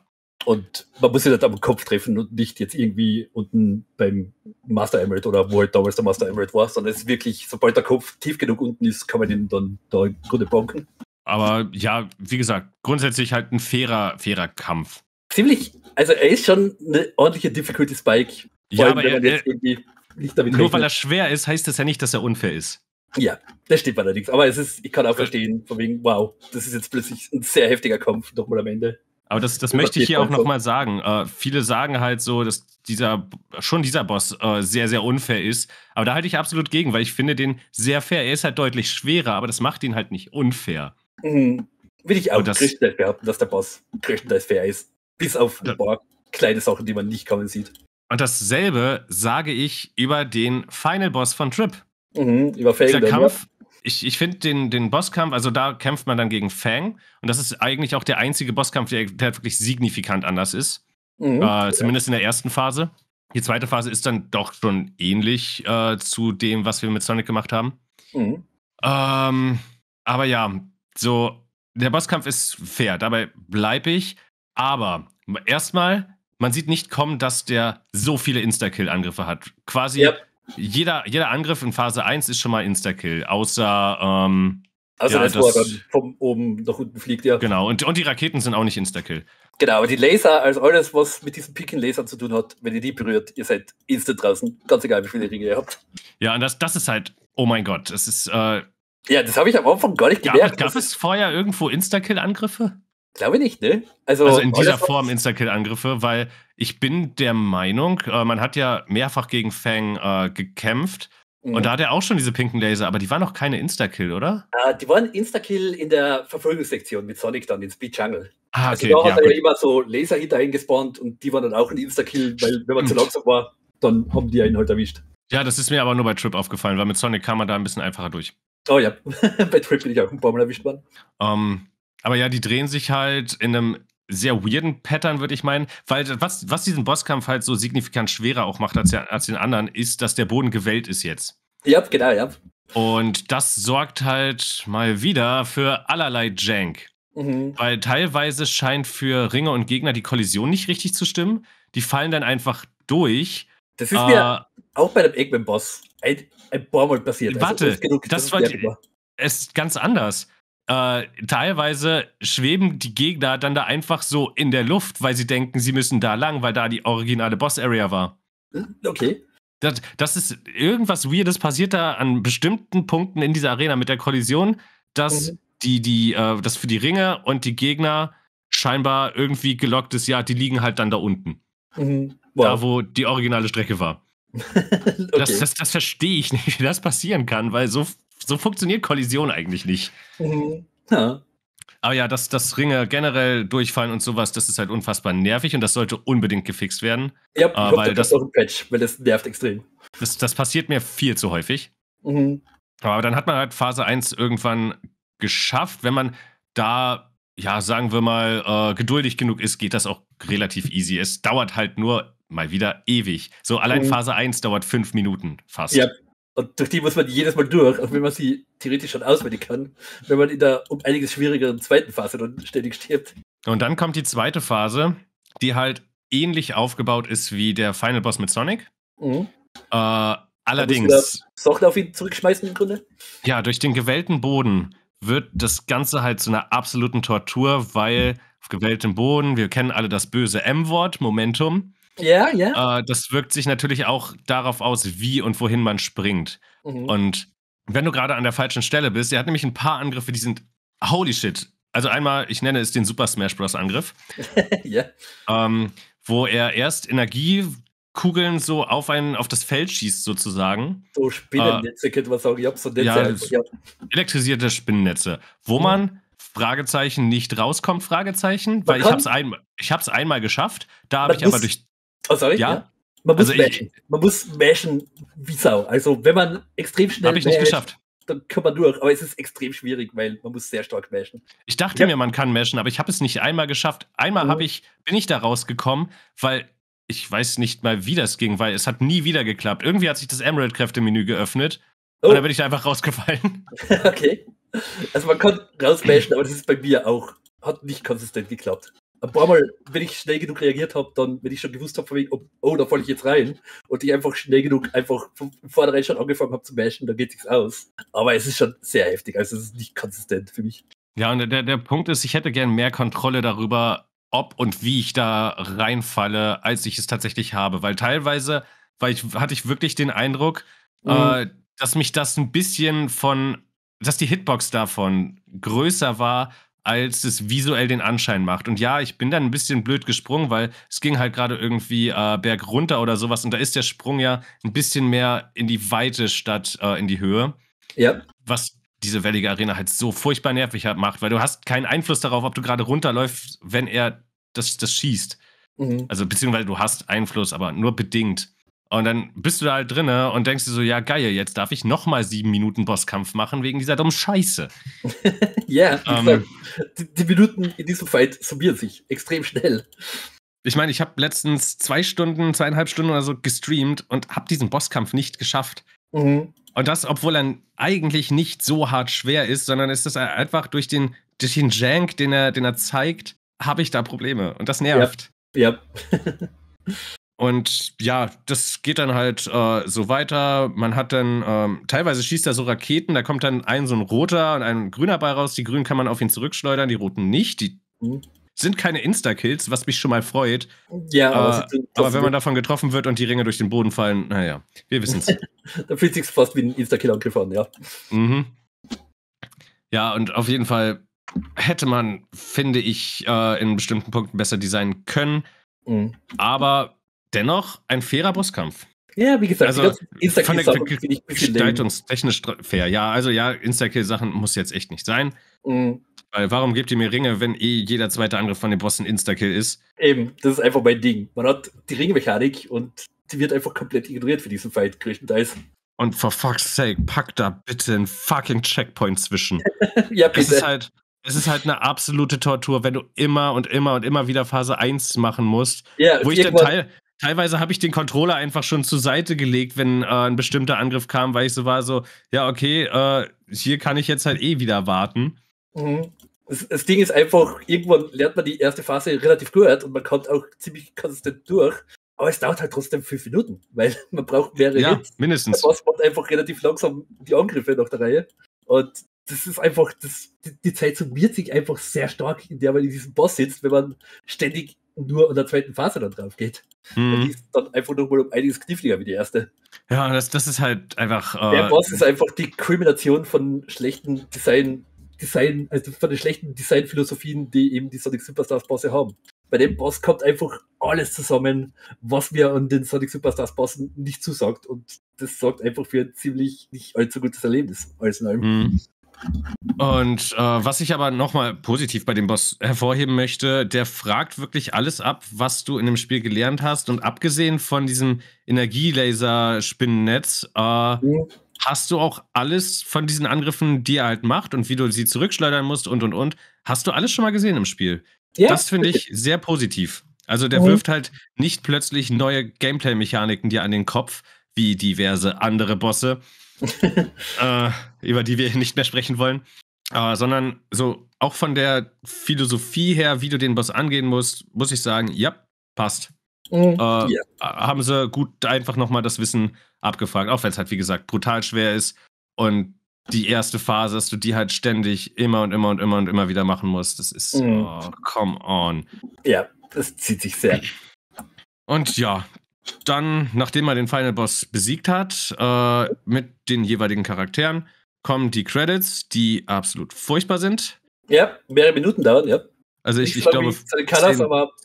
Und man muss sich nicht am Kopf treffen und nicht jetzt irgendwie unten beim Master Emerald oder wo halt damals der Master Emerald war, sondern es ist wirklich, sobald der Kopf tief genug unten ist, kann man den dann da im Grunde bonken. Aber ja, wie gesagt, grundsätzlich halt ein fairer, fairer Kampf. Ziemlich, also er ist schon eine ordentliche Difficulty Spike. Ja, allem, aber wenn er, man jetzt er, irgendwie nicht damit nur weil er rechnet. schwer ist, heißt das ja nicht, dass er unfair ist. Ja, das stimmt allerdings. Aber es ist, ich kann auch verstehen, von wegen, wow, das ist jetzt plötzlich ein sehr heftiger Kampf nochmal am Ende. Aber das, das möchte ich hier auch nochmal sagen. Äh, viele sagen halt so, dass dieser, schon dieser Boss äh, sehr, sehr unfair ist. Aber da halte ich absolut gegen, weil ich finde den sehr fair. Er ist halt deutlich schwerer, aber das macht ihn halt nicht unfair. Mhm. Will ich auch das- größtenteils behaupten, dass der Boss größtenteils fair ist. Bis auf ein paar kleine Sachen, die man nicht kommen sieht. Und dasselbe sage ich über den Final Boss von Trip. Mhm. Über Dieser Felgen. Kampf, ich, ich finde den, den Bosskampf, also da kämpft man dann gegen Fang. Und das ist eigentlich auch der einzige Bosskampf, der, der wirklich signifikant anders ist. Mhm. Äh, zumindest in der ersten Phase. Die zweite Phase ist dann doch schon ähnlich äh, zu dem, was wir mit Sonic gemacht haben. Mhm. Ähm, aber ja, so, der Bosskampf ist fair, dabei bleibe ich. Aber erstmal, man sieht nicht kommen, dass der so viele Insta-Kill-Angriffe hat. Quasi Ja. Jeder, jeder Angriff in Phase 1 ist schon mal Insta-Kill, außer, ähm, Also Ja, das, wo er das- dann von oben nach unten fliegt, ja. genau, und, und die Raketen sind auch nicht Insta-Kill. Genau, aber die Laser, also alles, was mit diesen Picking-Lasern zu tun hat, wenn ihr die berührt, ihr seid instant draußen. Ganz egal, wie viele Ringe ihr habt. Ja, und das, das ist halt, oh mein Gott, es ist, äh, Ja, das habe ich am Anfang gar nicht gab, gemerkt. gab Das es vorher irgendwo Insta-Kill-Angriffe? Glaube nicht, ne? Also, also in dieser Form Insta-Kill-Angriffe, weil ich bin der Meinung, äh, man hat ja mehrfach gegen Fang äh, gekämpft Mhm. Und da hat er auch schon diese pinken Laser, aber die waren noch keine Insta-Kill, oder? Uh, die waren Insta-Kill in der Verfolgungssektion mit Sonic dann in Speed Jungle. Ah, also okay. Also da hat ja, er ja immer so Laser hinterhin gespawnt und die waren dann auch ein Insta-Kill, weil wenn man zu langsam war, dann haben die einen halt erwischt. Ja, das ist mir aber nur bei Trip aufgefallen, weil mit Sonic kam man da ein bisschen einfacher durch. Oh ja, bei Trip bin ich auch ein paar Mal erwischt worden. Ähm, aber ja, die drehen sich halt in einem sehr weirden Pattern, würde ich meinen. Weil was, was diesen Bosskampf halt so signifikant schwerer auch macht als, als den anderen, ist, dass der Boden gewellt ist jetzt. Ja, genau, ja. Und das sorgt halt mal wieder für allerlei Jank. Mhm. Weil teilweise scheint für Ringer und Gegner die Kollision nicht richtig zu stimmen. Die fallen dann einfach durch. Das ist äh, mir auch bei dem Eggman-Boss ein, ein paar Mal passiert. Also, warte, also, genug, das, das war die, es ist ganz anders. Äh, teilweise schweben die Gegner dann da einfach so in der Luft, weil sie denken, sie müssen da lang, weil da die originale Boss-Area war. Hm, okay. Das, das ist irgendwas Weirdes passiert da an bestimmten Punkten in dieser Arena mit der Kollision, dass mhm. die, die, äh, das für die Ringe und die Gegner scheinbar irgendwie gelockt ist, ja, die liegen halt dann da unten. Mhm. Wow. Da, wo die originale Strecke war. okay. das, das, das verstehe ich nicht, wie das passieren kann, weil so, so funktioniert Kollision eigentlich nicht. Mhm. Ja. Aber ja, dass, dass Ringe generell durchfallen und sowas, das ist halt unfassbar nervig und das sollte unbedingt gefixt werden. Ja, ich äh, hoffe, weil das auch ein Patch, weil das nervt extrem. Das, das passiert mir viel zu häufig. Mhm. Aber dann hat man halt Phase 1 irgendwann geschafft. Wenn man da, ja, sagen wir mal, äh, geduldig genug ist, geht das auch relativ easy. Es dauert halt nur mal wieder ewig. So allein mhm. Phase 1 dauert fünf Minuten fast. Ja, und durch die muss man jedes Mal durch, auch wenn man sie theoretisch schon auswendig kann, wenn man in der um einiges schwierigeren zweiten Phase dann ständig stirbt. Und dann kommt die zweite Phase, die halt ähnlich aufgebaut ist wie der Final Boss mit Sonic. Mhm. Äh, allerdings. Socht auf ihn zurückschmeißen im Grunde? Ja, durch den gewellten Boden wird das Ganze halt zu einer absoluten Tortur, weil auf gewelltem Boden, wir kennen alle das böse M-Wort, Momentum. Ja, ja. Äh, das wirkt sich natürlich auch darauf aus, wie und wohin man springt. Mhm. Und wenn du gerade an der falschen Stelle bist, er hat nämlich ein paar Angriffe, die sind holy shit. Also einmal, ich nenne es den Super Smash Bros. Angriff. ja. Ähm, wo er erst Energiekugeln so auf, ein, auf das Feld schießt, sozusagen. So Spinnennetze, äh, könnte man sagen. Ich hab so Netze ja, einfach, ja. Elektrisierte Spinnennetze, wo mhm. man Fragezeichen nicht rauskommt, Fragezeichen, weil ich habe es ein, einmal geschafft, da habe ich aber durch Oh, sorry? Ja. ja. Man muss also mashen. Ich, man muss mashen wie Sau. Also, wenn man extrem schnell. Habe ich nicht geschafft. Dann kann man durch. Aber es ist extrem schwierig, weil man muss sehr stark mashen. Ich dachte ja. mir, man kann mashen, aber ich habe es nicht einmal geschafft. Einmal mhm. ich, bin ich da rausgekommen, weil ich weiß nicht mal, wie das ging, weil es hat nie wieder geklappt. Irgendwie hat sich das Emerald-Kräfte-Menü geöffnet oh. und dann bin ich da einfach rausgefallen. okay. Also man kann rausmashen, aber das ist bei mir auch, hat nicht konsistent geklappt ein paar Mal, wenn ich schnell genug reagiert habe, dann, wenn ich schon gewusst habe, oh, da falle ich jetzt rein und ich einfach schnell genug einfach von vornherein schon angefangen habe zu bashen, dann geht nichts aus. Aber es ist schon sehr heftig, also es ist nicht konsistent für mich. Ja, und der, der Punkt ist, ich hätte gern mehr Kontrolle darüber, ob und wie ich da reinfalle, als ich es tatsächlich habe. Weil teilweise weil ich, hatte ich wirklich den Eindruck, mhm. äh, dass mich das ein bisschen von, dass die Hitbox davon größer war, als es visuell den Anschein macht. Und ja, ich bin dann ein bisschen blöd gesprungen, weil es ging halt gerade irgendwie äh, berg runter oder sowas. Und da ist der Sprung ja ein bisschen mehr in die Weite statt äh, in die Höhe. Ja. Was diese wellige Arena halt so furchtbar nervig hat, macht, weil du hast keinen Einfluss darauf, ob du gerade runterläufst, wenn er das, das schießt. Mhm. Also beziehungsweise du hast Einfluss, aber nur bedingt. Und dann bist du da halt drinne und denkst dir so, ja geil, jetzt darf ich nochmal sieben Minuten Bosskampf machen wegen dieser dummen Scheiße. ja, ähm, die, die, Minuten in diesem Fight summieren sich extrem schnell. Ich meine, ich habe letztens zwei Stunden, zweieinhalb Stunden oder so gestreamt und habe diesen Bosskampf nicht geschafft. Mhm. Und das, obwohl er eigentlich nicht so hart schwer ist, sondern ist das einfach durch den, durch den Jank, den er, den er zeigt, habe ich da Probleme. Und das nervt. Ja. ja. Und ja, das geht dann halt äh, so weiter. Man hat dann, ähm, teilweise schießt er so Raketen, da kommt dann ein so ein roter und ein grüner bei raus. Die grünen kann man auf ihn zurückschleudern, die roten nicht. Die sind keine Insta-Kills, was mich schon mal freut. Ja, aber, äh, aber wenn man davon getroffen wird und die Ringe durch den Boden fallen, naja, wir wissen es. da fühlt sich fast wie ein Insta-Kill-Angriff an, ja. Mhm. Ja, und auf jeden Fall hätte man, finde ich, äh, in bestimmten Punkten besser designen können. Mhm. Aber dennoch ein fairer Bosskampf. Ja, wie gesagt, also von der gestaltungstechnisch fair. Ja, also ja, Instakill-Sachen muss jetzt echt nicht sein. Mhm. Weil warum gebt ihr mir Ringe, wenn eh jeder zweite Angriff von den Bossen Instakill ist? Eben, das ist einfach mein Ding. Man hat die Ringmechanik und die wird einfach komplett ignoriert für diesen Fight größtenteils. Und for fuck's sake, pack da bitte einen fucking Checkpoint zwischen. ja, bitte. Es ist halt, es ist halt eine absolute Tortur, wenn du immer und immer und immer wieder Phase 1 machen musst. Ja, wo ich dann teil, teilweise habe ich den Controller einfach schon zur Seite gelegt, wenn äh, ein bestimmter Angriff kam, weil ich so war so, ja, okay, äh, hier kann ich jetzt halt eh wieder warten. Mhm. Das, das, Ding ist einfach, irgendwann lernt man die erste Phase relativ gut und man kommt auch ziemlich konsistent durch. Aber es dauert halt trotzdem fünf Minuten, weil man braucht mehrere ja, Hits. mindestens. Der Boss macht einfach relativ langsam die Angriffe nach der Reihe. Und das ist einfach, das, die, die Zeit summiert sich einfach sehr stark, in der man in diesem Boss sitzt, wenn man ständig nur an der zweiten Phase dann drauf geht. Mhm. Die ist dann einfach nochmal um einiges kniffliger wie die erste. Ja, das, das ist halt einfach. Äh, der Boss ist einfach die Kulmination von schlechten Design, Design, also von den schlechten Designphilosophien, die eben die Sonic Superstars Bosse haben. Bei dem Boss kommt einfach alles zusammen, was mir an den Sonic Superstars Bossen nicht zusagt. Und das sorgt einfach für ein ziemlich nicht allzu gutes Erlebnis, alles in allem. Mhm. Und äh, was ich aber nochmal positiv bei dem Boss hervorheben möchte, der fragt wirklich alles ab, was du in dem Spiel gelernt hast. Und abgesehen von diesem Energielaser-Spinnennetz, äh, mhm. hast du auch alles von diesen Angriffen, die er halt macht und wie du sie zurückschleudern musst und und und, hast du alles schon mal gesehen im Spiel. Ja. Das finde ich sehr positiv. Also der mhm. wirft halt nicht plötzlich neue Gameplay-Mechaniken dir an den Kopf, wie diverse andere Bosse, äh, über die wir nicht mehr sprechen wollen, äh, sondern so auch von der Philosophie her, wie du den Boss angehen musst, muss ich sagen, ja, passt. Mhm. Äh, ja. Haben sie gut einfach nochmal das Wissen abgefragt, auch wenn es halt, wie gesagt, brutal schwer ist und die erste Phase, dass du die halt ständig immer und immer und immer und immer wieder machen musst. Das ist, mhm. oh, come on. Ja, das zieht sich sehr. Und ja, dann, nachdem man den Final Boss besiegt hat, äh, mit den jeweiligen Charakteren, kommen die Credits, die absolut furchtbar sind. Ja, mehrere Minuten dauern, ja. Also ich, ich, ich glaube, 10,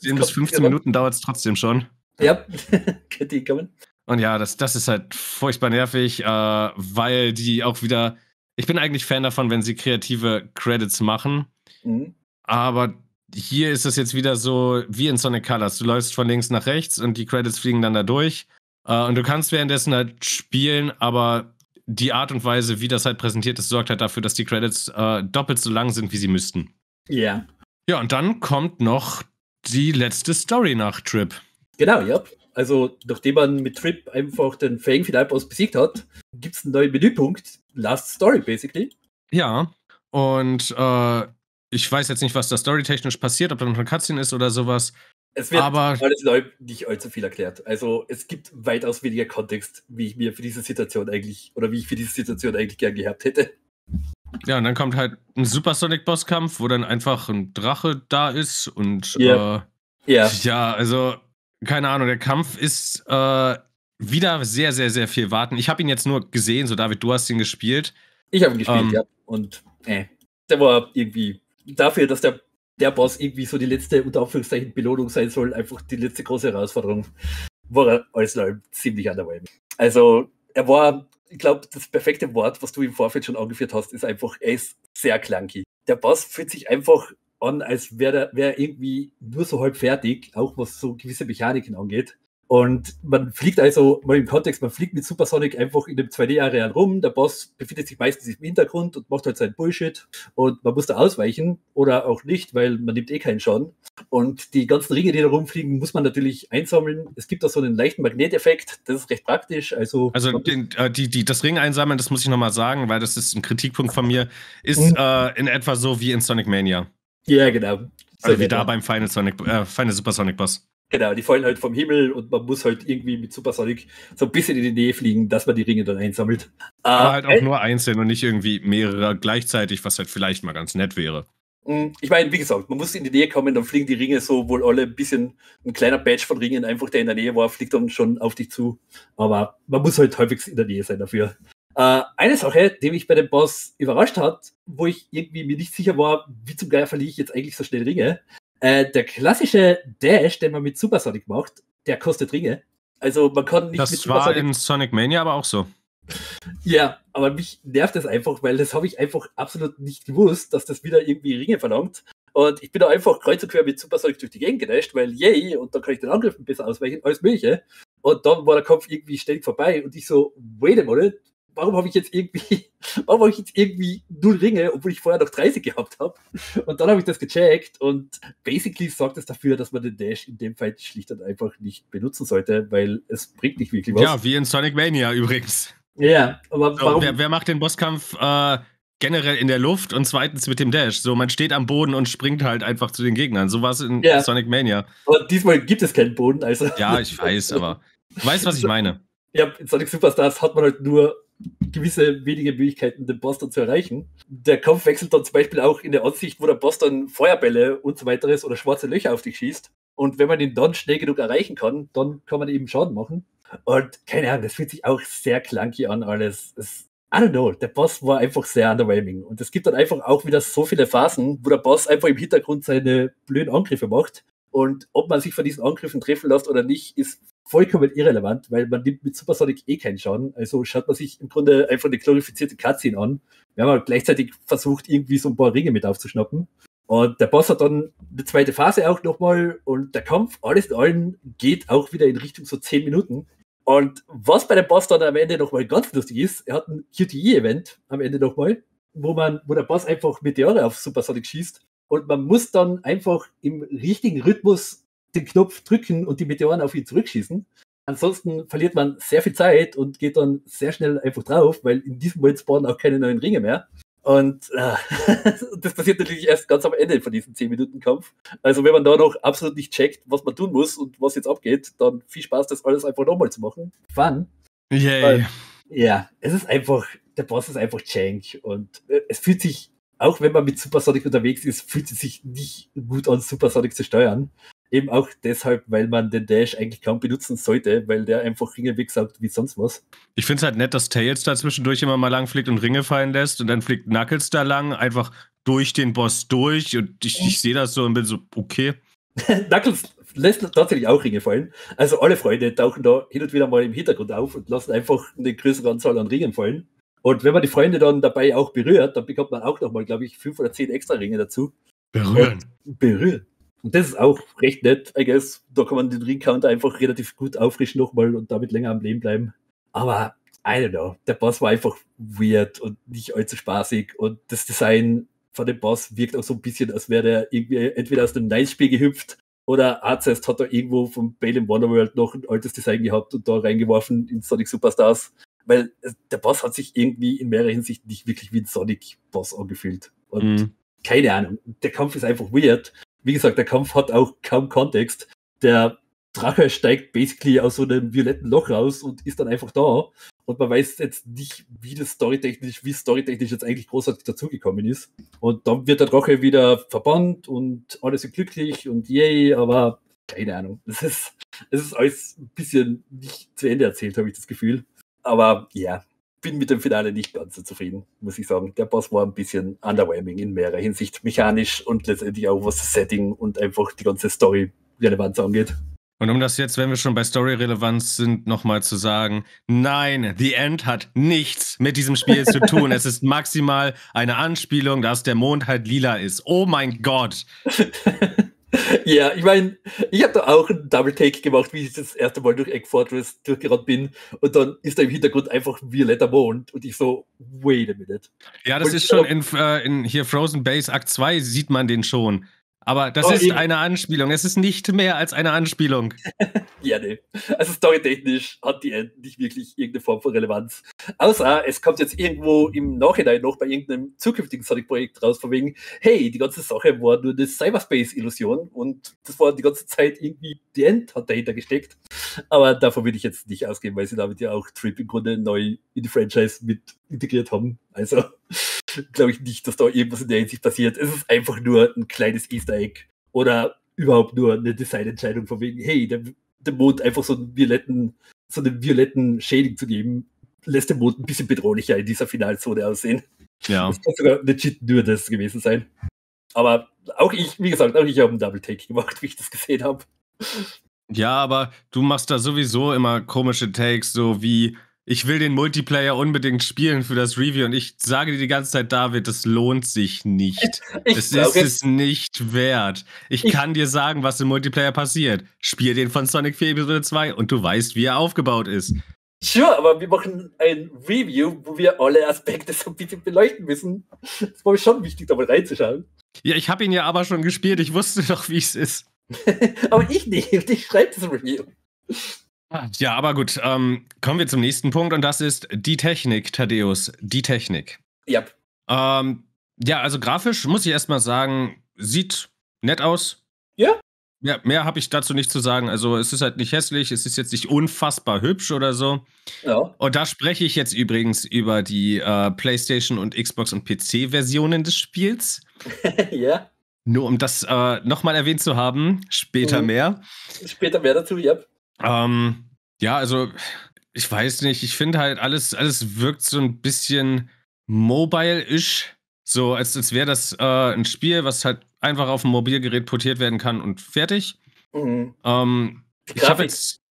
10 bis 15 Minuten dauert es trotzdem schon. Ja, könnte die kommen. Und ja, das, das ist halt furchtbar nervig, äh, weil die auch wieder. Ich bin eigentlich Fan davon, wenn sie kreative Credits machen. Mhm. Aber hier ist es jetzt wieder so wie in Sonic Colors. Du läufst von links nach rechts und die Credits fliegen dann da durch. Äh, und du kannst währenddessen halt spielen, aber die Art und Weise, wie das halt präsentiert ist, sorgt halt dafür, dass die Credits äh, doppelt so lang sind, wie sie müssten. Ja. Yeah. Ja, und dann kommt noch die letzte Story nach Trip. Genau, ja. Also, nachdem man mit Trip einfach den Fang Finalboss besiegt hat, gibt es einen neuen Menüpunkt. Last Story, basically. Ja. Und äh, ich weiß jetzt nicht, was da storytechnisch passiert, ob da noch eine Cutscene ist oder sowas. Es wird aber alles neu nicht allzu viel erklärt. Also es gibt weitaus weniger Kontext, wie ich mir für diese Situation eigentlich, oder wie ich für diese Situation eigentlich gern gehabt hätte. Ja, und dann kommt halt ein Super Sonic-Bosskampf, wo dann einfach ein Drache da ist und yeah. äh, yeah. ja, also keine Ahnung, der Kampf ist äh, wieder sehr, sehr, sehr viel warten. Ich habe ihn jetzt nur gesehen, so David, du hast ihn gespielt. Ich habe ihn gespielt, ähm, ja. Und äh, der war irgendwie dafür, dass der, der Boss irgendwie so die letzte, unter Anführungszeichen, Belohnung sein soll, einfach die letzte große Herausforderung, war er alles in allem ziemlich underwhelming. Also, er war, ich glaube, das perfekte Wort, was du im Vorfeld schon angeführt hast, ist einfach, er ist sehr clunky. Der Boss fühlt sich einfach an, als wäre er wär irgendwie nur so halb fertig, auch was so gewisse Mechaniken angeht. Und man fliegt also, mal im Kontext, man fliegt mit Supersonic einfach in dem 2D-Areal rum. Der Boss befindet sich meistens im Hintergrund und macht halt seinen Bullshit. Und man muss da ausweichen oder auch nicht, weil man nimmt eh keinen Schaden. Und die ganzen Ringe, die da rumfliegen, muss man natürlich einsammeln. Es gibt da so einen leichten Magneteffekt, das ist recht praktisch. Also, also den, äh, die, die, das Ring einsammeln, das muss ich nochmal sagen, weil das ist ein Kritikpunkt von mir, ist mhm. äh, in etwa so wie in Sonic Mania. Ja, genau. Also wie da beim Final, Sonic, äh, Final Supersonic Boss. Genau, die fallen halt vom Himmel und man muss halt irgendwie mit Supersonic so ein bisschen in die Nähe fliegen, dass man die Ringe dann einsammelt. Aber uh, halt auch äh, nur einzeln und nicht irgendwie mehrere gleichzeitig, was halt vielleicht mal ganz nett wäre. Mm, ich meine, wie gesagt, man muss in die Nähe kommen, dann fliegen die Ringe so wohl alle ein bisschen, ein kleiner Badge von Ringen, einfach der in der Nähe war, fliegt dann schon auf dich zu. Aber man muss halt häufig in der Nähe sein dafür. Äh, eine Sache, die mich bei dem Boss überrascht hat, wo ich irgendwie mir nicht sicher war, wie zum Geier verliere ich jetzt eigentlich so schnell Ringe. Äh, der klassische Dash, den man mit Super Sonic macht, der kostet Ringe. Also man kann nicht das mit Super war Sonic in Sonic Mania aber auch so. Ja, aber mich nervt das einfach, weil das habe ich einfach absolut nicht gewusst, dass das wieder irgendwie Ringe verlangt. Und ich bin da einfach kreuz und quer mit Super Sonic durch die Gegend gedasht, weil yay, und dann kann ich den Angriffen besser ausweichen, als mögliche. Und dann war der Kampf irgendwie ständig vorbei und ich so, wait a minute, warum habe ich jetzt irgendwie, warum habe ich jetzt irgendwie null Ringe, obwohl ich vorher noch 30 gehabt habe? Und dann habe ich das gecheckt und basically sorgt es das dafür, dass man den Dash in dem Fall schlicht und einfach nicht benutzen sollte, weil es bringt nicht wirklich was. Ja, wie in Sonic Mania übrigens. Ja, aber so, warum? Wer, wer, macht den Bosskampf äh, generell in der Luft und zweitens mit dem Dash? So, man steht am Boden und springt halt einfach zu den Gegnern. So war es in ja. Sonic Mania. Aber diesmal gibt es keinen Boden, also. Ja, ich weiß, aber. Du weißt, was ich meine. Ja, in Sonic Superstars hat man halt nur gewisse wenige Möglichkeiten, den Boss dann zu erreichen. Der Kampf wechselt dann zum Beispiel auch in der Ansicht, wo der Boss dann Feuerbälle und so weiteres oder schwarze Löcher auf dich schießt. Und wenn man ihn dann schnell genug erreichen kann, dann kann man eben Schaden machen. Und keine Ahnung, das fühlt sich auch sehr clunky an alles. Es, I don't know, der Boss war einfach sehr underwhelming. Und es gibt dann einfach auch wieder so viele Phasen, wo der Boss einfach im Hintergrund seine blöden Angriffe macht. Und ob man sich von diesen Angriffen treffen lässt oder nicht, ist vollkommen irrelevant, weil man nimmt mit Supersonic eh keinen Schaden. Also schaut man sich im Grunde einfach eine glorifizierte Cutscene an. Wir haben aber gleichzeitig versucht, irgendwie so ein paar Ringe mit aufzuschnappen. Und der Boss hat dann eine zweite Phase auch nochmal und der Kampf, alles in allem, geht auch wieder in Richtung so 10 Minuten. Und was bei dem Boss dann am Ende nochmal ganz lustig ist, er hat ein QTE-Event am Ende nochmal, wo man, wo der Boss einfach Meteore auf Supersonic schießt. Und man muss dann einfach im richtigen Rhythmus den Knopf drücken und die Meteoren auf ihn zurückschießen. Ansonsten verliert man sehr viel Zeit und geht dann sehr schnell einfach drauf, weil in diesem Moment spawnen auch keine neuen Ringe mehr. Und äh, das passiert natürlich erst ganz am Ende von diesem 10-Minuten-Kampf. Also wenn man da noch absolut nicht checkt, was man tun muss und was jetzt abgeht, dann viel Spaß, das alles einfach nochmal zu machen. Fun. Yay. Weil, ja, es ist einfach, der Boss ist einfach Jank und äh, es fühlt sich, auch wenn man mit Supersonic unterwegs ist, fühlt es sich nicht gut an, Supersonic zu steuern. Eben auch deshalb, weil man den Dash eigentlich kaum benutzen sollte, weil der einfach Ringe wegsaugt wie sonst was. Ich finde es halt nett, dass Tails da zwischendurch immer mal lang fliegt und Ringe fallen lässt und dann fliegt Knuckles da lang, einfach durch den Boss durch und ich, ich sehe das so und bin so, okay. Knuckles lässt tatsächlich auch Ringe fallen. Also alle Freunde tauchen da hin und wieder mal im Hintergrund auf und lassen einfach eine größere Anzahl an Ringen fallen. Und wenn man die Freunde dann dabei auch berührt, dann bekommt man auch nochmal, glaube ich, fünf oder zehn extra Ringe dazu. Berühren. Und berühren. Und das ist auch recht nett, I guess. Da kann man den Ring-Count einfach relativ gut auffrischen nochmal und damit länger am Leben bleiben. Aber, I don't know, der Boss war einfach weird und nicht allzu spaßig. Und das Design von dem Boss wirkt auch so ein bisschen, als wäre der irgendwie entweder aus dem Nice-Spiel gehüpft oder Arzest hat da irgendwo vom Bale in Wonderworld noch ein altes Design gehabt und da reingeworfen in Sonic Superstars. Weil der Boss hat sich irgendwie in mehrerer Hinsicht nicht wirklich wie ein Sonic-Boss angefühlt. Und mhm. keine Ahnung, der Kampf ist einfach weird wie gesagt, der Kampf hat auch kaum Kontext. Der Drache steigt basically aus so einem violetten Loch raus und ist dann einfach da. Und man weiß jetzt nicht, wie das storytechnisch, wie storytechnisch jetzt eigentlich großartig dazugekommen ist. Und dann wird der Drache wieder verbannt und alle sind glücklich und yay, aber keine Ahnung. Es ist, es ist alles ein bisschen nicht zu Ende erzählt, habe ich das Gefühl. Aber ja, bin mit dem Finale nicht ganz so zufrieden, muss ich sagen. Der Boss war ein bisschen underwhelming in mehrerer Hinsicht, mechanisch und letztendlich auch was das Setting und einfach die ganze Story-Relevanz angeht. Und um das jetzt, wenn wir schon bei Story-Relevanz sind, nochmal zu sagen, nein, The End hat nichts mit diesem Spiel zu tun. Es ist maximal eine Anspielung, dass der Mond halt lila ist. Oh mein Gott. ja, ich meine, ich habe da auch einen Double Take gemacht, wie ich das erste Mal durch Egg Fortress durchgerannt bin. Und dann ist da im Hintergrund einfach violetter Mond. Und ich so, wait a minute. Ja, das und ist schon in, äh, in hier Frozen Base Akt 2 sieht man den schon. Aber das oh, ist eben. eine Anspielung. Es ist nicht mehr als eine Anspielung. ja, nee. Also storytechnisch hat die End nicht wirklich irgendeine Form von Relevanz. Außer es kommt jetzt irgendwo im Nachhinein noch bei irgendeinem zukünftigen Sonic-Projekt raus, von wegen, hey, die ganze Sache war nur eine Cyberspace-Illusion und das war die ganze Zeit irgendwie die End hat dahinter gesteckt. Aber davon würde ich jetzt nicht ausgehen, weil sie damit ja auch Trip im Grunde neu in die Franchise mit integriert haben. Also glaube ich nicht, dass da irgendwas in der Hinsicht passiert. Es ist einfach nur ein kleines Easter Egg oder überhaupt nur eine Designentscheidung von wegen, hey, dem, dem Mond einfach so einen violetten, so einen violetten Shading zu geben, lässt den Mond ein bisschen bedrohlicher in dieser Finalzone aussehen. Ja. Das kann sogar legit nur das gewesen sein. Aber auch ich, wie gesagt, auch ich habe einen Double Take gemacht, wie ich das gesehen habe. Ja, aber du machst da sowieso immer komische Takes, so wie ich will den Multiplayer unbedingt spielen für das Review und ich sage dir die ganze Zeit, David, das lohnt sich nicht. Ich es ist es nicht wert. Ich, Ich- kann dir sagen, was im Multiplayer passiert. Spiel den von Sonic 4 Episode 2 und du weißt, wie er aufgebaut ist. Sure, aber wir machen ein Review, wo wir alle Aspekte so ein bisschen beleuchten müssen. Das war mir schon wichtig, da mal reinzuschauen. Ja, ich habe ihn ja aber schon gespielt. Ich wusste doch, wie es ist. Aber ich nicht, ich schreibe das Review. Ja, aber gut. Ähm, kommen wir zum nächsten Punkt und das ist die Technik, Thaddeus. Die Technik. Ja, Ähm, ja, also grafisch muss ich erstmal sagen, sieht nett aus. Ja. Ja, mehr habe ich dazu nicht zu sagen. Also es ist halt nicht hässlich, es ist jetzt nicht unfassbar hübsch oder so. ja. Und da spreche ich jetzt übrigens über die äh, PlayStation und Xbox und PC-Versionen des Spiels. ja. Nur um das äh, nochmal erwähnt zu haben, später Mhm. mehr. Später mehr dazu, ja. Ähm, ja, also ich weiß nicht, ich finde halt alles, alles wirkt so ein bisschen mobile-ish. So, als, als wäre das äh, ein Spiel, was halt einfach auf ein Mobilgerät portiert werden kann und fertig. Mhm. Ähm, Die ich habe jetzt.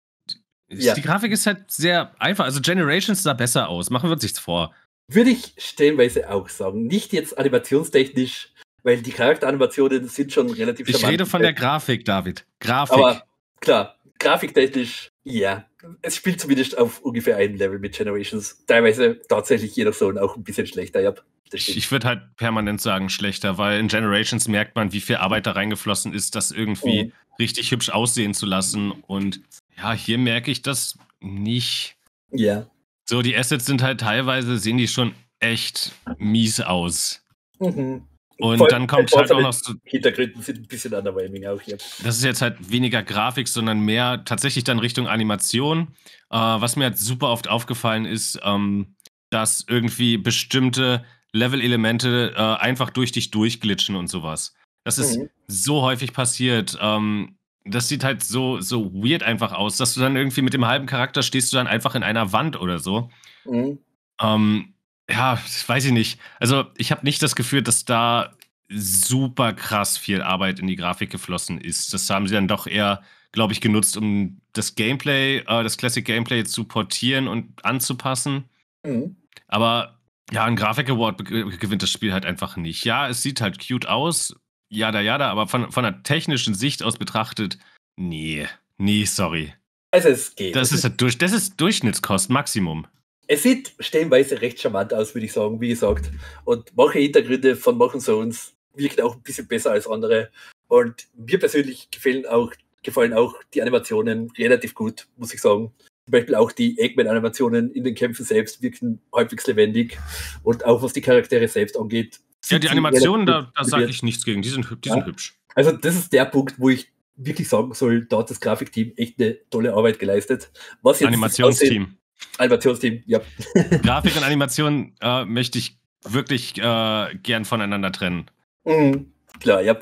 Ja. Die Grafik ist halt sehr einfach. Also Generations sah besser aus. Machen wir uns nichts vor. würde ich stellenweise auch sagen. Nicht jetzt animationstechnisch, weil die Charakteranimationen sind schon relativ Ich rede von der Grafik, David. Grafik. Aber klar, grafiktechnisch, ja. Es spielt zumindest auf ungefähr einem Level mit Generations. Teilweise tatsächlich je nach Zone auch ein bisschen schlechter, ja. Ich, ich würde halt permanent sagen, schlechter, weil in Generations merkt man, wie viel Arbeit da reingeflossen ist, das irgendwie Mhm. richtig hübsch aussehen zu lassen. Und ja, hier merke ich das nicht. Ja. So, die Assets sind halt teilweise, sehen die schon echt mies aus. Mhm. Und Voll- dann kommt halt auch noch so, Hintergründen sind ein bisschen underwhelming auch hier. das ist jetzt halt weniger Grafik, sondern mehr tatsächlich dann Richtung Animation. Äh, was mir halt super oft aufgefallen ist, ähm, dass irgendwie bestimmte Level-Elemente äh, einfach durch dich durchglitschen und sowas. Das ist Mhm. so häufig passiert. Ähm, das sieht halt so, so weird einfach aus, dass du dann irgendwie mit dem halben Charakter stehst du dann einfach in einer Wand oder so. Mhm. Ähm, ja, weiß ich nicht. Also, ich habe nicht das Gefühl, dass da super krass viel Arbeit in die Grafik geflossen ist. Das haben sie dann doch eher, glaube ich, genutzt, um das Gameplay, äh, das Classic Gameplay zu portieren und anzupassen. Mhm. Aber ja, ein Grafik-Award be- gewinnt das Spiel halt einfach nicht. Ja, es sieht halt cute aus, jada jada, aber von, von der technischen Sicht aus betrachtet, nee, nee, sorry. Also es geht. Das ist, durch, das ist Durchschnittskost, Maximum. Es sieht stellenweise recht charmant aus, würde ich sagen, wie gesagt. Und manche Hintergründe von manchen Zones wirken auch ein bisschen besser als andere. Und mir persönlich gefallen auch, gefallen auch die Animationen relativ gut, muss ich sagen. Zum Beispiel auch die Eggman-Animationen in den Kämpfen selbst wirken halbwegs lebendig. Und auch was die Charaktere selbst angeht. Ja, die Animationen, da, da sage ich nichts gegen. Die sind, die Ja. sind hübsch. Also das ist der Punkt, wo ich wirklich sagen soll, da hat das Grafikteam echt eine tolle Arbeit geleistet. Was jetzt Animationsteam. Animationsteam, ja. Grafik und Animation äh, möchte ich wirklich äh, gern voneinander trennen. Mhm, klar, ja.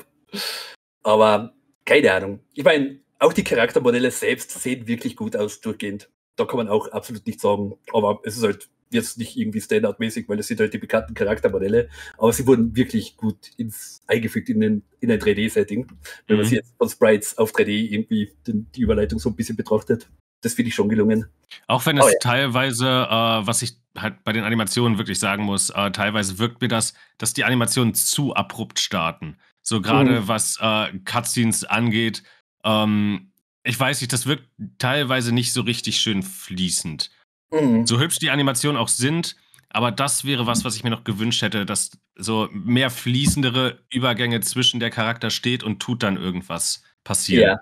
Aber keine Ahnung. Ich meine, auch die Charaktermodelle selbst sehen wirklich gut aus, durchgehend. Da kann man auch absolut nichts sagen. Aber es ist halt jetzt nicht irgendwie standardmäßig, weil das sind halt die bekannten Charaktermodelle. Aber sie wurden wirklich gut ins, eingefügt in, den, in ein 3D-Setting. Wenn man Mhm. sie jetzt von Sprites auf 3D irgendwie den, die Überleitung so ein bisschen betrachtet. Das finde ich schon gelungen. Auch wenn es Oh ja. teilweise, äh, was ich halt bei den Animationen wirklich sagen muss, äh, teilweise wirkt mir das, dass die Animationen zu abrupt starten. So gerade Mhm. was äh, Cutscenes angeht. Ähm, ich weiß nicht, das wirkt teilweise nicht so richtig schön fließend. Mhm. So hübsch die Animationen auch sind, aber das wäre was, was ich mir noch gewünscht hätte, dass so mehr fließendere Übergänge zwischen der Charakter steht und tut dann irgendwas passieren. Ja.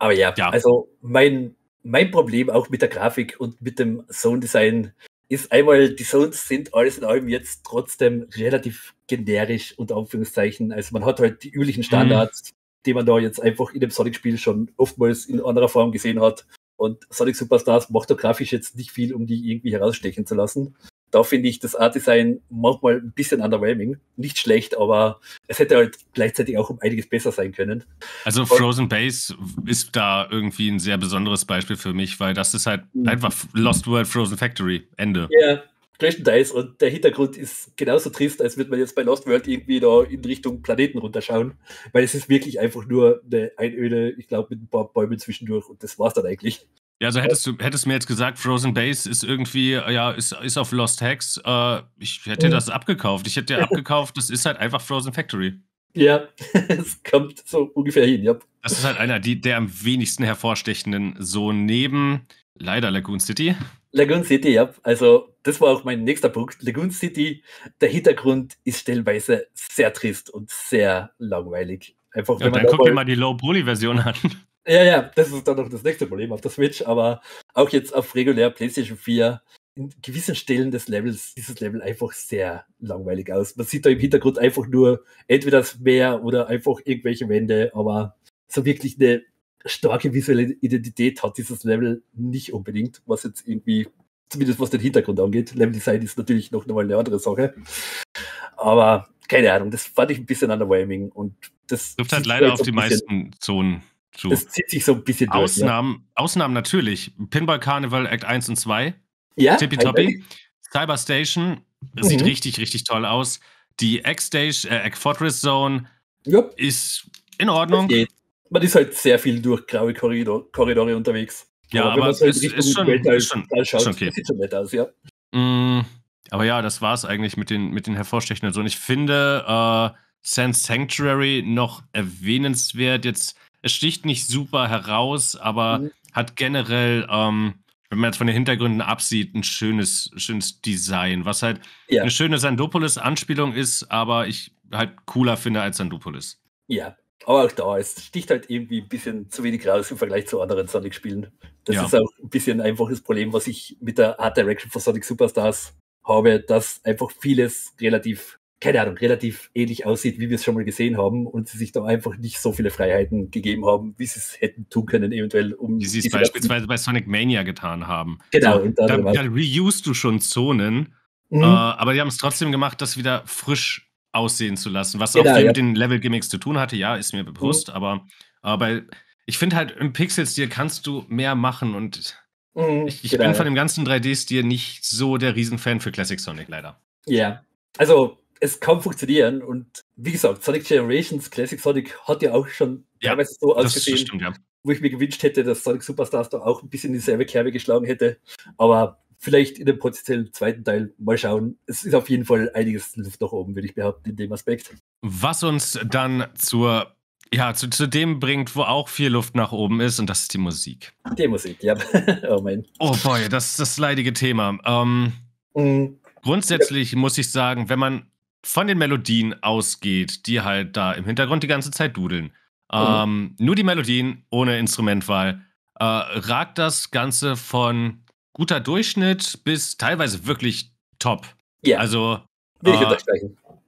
Aber ja, Ja. also mein, mein Problem auch mit der Grafik und mit dem Zone-Design ist einmal, die Zones sind alles in allem jetzt trotzdem relativ generisch, unter Anführungszeichen. Also man hat halt die üblichen Standards, die man da jetzt einfach in dem Sonic-Spiel schon oftmals in anderer Form gesehen hat. Und Sonic Superstars macht da grafisch jetzt nicht viel, um die irgendwie herausstechen zu lassen. Da finde ich das Art-Design manchmal ein bisschen underwhelming. Nicht schlecht, aber es hätte halt gleichzeitig auch um einiges besser sein können. Also Frozen Base ist da irgendwie ein sehr besonderes Beispiel für mich, weil das ist halt mhm. einfach Lost World Frozen Factory. Ende. Ja, größtenteils. Und der Hintergrund ist genauso trist, als würde man jetzt bei Lost World irgendwie da in Richtung Planeten runterschauen. Weil es ist wirklich einfach nur eine Einöde, ich glaube, mit ein paar Bäumen zwischendurch und das war's dann eigentlich. Ja, also hättest du hättest mir jetzt gesagt, Frozen Base ist irgendwie, ja, ist, ist auf Lost Hex, äh, ich hätte mhm. das abgekauft. Ich hätte abgekauft, das ist halt einfach Frozen Factory. Ja, es kommt so ungefähr hin, ja. Das ist halt einer die, der am wenigsten hervorstechenden, so neben leider Lagoon City. Lagoon City, ja. Also, das war auch mein nächster Punkt. Lagoon City, der Hintergrund ist stellenweise sehr trist und sehr langweilig. Einfach, wenn ja, dann guck dir mal die Low-Poly-Version an. Ja, ja, das ist dann noch das nächste Problem auf der Switch, aber auch jetzt auf regulär PlayStation 4 in gewissen Stellen des Levels sieht das Level einfach sehr langweilig aus. Man sieht da im Hintergrund einfach nur entweder das Meer oder einfach irgendwelche Wände, aber so wirklich eine starke visuelle Identität hat dieses Level nicht unbedingt, was jetzt irgendwie, zumindest was den Hintergrund angeht. Level Design ist natürlich noch mal eine andere Sache. Aber keine Ahnung, das fand ich ein bisschen underwhelming und das trifft halt leider auf die meisten Zonen zu. Das zieht sich so ein bisschen durch. Ausnahmen, ja. Ausnahmen natürlich. Pinball Carnival Act 1 und 2. Ja. Tippitoppi. Cyber Station mhm. sieht richtig, richtig toll aus. Die Egg-Station, äh, Egg Fortress Zone ja. ist in Ordnung. Man ist halt sehr viel durch graue Korridor, Korridore unterwegs. Ja, aber, aber es halt ist, schon, ist schon, schaut, schon okay. sieht schon nett aus, ja. Mm, aber ja, das war es eigentlich mit den, mit den hervorstechenden Zonen. Ich finde äh, Sand Sanctuary noch erwähnenswert. Jetzt es sticht nicht super heraus, aber mhm. hat generell, ähm, wenn man jetzt von den Hintergründen absieht, ein schönes, schönes Design, was halt ja. eine schöne Sandopolis-Anspielung ist, aber ich halt cooler finde als Sandopolis. Ja, aber auch da, es sticht halt irgendwie ein bisschen zu wenig raus im Vergleich zu anderen Sonic-Spielen. Das ja. ist auch ein bisschen einfach das Problem, was ich mit der Art Direction von Sonic Superstars habe, dass einfach vieles relativ keine Ahnung, relativ ähnlich aussieht, wie wir es schon mal gesehen haben und sie sich da einfach nicht so viele Freiheiten gegeben haben, wie sie es hätten tun können, eventuell um. Wie sie es beispielsweise bei Sonic Mania getan haben. Genau. So, da, da, da reused du schon Zonen, mhm. äh, aber die haben es trotzdem gemacht, das wieder frisch aussehen zu lassen, was genau, auch viel ja. mit den Level-Gimmicks zu tun hatte, ja, ist mir bewusst, mhm. aber, aber ich finde halt, im Pixel-Stil kannst du mehr machen und mhm, ich, ich genau, bin von dem ganzen 3D-Stil nicht so der Riesenfan für Classic Sonic, leider. Ja, also es kann funktionieren. Und wie gesagt, Sonic Generations Classic Sonic hat ja auch schon ja, teilweise so ausgesehen, stimmt, ja. wo ich mir gewünscht hätte, dass Sonic Superstars da auch ein bisschen dieselbe Kerbe geschlagen hätte. Aber vielleicht in dem potenziellen zweiten Teil mal schauen. Es ist auf jeden Fall einiges Luft nach oben, würde ich behaupten, in dem Aspekt. Was uns dann zur ja, zu, zu dem bringt, wo auch viel Luft nach oben ist, und das ist die Musik. Die Musik, ja. oh mein. Oh boy, das ist das leidige Thema. Ähm, mhm. Grundsätzlich ja. muss ich sagen, wenn man von den Melodien ausgeht, die halt da im Hintergrund die ganze Zeit dudeln. Mhm. Ähm, nur die Melodien ohne Instrumentwahl. Äh, ragt das Ganze von guter Durchschnitt bis teilweise wirklich top. Ja. Also äh,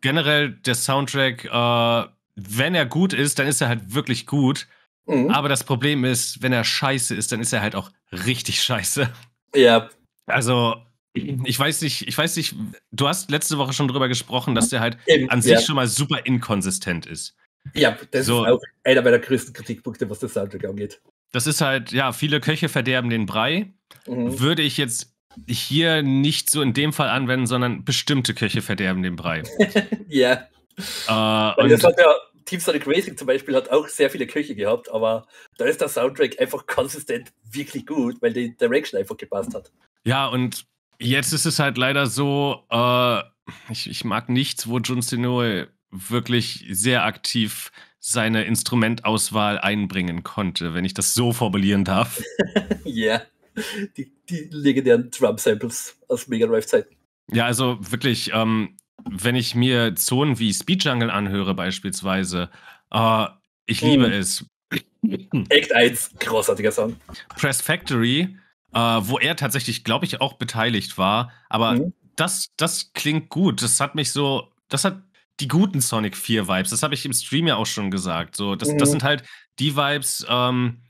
generell der Soundtrack, äh, wenn er gut ist, dann ist er halt wirklich gut. Mhm. Aber das Problem ist, wenn er scheiße ist, dann ist er halt auch richtig scheiße. Ja. Also ich weiß nicht, ich weiß nicht, du hast letzte Woche schon drüber gesprochen, dass der halt Eben, an sich ja. schon mal super inkonsistent ist. Ja, das so, ist auch einer meiner größten Kritikpunkte, was das Soundtrack angeht. Das ist halt, ja, viele Köche verderben den Brei. Mhm. Würde ich jetzt hier nicht so in dem Fall anwenden, sondern bestimmte Köche verderben den Brei. ja. Äh, das hat ja, Team Sonic Racing zum Beispiel hat auch sehr viele Köche gehabt, aber da ist der Soundtrack einfach konsistent wirklich gut, weil die Direction einfach gepasst hat. Ja, und Jetzt ist es halt leider so, äh, ich, ich, mag nichts, wo Jun Senoe wirklich sehr aktiv seine Instrumentauswahl einbringen konnte, wenn ich das so formulieren darf. Ja, yeah. die, die, legendären Drum-Samples aus Mega Drive-Zeiten. Ja, also wirklich, ähm, wenn ich mir Zonen wie Speed Jungle anhöre beispielsweise, äh, ich liebe mm. es. Act 1, großartiger Song. Press Factory äh, wo er tatsächlich, glaube ich, auch beteiligt war. Aber mhm. das, das klingt gut. Das hat mich so, das hat die guten Sonic 4 Vibes. Das habe ich im Stream ja auch schon gesagt. So, das, mhm. das sind halt die Vibes, ähm,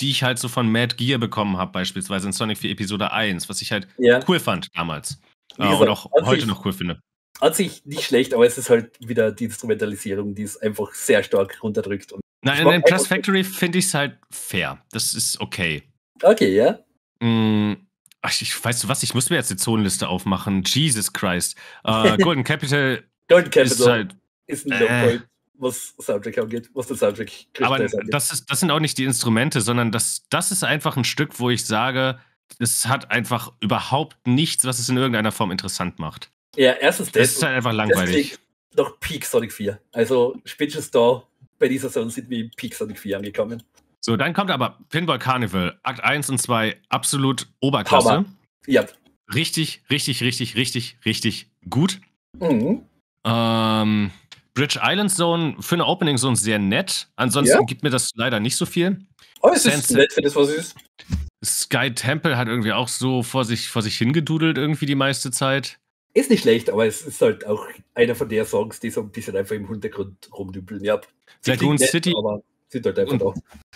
die ich halt so von Mad Gear bekommen habe, beispielsweise in Sonic 4 Episode 1, was ich halt ja. cool fand damals. Äh, und auch heute noch cool finde. An sich nicht schlecht, aber es ist halt wieder die Instrumentalisierung, die es einfach sehr stark runterdrückt. Nein, in Plus Factory finde ich es halt fair. Das ist okay. Okay, ja. Mm, ach, ich weiß du was, ich muss mir jetzt die Zonenliste aufmachen. Jesus Christ. Uh, Golden Capital. Golden Capital ist, halt, ist ein äh, was Soundtrack angeht, was der Soundtrack Aber das, ist, das sind auch nicht die Instrumente, sondern das, das ist einfach ein Stück, wo ich sage, es hat einfach überhaupt nichts, was es in irgendeiner Form interessant macht. Ja, erstens das. Das ist halt einfach langweilig. Doch Peak Sonic 4. Also spätestens da bei dieser Saison sind wir im Peak Sonic 4 angekommen. So, dann kommt aber Pinball Carnival, Akt 1 und 2, absolut Oberklasse. Hammer. Ja. Richtig, richtig, richtig, richtig, richtig gut. Mhm. Ähm, Bridge Island Zone für eine Opening Zone sehr nett. Ansonsten ja. gibt mir das leider nicht so viel. Oh, es ist nett für das, was es ist. Sky Temple hat irgendwie auch so vor sich, vor sich hingedudelt irgendwie die meiste Zeit. Ist nicht schlecht, aber es ist halt auch einer von der Songs, die so ein bisschen einfach im Hintergrund rumdümpeln. Ja, Lagoon City. Aber sind halt einfach da.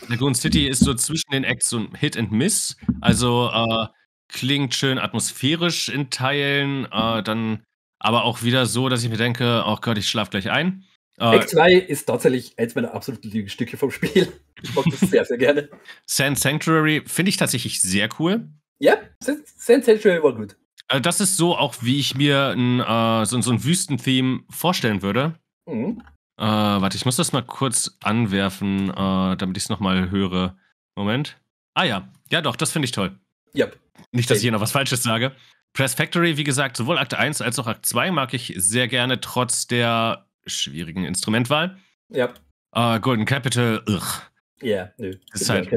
Lagoon City ist so zwischen den Acts so ein Hit and Miss. Also äh, klingt schön atmosphärisch in Teilen, äh, dann aber auch wieder so, dass ich mir denke, oh Gott, ich schlafe gleich ein. Äh, Act 2 ist tatsächlich eins meiner absoluten Lieblingsstücke vom Spiel. Ich mag das sehr, sehr gerne. Sand Sanctuary finde ich tatsächlich sehr cool. Ja, Sand Sanctuary war gut. Also das ist so auch, wie ich mir ein, äh, so, so ein Wüstentheme vorstellen würde. Mhm. Äh, warte, ich muss das mal kurz anwerfen, äh, damit ich es nochmal höre. Moment. Ah ja, ja doch, das finde ich toll. Ja. Nicht, dass ich hier noch was Falsches sage. Press Factory, wie gesagt, sowohl Akt 1 als auch Akt 2 mag ich sehr gerne, trotz der schwierigen Instrumentwahl. Ja. Uh, Golden Capital, ugh. Ja, nö. Ist halt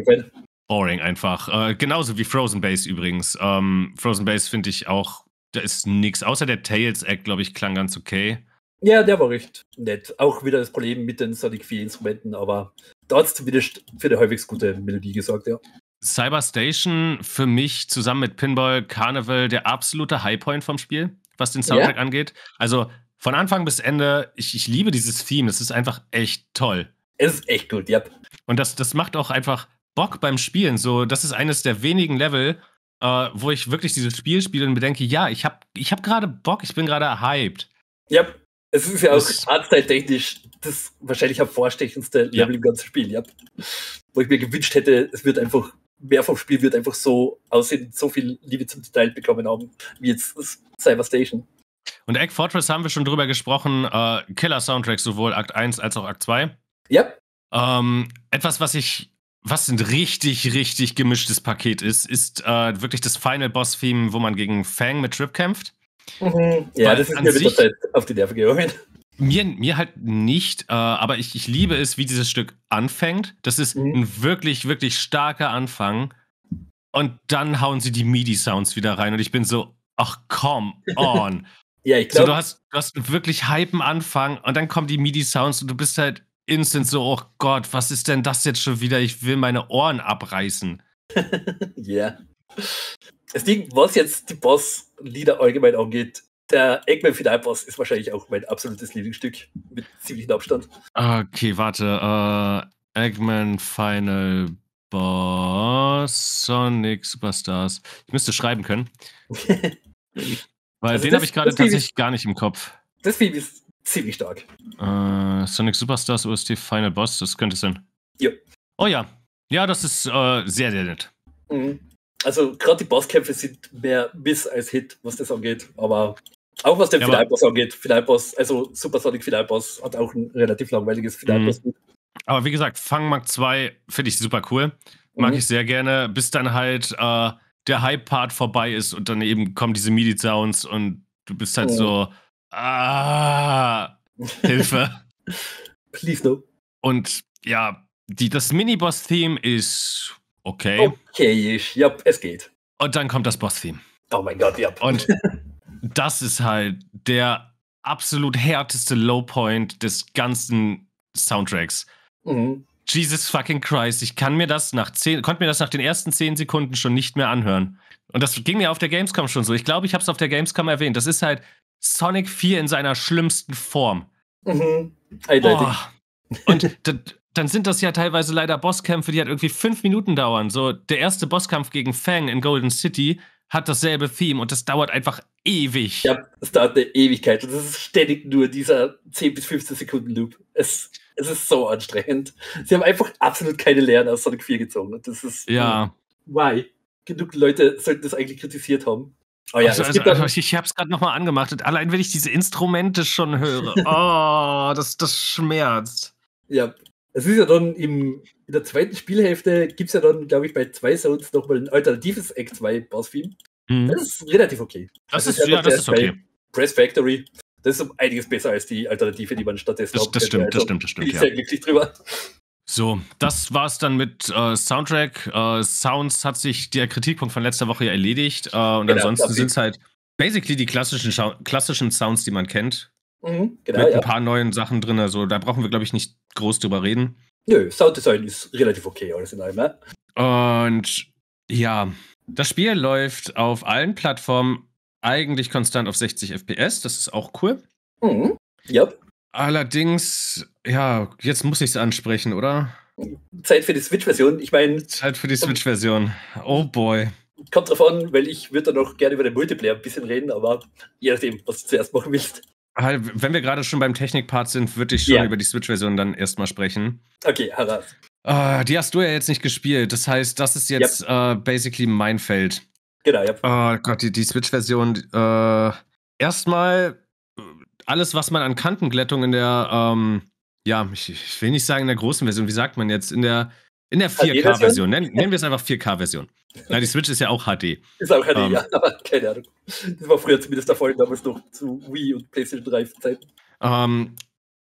boring einfach. Uh, genauso wie Frozen Base übrigens. Ähm, Frozen Base finde ich auch, da ist nichts, außer der Tails Act, glaube ich, klang ganz okay. Ja, der war recht nett. Auch wieder das Problem mit den Sonic 4 Instrumenten, aber es zumindest für eine halbwegs gute Melodie gesorgt, ja. Cyber Station für mich zusammen mit Pinball Carnival der absolute Highpoint vom Spiel, was den Soundtrack ja. angeht. Also von Anfang bis Ende, ich, ich liebe dieses Theme. Das ist einfach echt toll. Es ist echt gut, ja. Und das, das macht auch einfach Bock beim Spielen. So, das ist eines der wenigen Level, äh, wo ich wirklich dieses Spiel spiele und bedenke, ja, ich habe ich hab gerade Bock, ich bin gerade hyped. Ja, es ist ja auch artstyle-technisch das wahrscheinlich hervorstechendste Level ja. im ganzen Spiel, ja. Wo ich mir gewünscht hätte, es wird einfach, mehr vom Spiel wird einfach so aussehen, so viel Liebe zum Detail bekommen haben, wie jetzt Cyber Station. Und Egg Fortress haben wir schon drüber gesprochen. Äh, Killer-Soundtrack, sowohl Akt 1 als auch Akt 2. Ja. Ähm, etwas, was ich, was ein richtig, richtig gemischtes Paket ist, ist äh, wirklich das Final Boss-Theme, wo man gegen Fang mit Trip kämpft. Mhm. Ja, Weil das ist mir sich, Zeit auf die Nerven gegangen. Mir, mir halt nicht, äh, aber ich, ich liebe es, wie dieses Stück anfängt. Das ist mhm. ein wirklich, wirklich starker Anfang. Und dann hauen sie die MIDI-Sounds wieder rein und ich bin so, ach come on. Ja, ich glaube. So, du, hast, du hast einen wirklich hypen Anfang und dann kommen die MIDI-Sounds und du bist halt instant so, oh Gott, was ist denn das jetzt schon wieder? Ich will meine Ohren abreißen. Ja. Das Ding, was jetzt die Boss-Lieder allgemein angeht, der Eggman Final Boss ist wahrscheinlich auch mein absolutes Lieblingsstück mit ziemlichem Abstand. Okay, warte. Äh, Eggman Final Boss, Sonic Superstars. Ich müsste schreiben können. Weil also den habe ich gerade tatsächlich gar nicht im Kopf. Das Film ist ziemlich stark. Äh, Sonic Superstars OST Final Boss, das könnte es sein. Ja. Oh ja. Ja, das ist äh, sehr, sehr nett. Mhm. Also gerade die Bosskämpfe sind mehr Miss als Hit, was das angeht. Aber auch was den ja, Finalboss angeht. Finalboss, also Super Sonic Finalboss hat auch ein relativ langweiliges Finalboss. Mhm. Aber wie gesagt, Fang Mark 2 finde ich super cool. Mag mhm. ich sehr gerne, bis dann halt äh, der Hype-Part vorbei ist und dann eben kommen diese MIDI-Sounds und du bist halt oh. so, ah, Hilfe. Please no. Und ja, die, das Mini-Boss-Theme ist okay. Okay, ja, es geht. Und dann kommt das Boss-Theme. Oh mein Gott, ja. Und das ist halt der absolut härteste Low-Point des ganzen Soundtracks. Mhm. Jesus fucking Christ, ich kann mir das nach zehn, konnte mir das nach den ersten zehn Sekunden schon nicht mehr anhören. Und das ging mir auf der Gamescom schon so. Ich glaube, ich habe es auf der Gamescom erwähnt. Das ist halt Sonic 4 in seiner schlimmsten Form. Mhm. Oh. Und dann sind das ja teilweise leider Bosskämpfe, die halt irgendwie fünf Minuten dauern. So, der erste Bosskampf gegen Fang in Golden City hat dasselbe Theme und das dauert einfach ewig. Ja, es dauert eine Ewigkeit und es ist ständig nur dieser 10 bis 15 Sekunden Loop. Es, es ist so anstrengend. Sie haben einfach absolut keine Lehren aus Sonic 4 gezogen. Und das ist. Ja. Why? Genug Leute sollten das eigentlich kritisiert haben. Oh ja, also, also, also ich habe es gerade nochmal angemacht und allein wenn ich diese Instrumente schon höre, oh, das, das schmerzt. Ja, es ist ja dann im, in der zweiten Spielhälfte gibt es ja dann, glaube ich, bei zwei Sounds nochmal ein alternatives Act 2 Boss-Theme. Mhm. Das ist relativ okay. Das, das ist, ja, das ist okay. Press Factory. Das ist um einiges besser als die Alternative, die man stattdessen das, hat. Das stimmt, also, das stimmt, das stimmt. Ich bin ja. sehr glücklich drüber. So, das war's dann mit äh, Soundtrack. Äh, Sounds hat sich der Kritikpunkt von letzter Woche ja erledigt. Äh, und genau, ansonsten sind es halt basically die klassischen, klassischen Sounds, die man kennt. Mhm, genau, mit ein paar neuen Sachen drin. Also da brauchen wir, glaube ich, nicht groß drüber reden. Nö, Sounddesign ist relativ okay, alles in allem. Ne? Und ja, das Spiel läuft auf allen Plattformen eigentlich konstant auf 60 FPS. Das ist auch cool. Mhm. Ja. Allerdings, ja, jetzt muss ich es ansprechen, oder? Zeit für die Switch-Version. Ich meine. Zeit für die Switch-Version. Oh boy. Kommt drauf an, weil ich würde da noch gerne über den Multiplayer ein bisschen reden, aber je nachdem, was du zuerst machen willst. Wenn wir gerade schon beim Technik-Part sind, würde ich schon ja. über die Switch-Version dann erstmal sprechen. Okay, heraus. Uh, die hast du ja jetzt nicht gespielt. Das heißt, das ist jetzt yep. uh, basically mein Feld. Genau, ja. Yep. Oh Gott, die, die Switch-Version. Uh, erstmal alles, was man an Kantenglättung in der, ähm, ja, ich, ich, will nicht sagen in der großen Version, wie sagt man jetzt, in der, in der 4K-Version. Nennen, nennen wir es einfach 4K-Version. Na, die Switch ist ja auch HD. Ist auch HD, ähm, ja, aber keine Ahnung. Das war früher zumindest der Fall, damals noch zu Wii und PlayStation 3 Zeiten. Ähm,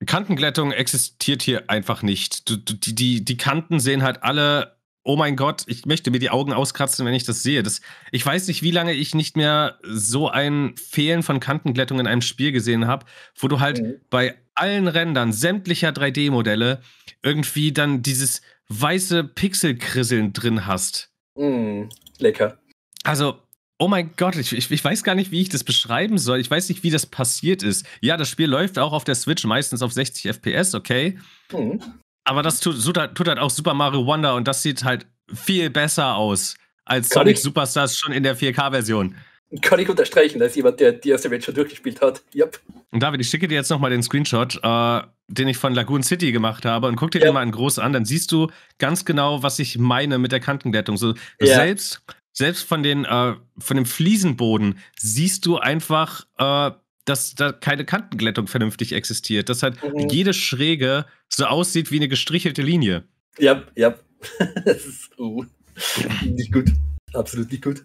Kantenglättung existiert hier einfach nicht. Du, du, die, die, die Kanten sehen halt alle, oh mein Gott, ich möchte mir die Augen auskratzen, wenn ich das sehe. Das, ich weiß nicht, wie lange ich nicht mehr so ein Fehlen von Kantenglättung in einem Spiel gesehen habe, wo du halt mhm. bei allen Rändern sämtlicher 3D-Modelle irgendwie dann dieses weiße Pixelkrisseln drin hast. Mm, lecker. Also, oh mein Gott, ich, ich, ich, weiß gar nicht, wie ich das beschreiben soll. Ich weiß nicht, wie das passiert ist. Ja, das Spiel läuft auch auf der Switch meistens auf 60 FPS, okay. Mhm. Aber das tut, tut, halt auch Super Mario Wonder und das sieht halt viel besser aus als Kann Sonic ich? Superstars schon in der 4K-Version. Kann ich unterstreichen, als jemand, der die erste Welt schon durchgespielt hat. Yep. Und David, ich schicke dir jetzt nochmal den Screenshot, äh, den ich von Lagoon City gemacht habe und guck dir yep. den mal in groß an, dann siehst du ganz genau, was ich meine mit der Kantenglättung. So, ja. selbst, selbst von, den, äh, von dem Fliesenboden siehst du einfach, äh, dass da keine Kantenglättung vernünftig existiert. Dass halt mhm. jede Schräge so aussieht wie eine gestrichelte Linie. Ja, ja. das ist uh, nicht gut. Absolut nicht gut.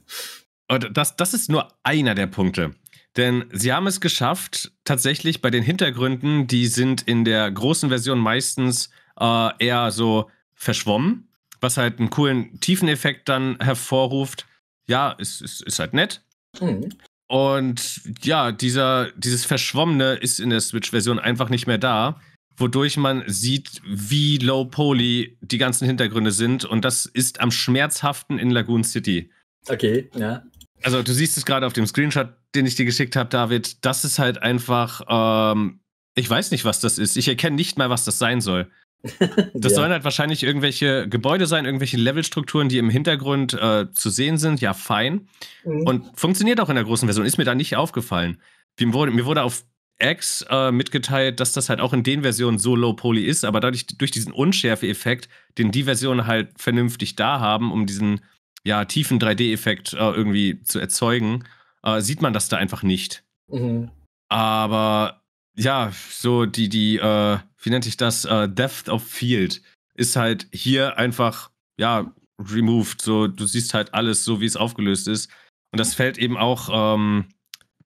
Und das, das ist nur einer der Punkte. Denn sie haben es geschafft, tatsächlich bei den Hintergründen, die sind in der großen Version meistens äh, eher so verschwommen, was halt einen coolen Tiefeneffekt dann hervorruft. Ja, ist, ist, ist halt nett. Mhm. Und ja, dieser, dieses Verschwommene ist in der Switch-Version einfach nicht mehr da, wodurch man sieht, wie low poly die ganzen Hintergründe sind. Und das ist am schmerzhaften in Lagoon City. Okay, ja. Also du siehst es gerade auf dem Screenshot, den ich dir geschickt habe, David. Das ist halt einfach, ähm, ich weiß nicht, was das ist. Ich erkenne nicht mal, was das sein soll. Das ja. sollen halt wahrscheinlich irgendwelche Gebäude sein, irgendwelche Levelstrukturen, die im Hintergrund äh, zu sehen sind. Ja, fein. Mhm. Und funktioniert auch in der großen Version. Ist mir da nicht aufgefallen. Mir wurde, mir wurde auf X äh, mitgeteilt, dass das halt auch in den Versionen so low poly ist, aber dadurch durch diesen Unschärfe-Effekt, den die Versionen halt vernünftig da haben, um diesen ja, tiefen 3D-Effekt äh, irgendwie zu erzeugen, äh, sieht man das da einfach nicht. Mhm. Aber ja, so die, die, äh, wie nennt sich das? Äh, Depth of Field ist halt hier einfach, ja, removed. So, du siehst halt alles so, wie es aufgelöst ist. Und das fällt eben auch ähm,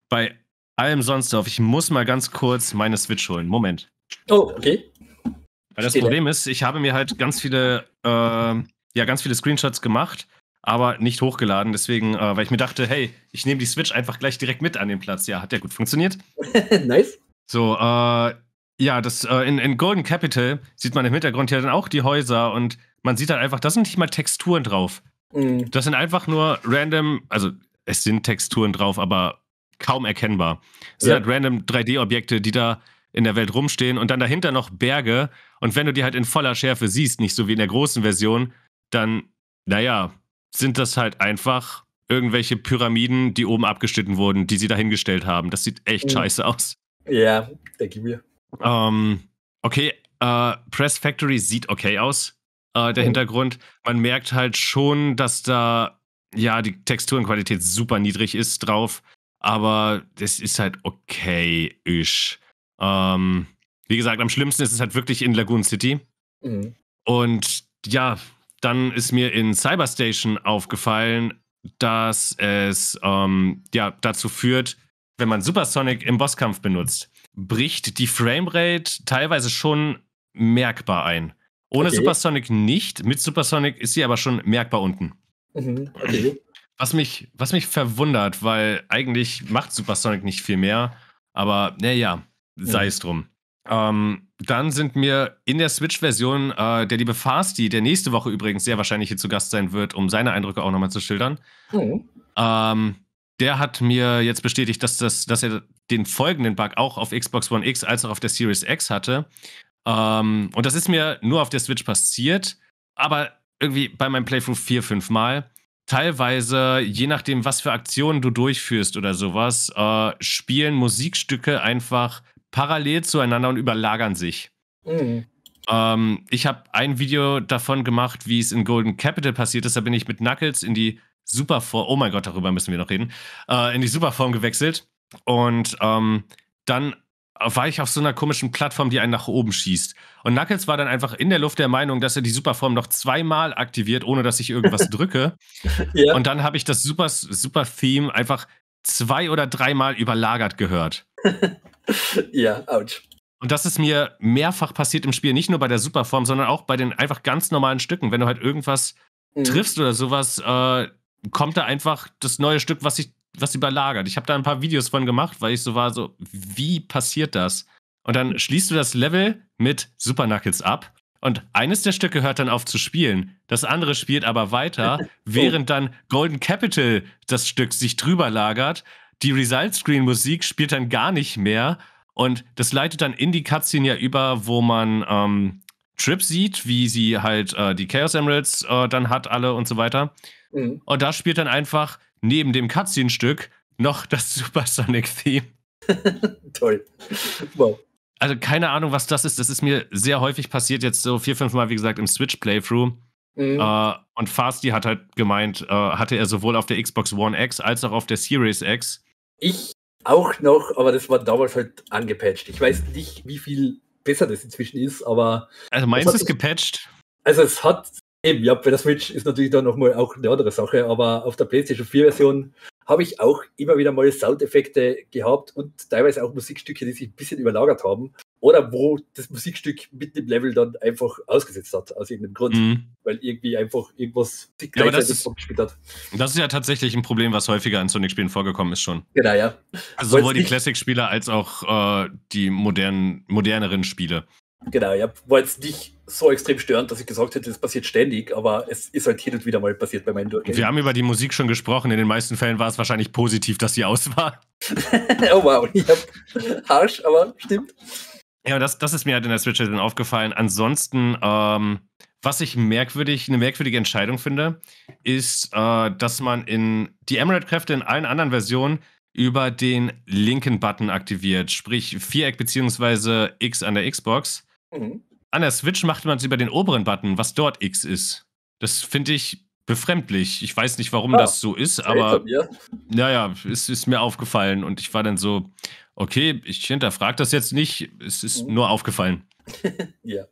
bei allem sonst auf. Ich muss mal ganz kurz meine Switch holen. Moment. Oh, okay. Weil das Problem ist, ich habe mir halt ganz viele, äh, ja, ganz viele Screenshots gemacht aber nicht hochgeladen. Deswegen, äh, weil ich mir dachte, hey, ich nehme die Switch einfach gleich direkt mit an den Platz. Ja, hat ja gut funktioniert. nice. So, äh, ja, das, äh, in, in Golden Capital sieht man im Hintergrund ja dann auch die Häuser und man sieht halt einfach, da sind nicht mal Texturen drauf. Mhm. Das sind einfach nur random, also es sind Texturen drauf, aber kaum erkennbar. Es ja. sind halt random 3D-Objekte, die da in der Welt rumstehen und dann dahinter noch Berge. Und wenn du die halt in voller Schärfe siehst, nicht so wie in der großen Version, dann, naja, sind das halt einfach irgendwelche Pyramiden, die oben abgeschnitten wurden, die sie dahingestellt haben. Das sieht echt mhm. scheiße aus. Ja, denke ich mir. Ähm, okay, äh, Press Factory sieht okay aus, äh, der mhm. Hintergrund. Man merkt halt schon, dass da ja die Texturenqualität super niedrig ist drauf, aber das ist halt okay-ish. Ähm, wie gesagt, am schlimmsten ist es halt wirklich in Lagoon City. Mhm. Und ja, dann ist mir in Cyberstation aufgefallen, dass es ähm, ja, dazu führt, wenn man Supersonic im Bosskampf benutzt, bricht die Framerate teilweise schon merkbar ein. Ohne okay. Supersonic nicht, mit Supersonic ist sie aber schon merkbar unten. Mhm, okay. Was mich, was mich verwundert, weil eigentlich macht Supersonic nicht viel mehr, aber naja, sei mhm. es drum. Ähm, dann sind mir in der Switch-Version äh, der liebe Fasti, der nächste Woche übrigens sehr wahrscheinlich hier zu Gast sein wird, um seine Eindrücke auch nochmal zu schildern. Mhm. Ähm, der hat mir jetzt bestätigt, dass, das, dass er den folgenden Bug auch auf Xbox One X als auch auf der Series X hatte. Ähm, und das ist mir nur auf der Switch passiert, aber irgendwie bei meinem Playthrough vier, fünf Mal. Teilweise, je nachdem, was für Aktionen du durchführst oder sowas, äh, spielen Musikstücke einfach parallel zueinander und überlagern sich. Mhm. Ähm, ich habe ein Video davon gemacht, wie es in Golden Capital passiert ist. Da bin ich mit Knuckles in die Superform, oh mein Gott, darüber müssen wir noch reden, äh, in die Superform gewechselt. Und ähm, dann war ich auf so einer komischen Plattform, die einen nach oben schießt. Und Knuckles war dann einfach in der Luft der Meinung, dass er die Superform noch zweimal aktiviert, ohne dass ich irgendwas drücke. ja. Und dann habe ich das Super, Super Theme einfach zwei oder dreimal überlagert gehört. ja, ouch. Und das ist mir mehrfach passiert im Spiel, nicht nur bei der Superform, sondern auch bei den einfach ganz normalen Stücken. Wenn du halt irgendwas mhm. triffst oder sowas, äh, kommt da einfach das neue Stück, was sich was überlagert. Ich habe da ein paar Videos von gemacht, weil ich so war, so, wie passiert das? Und dann schließt du das Level mit Super Knuckles ab und eines der Stücke hört dann auf zu spielen. Das andere spielt aber weiter, oh. während dann Golden Capital das Stück sich drüber lagert die Result Screen Musik spielt dann gar nicht mehr und das leitet dann in die Cutscene ja über, wo man ähm, Trip sieht, wie sie halt äh, die Chaos Emeralds äh, dann hat, alle und so weiter. Mhm. Und da spielt dann einfach neben dem Cutscene-Stück noch das Supersonic-Theme. Toll. Wow. Also keine Ahnung, was das ist. Das ist mir sehr häufig passiert, jetzt so vier, fünf Mal, wie gesagt, im Switch-Playthrough. Mhm. Äh, und Fasti hat halt gemeint, äh, hatte er sowohl auf der Xbox One X als auch auf der Series X. Ich auch noch, aber das war damals halt angepatcht. Ich weiß nicht, wie viel besser das inzwischen ist, aber. Also meinst du es gepatcht? Also es hat eben, ja, bei der Switch ist natürlich dann nochmal auch eine andere Sache, aber auf der PlayStation 4 Version habe ich auch immer wieder mal Soundeffekte gehabt und teilweise auch Musikstücke, die sich ein bisschen überlagert haben. Oder wo das Musikstück mit dem Level dann einfach ausgesetzt hat, aus irgendeinem Grund. Mhm. Weil irgendwie einfach irgendwas ja, das ist, gespielt hat. Das ist ja tatsächlich ein Problem, was häufiger in Sonic-Spielen vorgekommen ist schon. Genau, ja. Also sowohl die Classic-Spieler als auch äh, die modernen, moderneren Spiele. Genau, ja. War jetzt nicht so extrem störend, dass ich gesagt hätte, das passiert ständig, aber es ist halt hin und wieder mal passiert bei meinen Durchgängen. Wir haben über die Musik schon gesprochen. In den meisten Fällen war es wahrscheinlich positiv, dass sie aus war. oh wow, ja. harsch, aber stimmt. Ja, das, das ist mir halt in der Switch dann aufgefallen. Ansonsten, ähm, was ich merkwürdig, eine merkwürdige Entscheidung finde, ist, äh, dass man in die Emerald-Kräfte in allen anderen Versionen über den linken Button aktiviert, sprich Viereck bzw. X an der Xbox. Mhm. An der Switch macht man es über den oberen Button, was dort X ist. Das finde ich befremdlich. Ich weiß nicht, warum ah, das so ist, aber naja, es ist mir aufgefallen und ich war dann so, okay, ich hinterfrage das jetzt nicht, es ist mhm. nur aufgefallen. ja.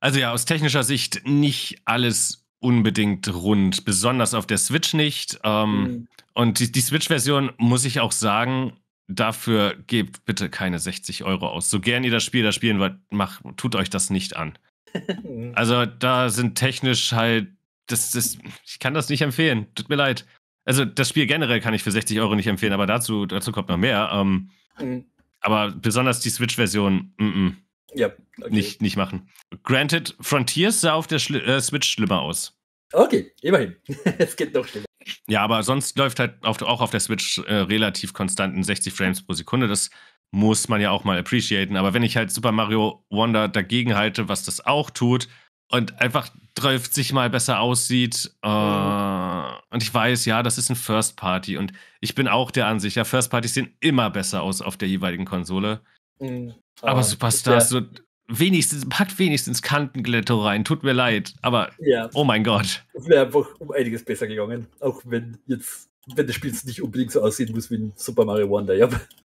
Also ja, aus technischer Sicht nicht alles unbedingt rund, besonders auf der Switch nicht. Ähm, mhm. Und die, die Switch-Version muss ich auch sagen, dafür gebt bitte keine 60 Euro aus. So gern ihr das Spiel da spielen wollt, macht, tut euch das nicht an. also da sind technisch halt, das, das, ich kann das nicht empfehlen. Tut mir leid. Also das Spiel generell kann ich für 60 Euro nicht empfehlen, aber dazu, dazu kommt noch mehr. Ähm, mhm. Aber besonders die Switch-Version, mm -mm, ja, okay. nicht, nicht machen. Granted, Frontiers sah auf der Schli äh, Switch schlimmer aus. Okay, immerhin. es geht noch schlimmer. Ja, aber sonst läuft halt auf, auch auf der Switch äh, relativ konstant in 60 Frames pro Sekunde. Das muss man ja auch mal appreciaten. Aber wenn ich halt Super Mario Wonder dagegen halte, was das auch tut, und einfach 30 mal besser aussieht. Äh, und ich weiß, ja, das ist ein First Party und ich bin auch der Ansicht, ja, First Partys sehen immer besser aus auf der jeweiligen Konsole. Mhm. Aber Superstars, so wenigstens, packt wenigstens Kantenglätter rein. Tut mir leid, aber ja. oh mein Gott. Es wäre einfach um einiges besser gegangen. Auch wenn jetzt, wenn das Spiel nicht unbedingt so aussehen muss wie in Super Mario Wonder, ja.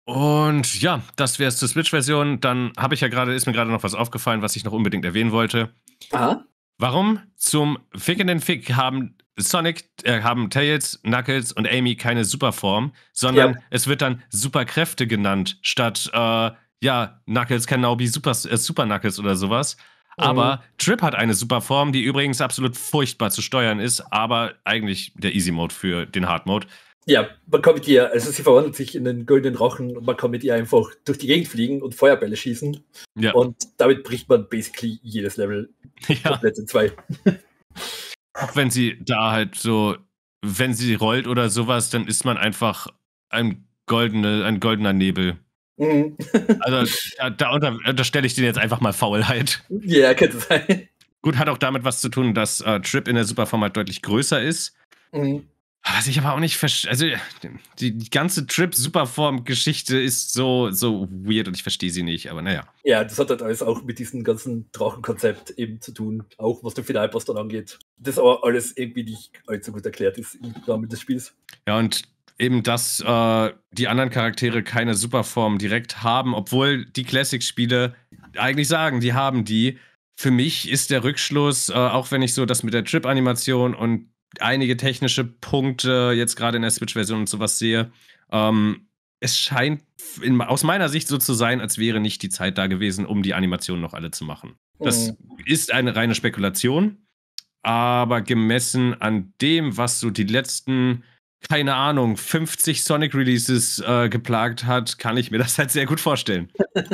Und ja, das wäre es zur Switch-Version. Dann habe ich ja gerade, ist mir gerade noch was aufgefallen, was ich noch unbedingt erwähnen wollte. Aha. Warum zum fickenden Fick haben Sonic, äh, haben Tails, Knuckles und Amy keine Superform, sondern ja. es wird dann Superkräfte genannt, statt äh, ja, Knuckles can now be Super, äh, Super Knuckles oder sowas. Aber mhm. Trip hat eine Superform, die übrigens absolut furchtbar zu steuern ist, aber eigentlich der Easy Mode für den Hard Mode. Ja, man kann mit ihr, also sie verwandelt sich in den goldenen Rochen und man kann mit ihr einfach durch die Gegend fliegen und Feuerbälle schießen. Ja. Und damit bricht man basically jedes Level ja. komplett in zwei. Auch wenn sie da halt so, wenn sie rollt oder sowas, dann ist man einfach ein, goldene, ein goldener Nebel. Mhm. also da, da unterstelle ich den jetzt einfach mal Faulheit. Ja, könnte sein. Gut, hat auch damit was zu tun, dass äh, Trip in der Superform halt deutlich größer ist. Mhm. Was ich aber auch nicht verstehe, also die, die, ganze Trip-Superform-Geschichte ist so, so weird und ich verstehe sie nicht, aber naja. Ja, das hat halt alles auch mit diesem ganzen Drachenkonzept eben zu tun, auch was den Finalboss dann angeht. Das aber alles irgendwie nicht allzu gut erklärt ist im Rahmen des Spiels. Ja, und eben, dass äh, die anderen Charaktere keine Superform direkt haben, obwohl die Classic-Spiele eigentlich sagen, die haben die. Für mich ist der Rückschluss, äh, auch wenn ich so das mit der Trip-Animation und einige technische Punkte jetzt gerade in der Switch-Version und sowas sehe. Ähm, es scheint in, aus meiner Sicht so zu sein, als wäre nicht die Zeit da gewesen, um die Animationen noch alle zu machen. Das mhm. ist eine reine Spekulation, aber gemessen an dem, was so die letzten, keine Ahnung, 50 Sonic Releases äh, geplagt hat, kann ich mir das halt sehr gut vorstellen.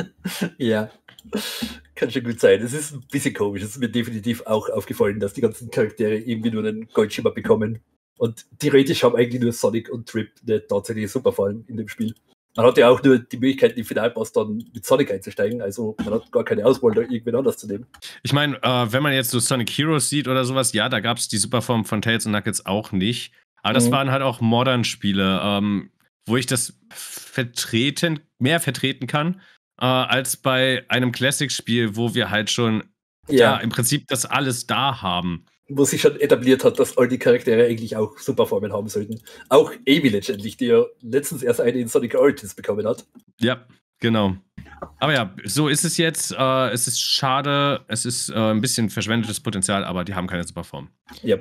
ja, kann schon gut sein. Es ist ein bisschen komisch. Es ist mir definitiv auch aufgefallen, dass die ganzen Charaktere irgendwie nur einen Goldschimmer bekommen. Und theoretisch haben eigentlich nur Sonic und Trip eine tatsächliche Superform in dem Spiel. Man hat ja auch nur die Möglichkeit, im Finalboss dann mit Sonic einzusteigen. Also man hat gar keine Auswahl, da irgendwen anders zu nehmen. Ich meine, äh, wenn man jetzt so Sonic Heroes sieht oder sowas, ja, da gab es die Superform von Tails und Knuckles auch nicht. Aber das mhm. waren halt auch Modern-Spiele, ähm, wo ich das vertreten, mehr vertreten kann, äh, als bei einem Classic-Spiel, wo wir halt schon ja. ja. im Prinzip das alles da haben. Wo sich schon etabliert hat, dass all die Charaktere eigentlich auch Superformen haben sollten. Auch Amy letztendlich, die ja letztens erst eine in Sonic Origins bekommen hat. Ja, genau. Aber ja, so ist es jetzt. Äh, es ist schade, es ist äh, ein bisschen verschwendetes Potenzial, aber die haben keine Superform. Ja.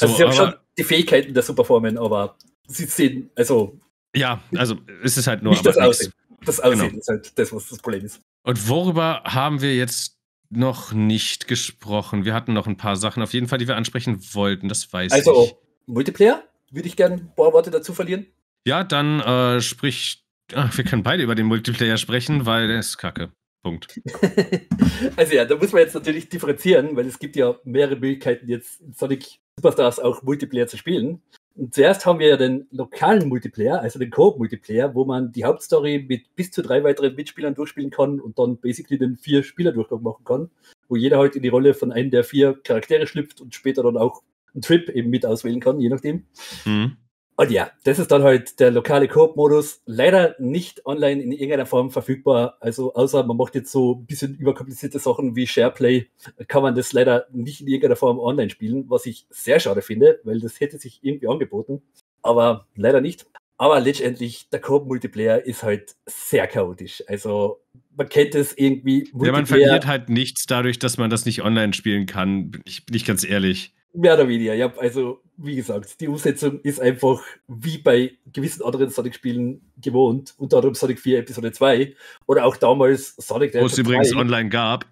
Also so, sie haben schon die Fähigkeiten der Superformen, aber sie sehen, also. Ja, also es ist halt nur. Nicht das Aussehen. Das Aussehen genau. ist halt das, was das Problem ist. Und worüber haben wir jetzt noch nicht gesprochen? Wir hatten noch ein paar Sachen auf jeden Fall, die wir ansprechen wollten. Das weiß also, ich. Also, Multiplayer? Würde ich gerne ein paar Worte dazu verlieren? Ja, dann äh, sprich. Ach, wir können beide über den Multiplayer sprechen, weil der ist kacke. Punkt. also ja, da muss man jetzt natürlich differenzieren, weil es gibt ja mehrere Möglichkeiten, jetzt Sonic Superstars auch Multiplayer zu spielen. Und zuerst haben wir ja den lokalen Multiplayer, also den Coop-Multiplayer, wo man die Hauptstory mit bis zu drei weiteren Mitspielern durchspielen kann und dann basically den vier Spieler-Durchgang machen kann, wo jeder halt in die Rolle von einem der vier Charaktere schlüpft und später dann auch einen Trip eben mit auswählen kann, je nachdem. Mhm. Und ja, das ist dann halt der lokale Coop-Modus. Leider nicht online in irgendeiner Form verfügbar. Also außer man macht jetzt so ein bisschen überkomplizierte Sachen wie SharePlay, kann man das leider nicht in irgendeiner Form online spielen, was ich sehr schade finde, weil das hätte sich irgendwie angeboten. Aber leider nicht. Aber letztendlich, der Coop-Multiplayer ist halt sehr chaotisch. Also man kennt es irgendwie. Ja, man verliert halt nichts dadurch, dass man das nicht online spielen kann. Bin ich, bin ich ganz ehrlich. Mehr oder weniger, ja. Also, wie gesagt, die Umsetzung ist einfach wie bei gewissen anderen Sonic-Spielen gewohnt, unter anderem Sonic 4 Episode 2 oder auch damals Sonic Wo es übrigens online gab.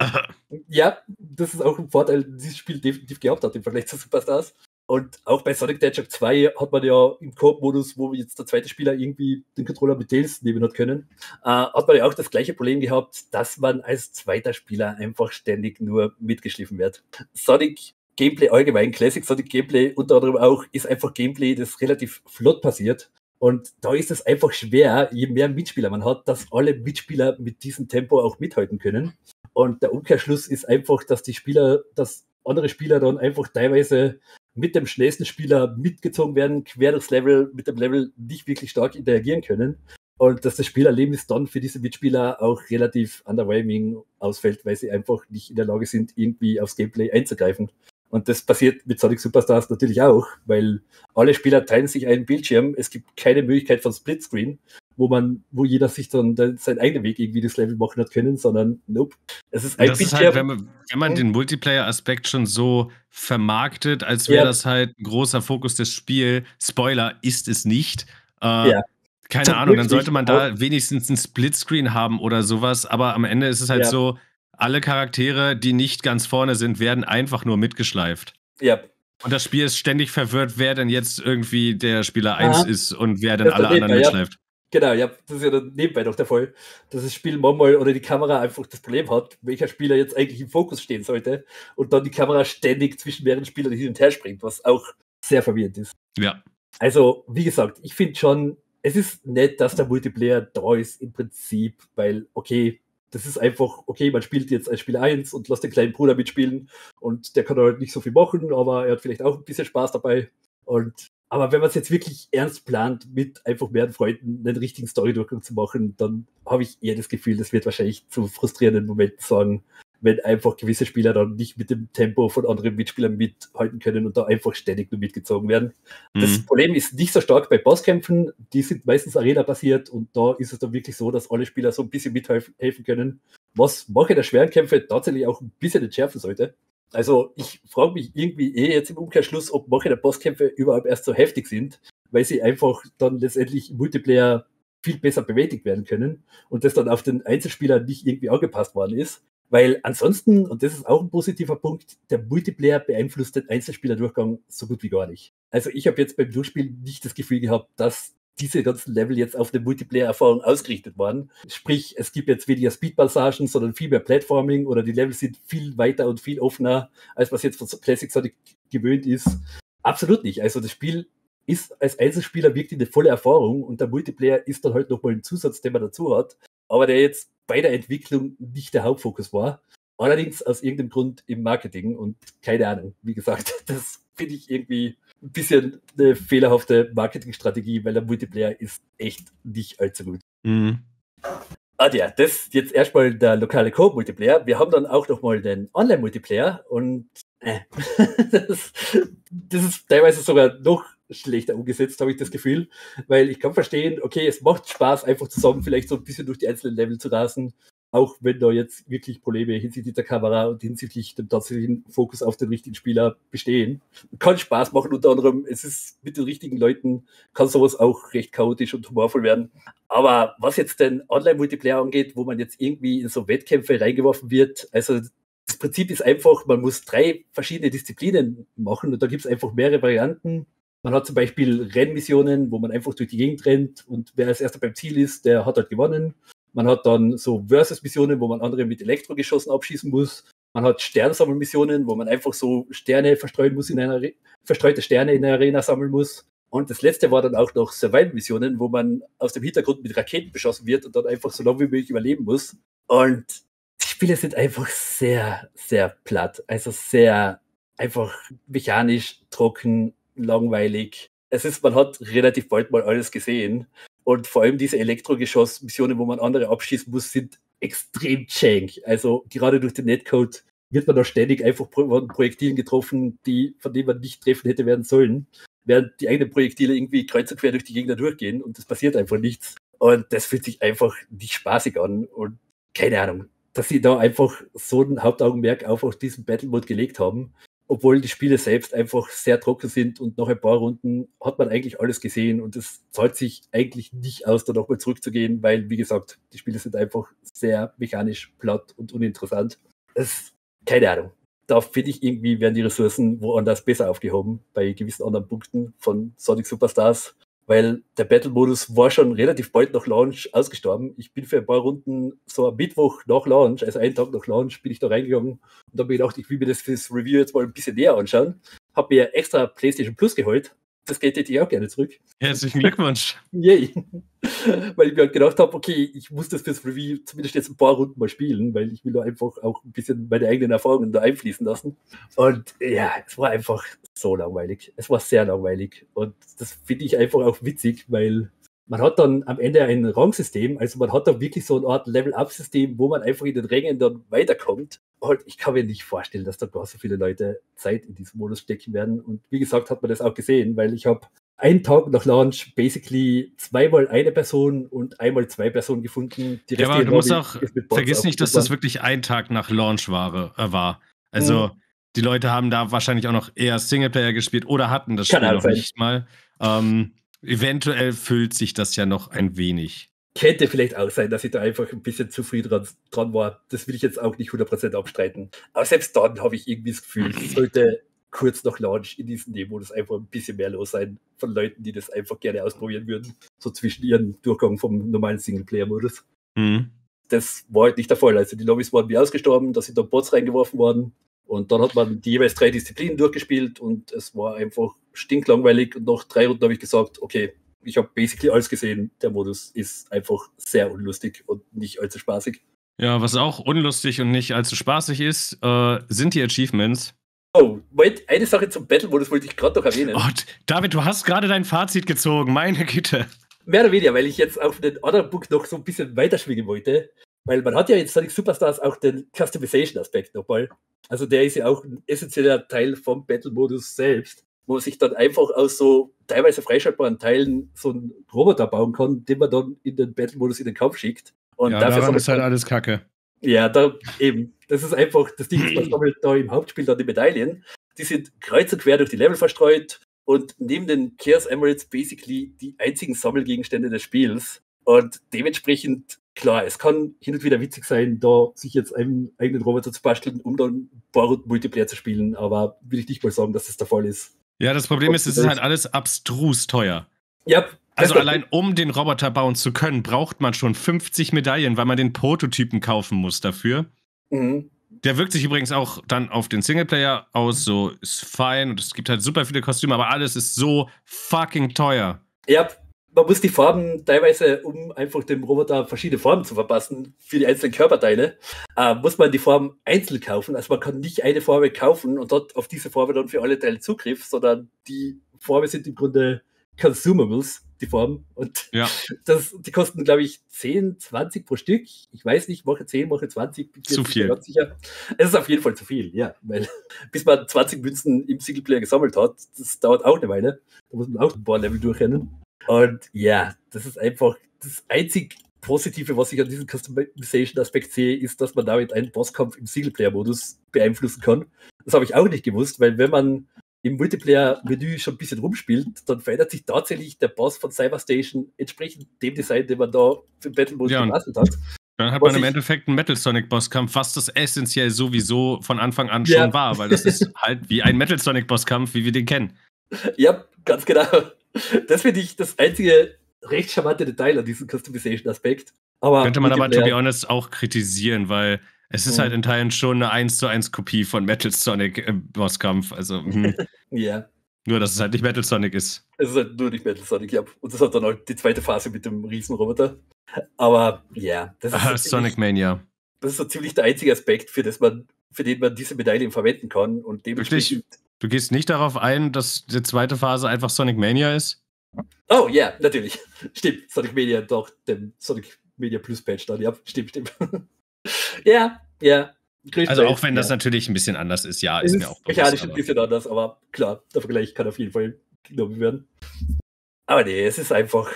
ja, das ist auch ein Vorteil, dieses Spiel definitiv gehabt hat im Vergleich zu Superstars. Und auch bei Sonic the Hedgehog 2 hat man ja im Koop-Modus, wo jetzt der zweite Spieler irgendwie den Controller mit Tails nehmen hat können, äh, hat man ja auch das gleiche Problem gehabt, dass man als zweiter Spieler einfach ständig nur mitgeschliffen wird. Sonic Gameplay allgemein, Classic Sonic Gameplay unter anderem auch, ist einfach Gameplay, das relativ flott passiert. Und da ist es einfach schwer, je mehr Mitspieler man hat, dass alle Mitspieler mit diesem Tempo auch mithalten können. Und der Umkehrschluss ist einfach, dass die Spieler, dass andere Spieler dann einfach teilweise mit dem schnellsten Spieler mitgezogen werden, quer durchs Level, mit dem Level nicht wirklich stark interagieren können. Und dass das Spielerlebnis dann für diese Mitspieler auch relativ underwhelming ausfällt, weil sie einfach nicht in der Lage sind, irgendwie aufs Gameplay einzugreifen. Und das passiert mit Sonic Superstars natürlich auch, weil alle Spieler teilen sich einen Bildschirm. Es gibt keine Möglichkeit von Splitscreen, wo man, wo jeder sich dann seinen eigenen Weg irgendwie das Level machen hat können, sondern nope. Es ist ein das Bildschirm. Ist halt, wenn man, wenn man den Multiplayer-Aspekt schon so vermarktet, als wäre ja. das halt ein großer Fokus des Spiels. Spoiler ist es nicht. Äh, ja. Keine Ahnung, dann sollte man da wenigstens ein Splitscreen haben oder sowas, aber am Ende ist es halt ja. so, alle Charaktere, die nicht ganz vorne sind, werden einfach nur mitgeschleift. Ja. Und das Spiel ist ständig verwirrt, wer denn jetzt irgendwie der Spieler 1 ist und wer denn alle anderen mitschleift. Ja. Genau, ja, das ist ja dann nebenbei noch der Fall, dass das Spiel manchmal oder die Kamera einfach das Problem hat, welcher Spieler jetzt eigentlich im Fokus stehen sollte und dann die Kamera ständig zwischen mehreren Spielern hin und her springt, was auch sehr verwirrend ist. Ja. Also, wie gesagt, ich finde schon, es ist nett, dass der Multiplayer da ist im Prinzip, weil, okay, das ist einfach, okay, man spielt jetzt als Spieler 1 und lässt den kleinen Bruder mitspielen und der kann halt nicht so viel machen, aber er hat vielleicht auch ein bisschen Spaß dabei. Und aber wenn man es jetzt wirklich ernst plant, mit einfach mehreren Freunden einen richtigen Story-Durchgang zu machen, dann habe ich eher das Gefühl, das wird wahrscheinlich zu frustrierenden Momenten sorgen, wenn einfach gewisse Spieler dann nicht mit dem Tempo von anderen Mitspielern mithalten können und da einfach ständig nur mitgezogen werden. Mhm. Das Problem ist nicht so stark bei Bosskämpfen, die sind meistens Arena-basiert und da ist es dann wirklich so, dass alle Spieler so ein bisschen mithelfen können, was Mache der schweren Kämpfe tatsächlich auch ein bisschen entschärfen sollte. Also ich frage mich irgendwie eh jetzt im Umkehrschluss, ob Mache der Bosskämpfe überhaupt erst so heftig sind, weil sie einfach dann letztendlich im Multiplayer viel besser bewältigt werden können und das dann auf den Einzelspieler nicht irgendwie angepasst worden ist. Weil ansonsten, und das ist auch ein positiver Punkt, der Multiplayer beeinflusst den Einzelspielerdurchgang so gut wie gar nicht. Also ich habe jetzt beim Durchspielen nicht das Gefühl gehabt, dass diese ganzen Level jetzt auf eine Multiplayer-Erfahrung ausgerichtet waren. Sprich, es gibt jetzt weniger Speed-Passagen, sondern viel mehr Platforming oder die Level sind viel weiter und viel offener, als was jetzt von Classic Sonic gewöhnt ist. Absolut nicht. Also das Spiel ist als Einzelspieler wirklich eine volle Erfahrung und der Multiplayer ist dann halt nochmal ein Zusatz, den man dazu hat, aber der jetzt bei der Entwicklung nicht der Hauptfokus war. Allerdings aus irgendeinem Grund im Marketing und keine Ahnung. Wie gesagt, das finde ich irgendwie ein bisschen eine fehlerhafte Marketingstrategie, weil der Multiplayer ist echt nicht allzu gut. Mhm. Ah ja, das jetzt erstmal der lokale Code-Multiplayer. Wir haben dann auch nochmal den Online-Multiplayer und äh, das, das, ist teilweise sogar noch schlechter umgesetzt, habe ich das Gefühl, weil ich kann verstehen, okay, es macht Spaß, einfach zusammen vielleicht so ein bisschen durch die einzelnen Level zu rasen auch wenn da jetzt wirklich Probleme hinsichtlich der Kamera und hinsichtlich dem tatsächlichen Fokus auf den richtigen Spieler bestehen. Kann Spaß machen, unter anderem, es ist mit den richtigen Leuten, kann sowas auch recht chaotisch und humorvoll werden. Aber was jetzt den Online-Multiplayer angeht, wo man jetzt irgendwie in so Wettkämpfe reingeworfen wird, also das Prinzip ist einfach, man muss drei verschiedene Disziplinen machen und da gibt es einfach mehrere Varianten. Man hat zum Beispiel Rennmissionen, wo man einfach durch die Gegend rennt und wer als erster beim Ziel ist, der hat halt gewonnen. Man hat dann so Versus-Missionen, wo man andere mit Elektrogeschossen abschießen muss. Man hat Sternsammelmissionen, wo man einfach so Sterne verstreuen muss in einer Re verstreute Sterne in der Arena sammeln muss. Und das letzte war dann auch noch Survival-Missionen, wo man aus dem Hintergrund mit Raketen beschossen wird und dann einfach so lange wie möglich überleben muss. Und die Spiele sind einfach sehr, sehr platt. Also sehr einfach mechanisch, trocken, langweilig. Es ist, man hat relativ bald mal alles gesehen. Und vor allem diese Elektrogeschoss-Missionen, wo man andere abschießen muss, sind extrem jank. Also gerade durch den Netcode wird man da ständig einfach von Projektilen getroffen, die, von denen man nicht treffen hätte werden sollen, während die eigenen Projektile irgendwie kreuz und quer durch die Gegner durchgehen und es passiert einfach nichts. Und das fühlt sich einfach nicht spaßig an und keine Ahnung, dass sie da einfach so ein Hauptaugenmerk auf, auf diesen Battle Mode gelegt haben, obwohl die Spiele selbst einfach sehr trocken sind und nach ein paar Runden hat man eigentlich alles gesehen und es zahlt sich eigentlich nicht aus, da nochmal zurückzugehen, weil, wie gesagt, die Spiele sind einfach sehr mechanisch platt und uninteressant. Das, keine Ahnung. Da finde ich irgendwie, werden die Ressourcen woanders besser aufgehoben, bei gewissen anderen Punkten von Sonic Superstars weil der Battle-Modus war schon relativ bald nach Launch ausgestorben. Ich bin für ein paar Runden so am Mittwoch nach Launch, also einen Tag nach Launch, bin ich da reingegangen und habe ich gedacht, ich will mir das fürs Review jetzt mal ein bisschen näher anschauen. Habe mir extra PlayStation Plus geholt das hätte ich auch gerne zurück. Herzlichen Glückwunsch. Yay. weil ich mir halt gedacht habe, okay, ich muss das fürs Review zumindest jetzt ein paar Runden mal spielen, weil ich will da einfach auch ein bisschen meine eigenen Erfahrungen da einfließen lassen. Und ja, es war einfach so langweilig. Es war sehr langweilig. Und das finde ich einfach auch witzig, weil man hat dann am Ende ein Rangsystem, also man hat da wirklich so eine Art Level-Up-System, wo man einfach in den Rängen dann weiterkommt. Und ich kann mir nicht vorstellen, dass da gar so viele Leute Zeit in diesem Modus stecken werden. Und wie gesagt, hat man das auch gesehen, weil ich habe einen Tag nach Launch basically zweimal eine Person und einmal zwei Personen gefunden. Die ja, aber du musst auch, vergiss nicht, dass das wirklich ein Tag nach Launch war. Äh, war. Also mhm. die Leute haben da wahrscheinlich auch noch eher Singleplayer gespielt oder hatten das Kann Spiel noch sein. nicht mal. Ähm, eventuell füllt sich das ja noch ein wenig. Könnte vielleicht auch sein, dass ich da einfach ein bisschen zu früh dran, dran war. Das will ich jetzt auch nicht 100% abstreiten. Aber selbst dann habe ich irgendwie das Gefühl, es sollte kurz nach Launch in diesem Demo-Modus einfach ein bisschen mehr los sein von Leuten, die das einfach gerne ausprobieren würden. So zwischen ihren Durchgang vom normalen Singleplayer-Modus. Mhm. Das war halt nicht der Fall. Also die Lobbys waren wie ausgestorben, da sind da Bots reingeworfen worden. Und dann hat man die jeweils drei Disziplinen durchgespielt und es war einfach stinklangweilig. Und nach drei Runden habe ich gesagt, okay, ich habe basically alles gesehen. Der Modus ist einfach sehr unlustig und nicht allzu spaßig. Ja, was auch unlustig und nicht allzu spaßig ist, äh, sind die Achievements. Oh, Moment, eine Sache zum Battle-Modus wollte ich gerade noch erwähnen. Oh, David, du hast gerade dein Fazit gezogen, meine Güte. Mehr oder weniger, weil ich jetzt auf den anderen Book noch so ein bisschen weiterschwingen wollte. Weil man hat ja in Sonic Superstars auch den Customization-Aspekt nochmal. Also der ist ja auch ein essentieller Teil vom Battle-Modus selbst, wo man sich dann einfach aus so teilweise freischaltbaren Teilen so einen Roboter bauen kann, den man dann in den Battle-Modus in den Kampf schickt. Und ja, dafür ist halt alles Kacke. Ja, da eben. Das ist einfach das Ding, man sammelt da im Hauptspiel dann die Medaillen. Die sind kreuz und quer durch die Level verstreut und neben den Chaos Emeralds basically die einzigen Sammelgegenstände des Spiels. Und dementsprechend, klar, es kann hin und wieder witzig sein, da sich jetzt einen eigenen Roboter zu basteln, um dann paar Multiplayer zu spielen, aber will ich nicht mal sagen, dass das der Fall ist. Ja, das Problem ist, es ist halt alles abstrus teuer. Ja, also allein um den Roboter bauen zu können, braucht man schon 50 Medaillen, weil man den Prototypen kaufen muss dafür. Mhm. Der wirkt sich übrigens auch dann auf den Singleplayer aus, so ist fein und es gibt halt super viele Kostüme, aber alles ist so fucking teuer. Ja, man muss die Farben teilweise, um einfach dem Roboter verschiedene Farben zu verpassen für die einzelnen Körperteile, äh, muss man die Farben einzeln kaufen. Also man kann nicht eine Farbe kaufen und dort auf diese Farbe dann für alle Teile Zugriff, sondern die Farbe sind im Grunde Consumables, die Form. Und ja. das, die kosten, glaube ich, 10, 20 pro Stück. Ich weiß nicht, Woche 10, Woche 20. Bin zu viel. Ganz sicher. Es ist auf jeden Fall zu viel, ja. Weil bis man 20 Münzen im Singleplayer gesammelt hat, das dauert auch eine Weile. Da muss man auch ein paar Level durchrennen. Und ja, das ist einfach das einzig Positive, was ich an diesem Customization-Aspekt sehe, ist, dass man damit einen Bosskampf im Singleplayer-Modus beeinflussen kann. Das habe ich auch nicht gewusst, weil wenn man im Multiplayer-Menü schon ein bisschen rumspielt, dann verändert sich tatsächlich der Boss von Cyberstation entsprechend dem Design, den man da für Battle Mode ja, gebastelt hat. Dann hat man im Endeffekt einen Metal Sonic Bosskampf, was das essentiell sowieso von Anfang an ja. schon war, weil das ist halt wie ein Metal Sonic Bosskampf, wie wir den kennen. Ja, ganz genau. Das finde ich das einzige recht charmante Detail an diesem Customization-Aspekt. Könnte man aber, to be honest, auch kritisieren, weil es ist mhm. halt in Teilen schon eine 1 zu 1 Kopie von Metal Sonic im Bosskampf. Also, hm. ja. Nur, dass es halt nicht Metal Sonic ist. Es ist halt nur nicht Metal Sonic, ja. Und das hat dann halt die zweite Phase mit dem Riesenroboter. Aber ja, das ist. Ah, so Sonic Mania. Das ist so ziemlich der einzige Aspekt, für, das man, für den man diese Medaillen verwenden kann. Und Wirklich? Du gehst nicht darauf ein, dass die zweite Phase einfach Sonic Mania ist? Oh ja, natürlich. Stimmt. Sonic Mania doch dem Sonic Media Plus Patch dann. Ja, stimmt, stimmt. Ja, ja. Also auch wenn das ja. natürlich ein bisschen anders ist, ja, ist, ist mir auch bewusst. Mechanisch ein bisschen anders, aber klar, der Vergleich kann auf jeden Fall genommen werden. Aber nee, es ist einfach,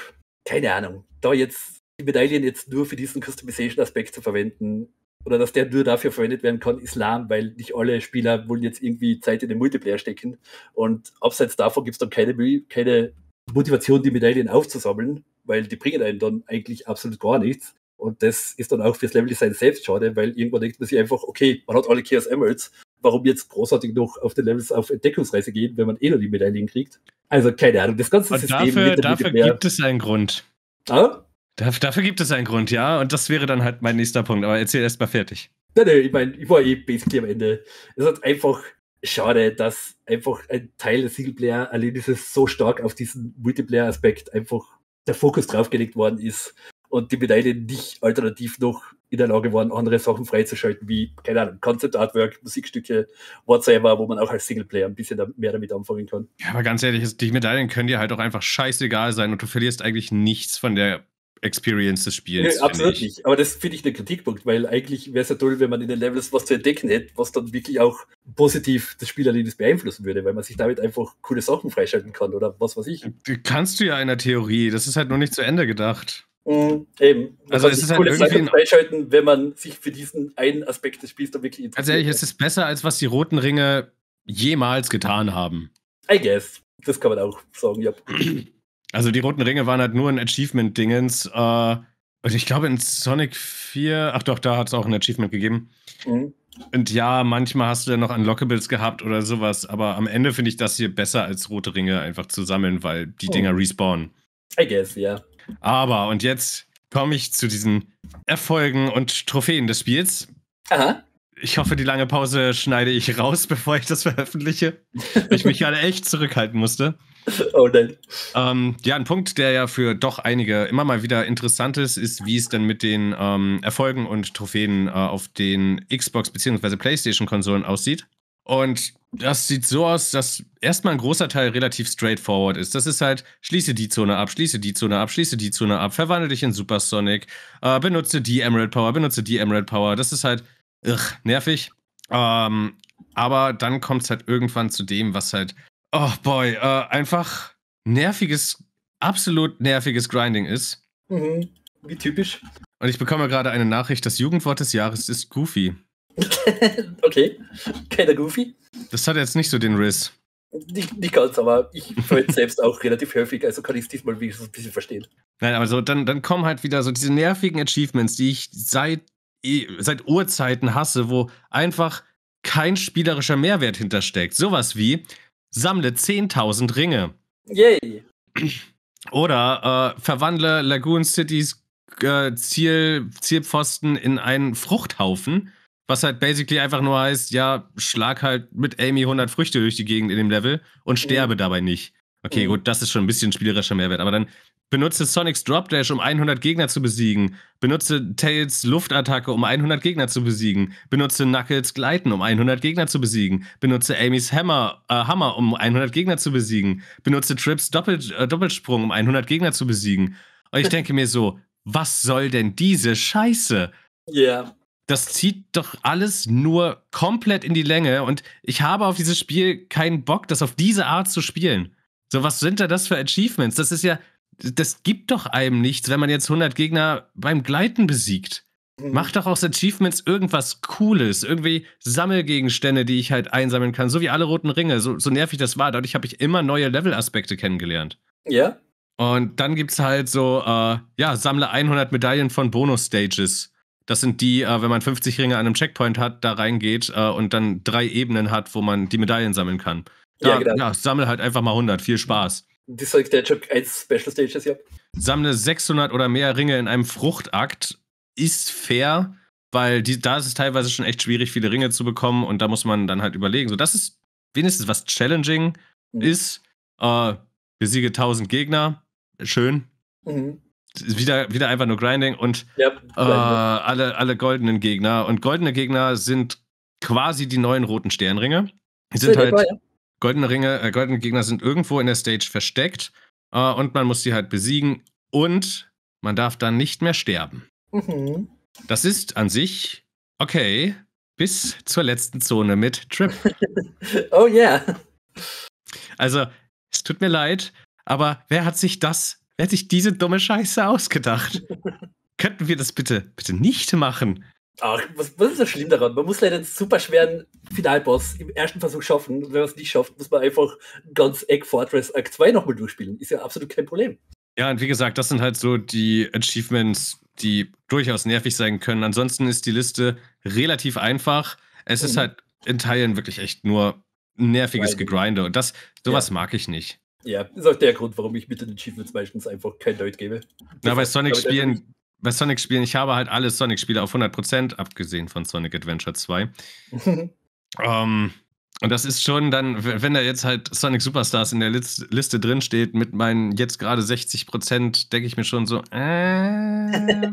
keine Ahnung, da jetzt die Medaillen jetzt nur für diesen Customization-Aspekt zu verwenden oder dass der nur dafür verwendet werden kann, ist lahm, weil nicht alle Spieler wollen jetzt irgendwie Zeit in den Multiplayer stecken und abseits davon gibt es dann keine, keine Motivation, die Medaillen aufzusammeln, weil die bringen einen dann eigentlich absolut gar nichts. Und das ist dann auch fürs Leveldesign selbst schade, weil irgendwann denkt man sich einfach, okay, man hat alle Chaos Emeralds, warum jetzt großartig noch auf den Levels auf Entdeckungsreise gehen, wenn man eh noch die Medaillen kriegt. Also keine Ahnung, das ganze und System. Dafür, dafür gibt es einen Grund. Ah? Dafür, gibt es einen Grund, ja. Und das wäre dann halt mein nächster Punkt. Aber erzähl erst mal fertig. Nein, nein, ich meine, ich war eh basically am Ende. Es hat einfach schade, dass einfach ein Teil des Singleplayer allein dieses so stark auf diesen Multiplayer-Aspekt einfach der Fokus draufgelegt worden ist und die Medaillen nicht alternativ noch in der Lage waren, andere Sachen freizuschalten, wie, keine Ahnung, Concept Artwork, Musikstücke, whatsoever, wo man auch als Singleplayer ein bisschen mehr damit anfangen kann. Ja, aber ganz ehrlich, die Medaillen können dir halt auch einfach scheißegal sein und du verlierst eigentlich nichts von der Experience des Spiels. Nee, absolut nicht. Aber das finde ich ein Kritikpunkt, weil eigentlich wäre es ja toll, wenn man in den Levels was zu entdecken hätte, was dann wirklich auch positiv das Spielerlebnis beeinflussen würde, weil man sich damit einfach coole Sachen freischalten kann oder was weiß ich. Kannst du ja in der Theorie, das ist halt noch nicht zu Ende gedacht. Mhm, eben. Man also es ist halt irgendwie freischalten, wenn man sich für diesen einen Aspekt des Spiels dann wirklich interessiert. Also ehrlich, es ist besser, als was die roten Ringe jemals getan haben. I guess. Das kann man auch sagen, ja. Also die roten Ringe waren halt nur ein Achievement-Dingens. Äh, und ich glaube in Sonic 4, ach doch, da hat es auch ein Achievement gegeben. Mhm. Und ja, manchmal hast du dann noch Unlockables gehabt oder sowas, aber am Ende finde ich das hier besser als rote Ringe einfach zu sammeln, weil die oh. Dinger respawnen. I guess, ja. Aber, und jetzt komme ich zu diesen Erfolgen und Trophäen des Spiels. Aha. Ich hoffe, die lange Pause schneide ich raus, bevor ich das veröffentliche. ich mich gerade echt zurückhalten musste. Oh nein. Ähm, ja, ein Punkt, der ja für doch einige immer mal wieder interessant ist, ist, wie es denn mit den ähm, Erfolgen und Trophäen äh, auf den Xbox- bzw. PlayStation-Konsolen aussieht. Und das sieht so aus, dass erstmal ein großer Teil relativ straightforward ist. Das ist halt, schließe die Zone ab, schließe die Zone ab, schließe die Zone ab, verwandle dich in Supersonic, äh, benutze die Emerald Power, benutze die Emerald Power. Das ist halt ugh, nervig. Ähm, aber dann kommt es halt irgendwann zu dem, was halt, oh boy, äh, einfach nerviges, absolut nerviges Grinding ist. Mhm. Wie typisch. Und ich bekomme gerade eine Nachricht, das Jugendwort des Jahres ist Goofy. okay. Keiner Goofy. Das hat jetzt nicht so den Riss. Nicht, nicht ganz, aber ich verwende selbst auch relativ häufig, also kann ich es diesmal ein bisschen verstehen. Nein, aber so, dann, dann kommen halt wieder so diese nervigen Achievements, die ich seit, seit Urzeiten hasse, wo einfach kein spielerischer Mehrwert hintersteckt. Sowas wie, sammle 10.000 Ringe. Yay. Oder äh, verwandle Lagoon Cities äh, Ziel, Zielpfosten in einen Fruchthaufen was halt basically einfach nur heißt, ja, schlag halt mit Amy 100 Früchte durch die Gegend in dem Level und sterbe mhm. dabei nicht. Okay, mhm. gut, das ist schon ein bisschen spielerischer Mehrwert, aber dann benutze Sonic's Drop Dash, um 100 Gegner zu besiegen. Benutze Tails Luftattacke, um 100 Gegner zu besiegen. Benutze Knuckles Gleiten, um 100 Gegner zu besiegen. Benutze Amy's Hammer, äh, Hammer um 100 Gegner zu besiegen. Benutze Trips Doppel, äh, Doppelsprung, um 100 Gegner zu besiegen. Und ich denke mir so, was soll denn diese Scheiße? Ja. Yeah das zieht doch alles nur komplett in die Länge und ich habe auf dieses Spiel keinen Bock, das auf diese Art zu spielen. So, was sind da das für Achievements? Das ist ja, das gibt doch einem nichts, wenn man jetzt 100 Gegner beim Gleiten besiegt. Mhm. Mach doch aus Achievements irgendwas Cooles, irgendwie Sammelgegenstände, die ich halt einsammeln kann, so wie alle roten Ringe, so, so nervig das war. Dadurch habe ich immer neue Levelaspekte kennengelernt. Ja. Und dann gibt es halt so, äh, ja, sammle 100 Medaillen von Bonus-Stages. Das sind die, äh, wenn man 50 Ringe an einem Checkpoint hat, da reingeht äh, und dann drei Ebenen hat, wo man die Medaillen sammeln kann. Da, ja, genau. ja, sammle halt einfach mal 100. Viel Spaß. Der Job 1 Special Stages, ja. Sammle 600 oder mehr Ringe in einem Fruchtakt. Ist fair, weil die, da ist es teilweise schon echt schwierig, viele Ringe zu bekommen und da muss man dann halt überlegen. So, das ist wenigstens was challenging mhm. ist. Äh, besiege 1000 Gegner. Schön. Mhm wieder, wieder einfach nur Grinding und ja, äh, alle, alle goldenen Gegner. Und goldene Gegner sind quasi die neuen roten Sternringe. Die sind halt. Goldene Ringe, äh, goldene Gegner sind irgendwo in der Stage versteckt äh, und man muss sie halt besiegen und man darf dann nicht mehr sterben. Mhm. Das ist an sich okay bis zur letzten Zone mit Trip. oh yeah. Also, es tut mir leid, aber wer hat sich das Wer hat sich diese dumme Scheiße ausgedacht? Könnten wir das bitte, bitte nicht machen? Ach, was, was ist so schlimm daran? Man muss leider einen super schweren Finalboss im ersten Versuch schaffen. Und wenn man es nicht schafft, muss man einfach ganz Egg Fortress Act 2 nochmal durchspielen. Ist ja absolut kein Problem. Ja, und wie gesagt, das sind halt so die Achievements, die durchaus nervig sein können. Ansonsten ist die Liste relativ einfach. Es mhm. ist halt in Teilen wirklich echt nur nerviges Gegrinde. Und das, sowas ja. mag ich nicht. Ja, ist auch der Grund, warum ich mit den Achievements meistens einfach kein Deut gebe. Na, bei Sonic-Spielen, bei Sonic-Spielen, ich habe halt alle Sonic-Spiele auf 100%, abgesehen von Sonic Adventure 2. ähm, Und das ist schon dann, wenn da jetzt halt Sonic Superstars in der Liste, Liste drin steht mit meinen jetzt gerade 60 Prozent, denke ich mir schon so, äh.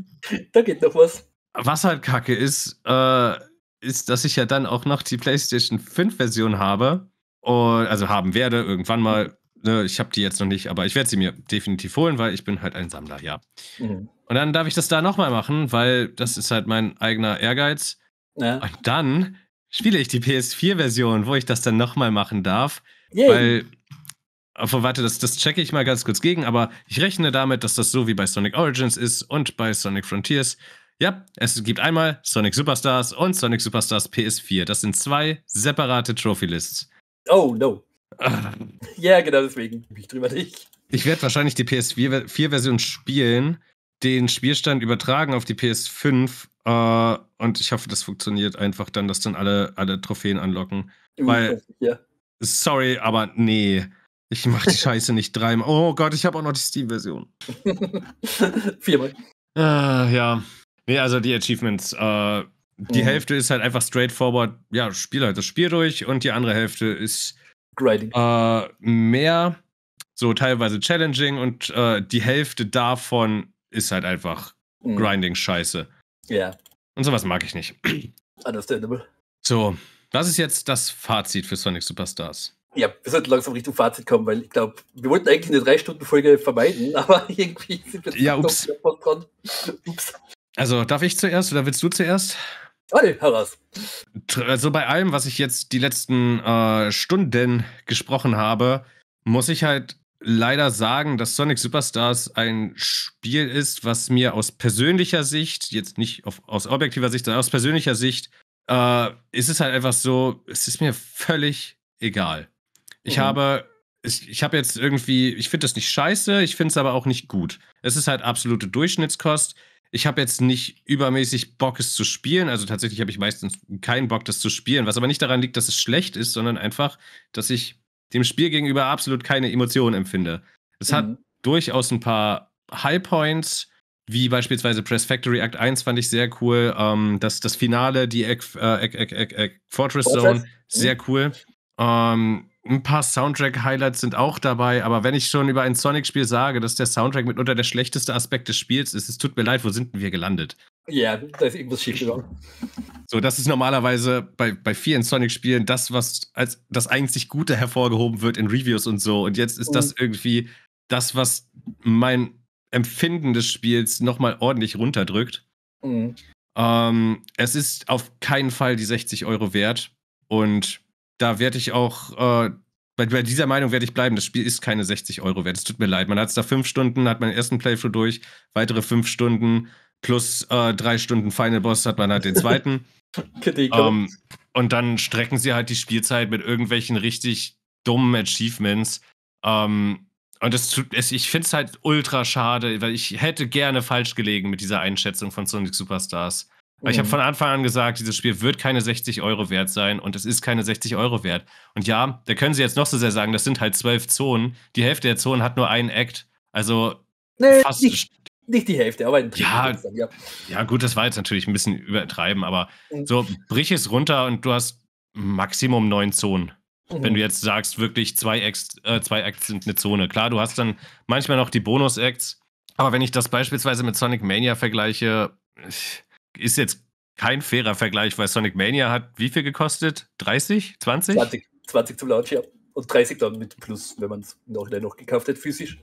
da geht noch was. Was halt kacke ist, äh, ist, dass ich ja dann auch noch die PlayStation 5 Version habe. Und, also haben werde, irgendwann mal. Ne, ich habe die jetzt noch nicht, aber ich werde sie mir definitiv holen, weil ich bin halt ein Sammler, ja. Mhm. Und dann darf ich das da nochmal machen, weil das ist halt mein eigener Ehrgeiz. Ja. Und dann spiele ich die PS4-Version, wo ich das dann nochmal machen darf. Yay. Weil, oh, warte, das, das checke ich mal ganz kurz gegen, aber ich rechne damit, dass das so wie bei Sonic Origins ist und bei Sonic Frontiers. Ja, es gibt einmal Sonic Superstars und Sonic Superstars PS4. Das sind zwei separate Trophy-Lists. Oh, no. ja, genau deswegen bin ich drüber nicht. Ich werde wahrscheinlich die PS4-Version spielen, den Spielstand übertragen auf die PS5 äh, und ich hoffe, das funktioniert einfach dann, dass dann alle, alle Trophäen anlocken. Weil, ja. sorry, aber nee. Ich mache die Scheiße nicht dreimal. Oh Gott, ich habe auch noch die Steam-Version. Viermal. Äh, ja. Nee, also die Achievements. Äh, die mhm. Hälfte ist halt einfach straightforward, ja, spiel halt das Spiel durch und die andere Hälfte ist Grinding. Äh, mehr so teilweise challenging und äh, die Hälfte davon ist halt einfach mhm. Grinding-Scheiße. Ja. Und sowas mag ich nicht. Understandable. So, was ist jetzt das Fazit für Sonic Superstars? Ja, wir sollten langsam Richtung Fazit kommen, weil ich glaube, wir wollten eigentlich eine 3-Stunden-Folge vermeiden, aber irgendwie sind wir ja, ups. dran. Ups. Also, darf ich zuerst oder willst du zuerst? Warte, heraus. Also bei allem, was ich jetzt die letzten äh, Stunden gesprochen habe, muss ich halt leider sagen, dass Sonic Superstars ein Spiel ist, was mir aus persönlicher Sicht, jetzt nicht auf, aus objektiver Sicht, sondern aus persönlicher Sicht, äh, ist es halt einfach so, es ist mir völlig egal. Ich mhm. habe, ich, ich habe jetzt irgendwie, ich finde das nicht scheiße, ich finde es aber auch nicht gut. Es ist halt absolute Durchschnittskost. Ich habe jetzt nicht übermäßig Bock, es zu spielen. Also tatsächlich habe ich meistens keinen Bock, das zu spielen, was aber nicht daran liegt, dass es schlecht ist, sondern einfach, dass ich dem Spiel gegenüber absolut keine Emotionen empfinde. Es mhm. hat durchaus ein paar Highpoints, wie beispielsweise Press Factory Act 1 fand ich sehr cool. Ähm, das, das Finale, die Egg, äh, Egg, Egg Fortress Zone, mhm. sehr cool. Ähm, ein paar Soundtrack-Highlights sind auch dabei, aber wenn ich schon über ein Sonic-Spiel sage, dass der Soundtrack mitunter der schlechteste Aspekt des Spiels ist, es tut mir leid, wo sind denn wir gelandet? Ja, da ist irgendwas schief gegangen. So, das ist normalerweise bei, bei vielen Sonic-Spielen das, was als das einzig Gute hervorgehoben wird in Reviews und so. Und jetzt ist mhm. das irgendwie das, was mein Empfinden des Spiels nochmal ordentlich runterdrückt. Mhm. Ähm, es ist auf keinen Fall die 60 Euro wert. Und da werde ich auch, äh, bei, bei, dieser Meinung werde ich bleiben. Das Spiel ist keine 60 Euro wert. Es tut mir leid. Man hat es da fünf Stunden, hat meinen ersten Playthrough durch, weitere fünf Stunden plus äh, drei Stunden Final Boss hat man halt den zweiten. ähm, und dann strecken sie halt die Spielzeit mit irgendwelchen richtig dummen Achievements. Ähm, und es tut, es, ich finde es halt ultra schade, weil ich hätte gerne falsch gelegen mit dieser Einschätzung von Sonic Superstars. Mhm. Ich habe von Anfang an gesagt, dieses Spiel wird keine 60 Euro wert sein und es ist keine 60 Euro wert. Und ja, da können sie jetzt noch so sehr sagen, das sind halt zwölf Zonen. Die Hälfte der Zonen hat nur einen Act. Also nee, fast, nicht, nicht die Hälfte, aber ein ja, dann, ja. ja, gut, das war jetzt natürlich ein bisschen übertreiben, aber mhm. so brich es runter und du hast Maximum neun Zonen. Mhm. Wenn du jetzt sagst, wirklich zwei Acts, äh, zwei Acts sind eine Zone. Klar, du hast dann manchmal noch die Bonus-Acts, aber wenn ich das beispielsweise mit Sonic Mania vergleiche, ist jetzt kein fairer Vergleich, weil Sonic Mania hat wie viel gekostet? 30? 20? 20, 20 zum Launch, ja. Und 30 dann mit Plus, wenn man es noch, noch gekauft hat, physisch.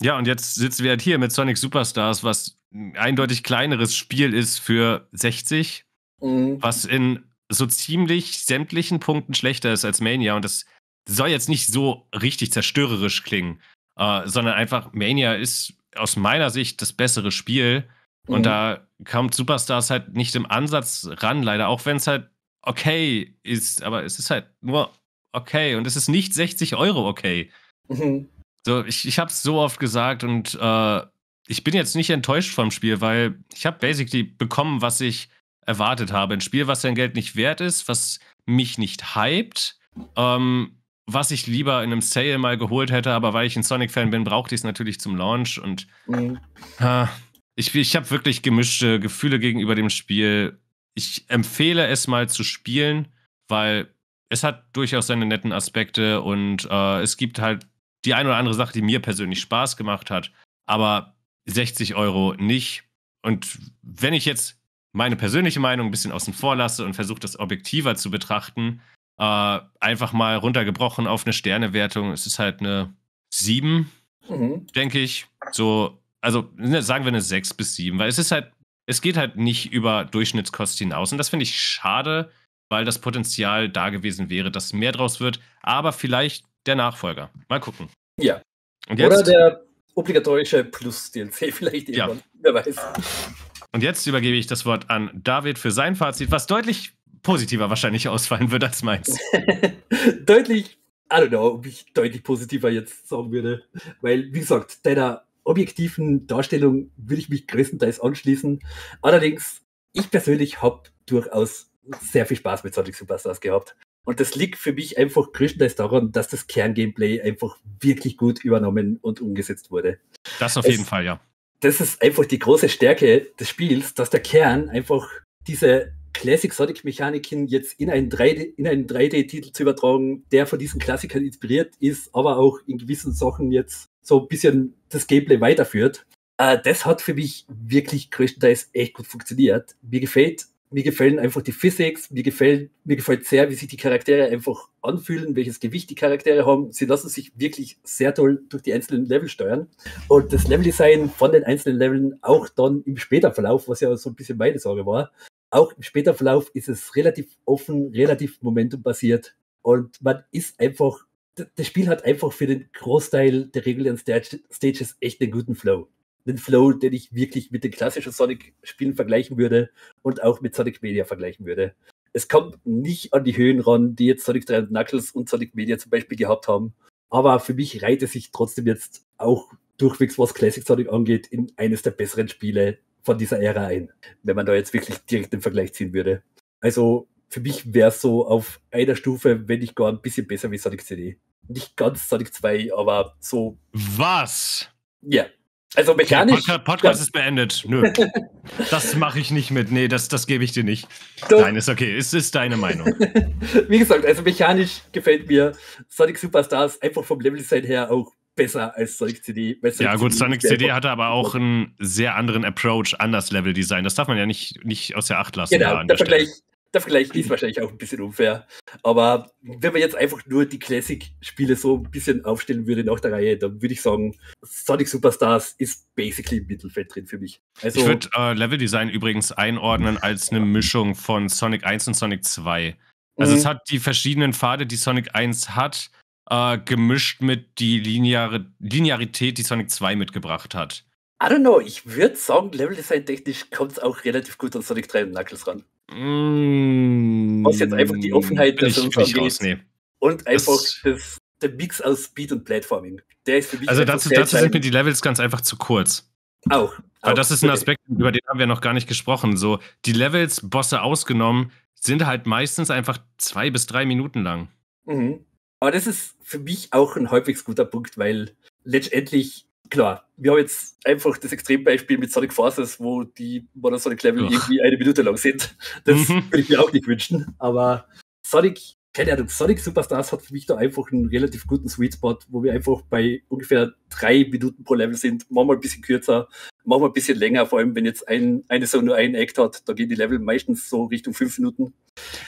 Ja, und jetzt sitzen wir halt hier mit Sonic Superstars, was ein eindeutig kleineres Spiel ist für 60, mhm. was in so ziemlich sämtlichen Punkten schlechter ist als Mania. Und das soll jetzt nicht so richtig zerstörerisch klingen, äh, sondern einfach Mania ist aus meiner Sicht das bessere Spiel. Mhm. Und da kommt Superstars halt nicht im Ansatz ran, leider, auch wenn es halt okay ist, aber es ist halt nur okay und es ist nicht 60 Euro okay. Mhm. So, ich, ich habe es so oft gesagt und äh, ich bin jetzt nicht enttäuscht vom Spiel, weil ich habe basically bekommen, was ich erwartet habe. Ein Spiel, was sein Geld nicht wert ist, was mich nicht hypt, ähm, was ich lieber in einem Sale mal geholt hätte, aber weil ich ein Sonic-Fan bin, brauchte ich es natürlich zum Launch und mhm. äh, ich, ich habe wirklich gemischte Gefühle gegenüber dem Spiel. Ich empfehle es mal zu spielen, weil es hat durchaus seine netten Aspekte und äh, es gibt halt die eine oder andere Sache, die mir persönlich Spaß gemacht hat, aber 60 Euro nicht. Und wenn ich jetzt meine persönliche Meinung ein bisschen außen vor lasse und versuche, das objektiver zu betrachten, äh, einfach mal runtergebrochen auf eine Sternewertung, es ist halt eine 7, mhm. denke ich. So, also ne, sagen wir eine 6 bis 7, weil es ist halt, es geht halt nicht über Durchschnittskosten hinaus. Und das finde ich schade, weil das Potenzial da gewesen wäre, dass mehr draus wird. Aber vielleicht der Nachfolger. Mal gucken. Ja. Oder der obligatorische Plus-DLC vielleicht irgendwann. Ja. Wer weiß. Und jetzt übergebe ich das Wort an David für sein Fazit, was deutlich positiver wahrscheinlich ausfallen wird als meins. deutlich, I don't know, ob ich deutlich positiver jetzt sagen würde. Weil, wie gesagt, deiner objektiven Darstellung würde ich mich größtenteils anschließen. Allerdings, ich persönlich habe durchaus sehr viel Spaß mit Sonic Superstars gehabt. Und das liegt für mich einfach größtenteils daran, dass das Kerngameplay einfach wirklich gut übernommen und umgesetzt wurde. Das auf es, jeden Fall, ja. Das ist einfach die große Stärke des Spiels, dass der Kern einfach diese Classic Sonic Mechaniken jetzt in einen 3D, in einen 3D-Titel zu übertragen, der von diesen Klassikern inspiriert ist, aber auch in gewissen Sachen jetzt so ein bisschen das Gameplay weiterführt. Äh, das hat für mich wirklich größtenteils echt gut funktioniert. Mir gefällt mir gefällt einfach die Physics, mir gefällt, mir gefällt sehr, wie sich die Charaktere einfach anfühlen, welches Gewicht die Charaktere haben. Sie lassen sich wirklich sehr toll durch die einzelnen Level steuern. Und das Leveldesign von den einzelnen Leveln, auch dann im späteren Verlauf, was ja so ein bisschen meine Sorge war, auch im späteren Verlauf ist es relativ offen, relativ momentumbasiert. Und man ist einfach, das Spiel hat einfach für den Großteil der regulären Stages echt einen guten Flow einen Flow, den ich wirklich mit den klassischen Sonic-Spielen vergleichen würde und auch mit Sonic Media vergleichen würde. Es kommt nicht an die Höhen ran, die jetzt Sonic 3 und Knuckles und Sonic Media zum Beispiel gehabt haben. Aber für mich reiht es sich trotzdem jetzt auch durchwegs, was Classic Sonic angeht, in eines der besseren Spiele von dieser Ära ein, wenn man da jetzt wirklich direkt den Vergleich ziehen würde. Also für mich wäre es so auf einer Stufe, wenn nicht gar ein bisschen besser wie Sonic CD. Nicht ganz Sonic 2, aber so. Was? Ja, also mechanisch. Der Podcast, Podcast ja. ist beendet. Nö. das mache ich nicht mit. Nee, das, das gebe ich dir nicht. Doch. Nein, ist okay. Es ist deine Meinung. Wie gesagt, also mechanisch gefällt mir Sonic Superstars einfach vom Leveldesign her auch besser als Sonic CD. Sonic ja, gut, CD Sonic CD hatte aber auch einen sehr anderen Approach an das Leveldesign. Das darf man ja nicht, nicht aus der Acht lassen. Genau, der Vergleich, der Vergleich ist wahrscheinlich auch ein bisschen unfair. Aber wenn man jetzt einfach nur die Classic-Spiele so ein bisschen aufstellen würde nach der Reihe, dann würde ich sagen, Sonic Superstars ist basically im Mittelfeld drin für mich. Also, ich würde äh, Leveldesign übrigens einordnen als eine Mischung von Sonic 1 und Sonic 2. Also mhm. es hat die verschiedenen Pfade, die Sonic 1 hat, äh, gemischt mit die Lineare, Linearität, die Sonic 2 mitgebracht hat. I don't know, ich würde sagen, Leveldesign technisch kommt es auch relativ gut an Sonic 3 und Knuckles ran. Mm, Was jetzt einfach die Offenheit des uns angeht. Und einfach das, das, der Mix aus Speed und Platforming. Der ist für mich Also dazu, dazu sind mir die Levels ganz einfach zu kurz. Auch. Weil das ist ein Aspekt, über den haben wir noch gar nicht gesprochen. So, die Levels, Bosse ausgenommen, sind halt meistens einfach zwei bis drei Minuten lang. Mhm. Aber das ist für mich auch ein halbwegs guter Punkt, weil letztendlich klar, wir haben jetzt einfach das Extrembeispiel mit Sonic Forces, wo die Modern Sonic Level Ach. irgendwie eine Minute lang sind. Das mhm. würde ich mir auch nicht wünschen. Aber Sonic, keine Ahnung, Sonic Superstars hat für mich da einfach einen relativ guten Sweet Spot, wo wir einfach bei ungefähr drei Minuten pro Level sind. Manchmal ein bisschen kürzer, manchmal ein bisschen länger, vor allem wenn jetzt ein, eine so nur einen Act hat, da gehen die Level meistens so Richtung fünf Minuten.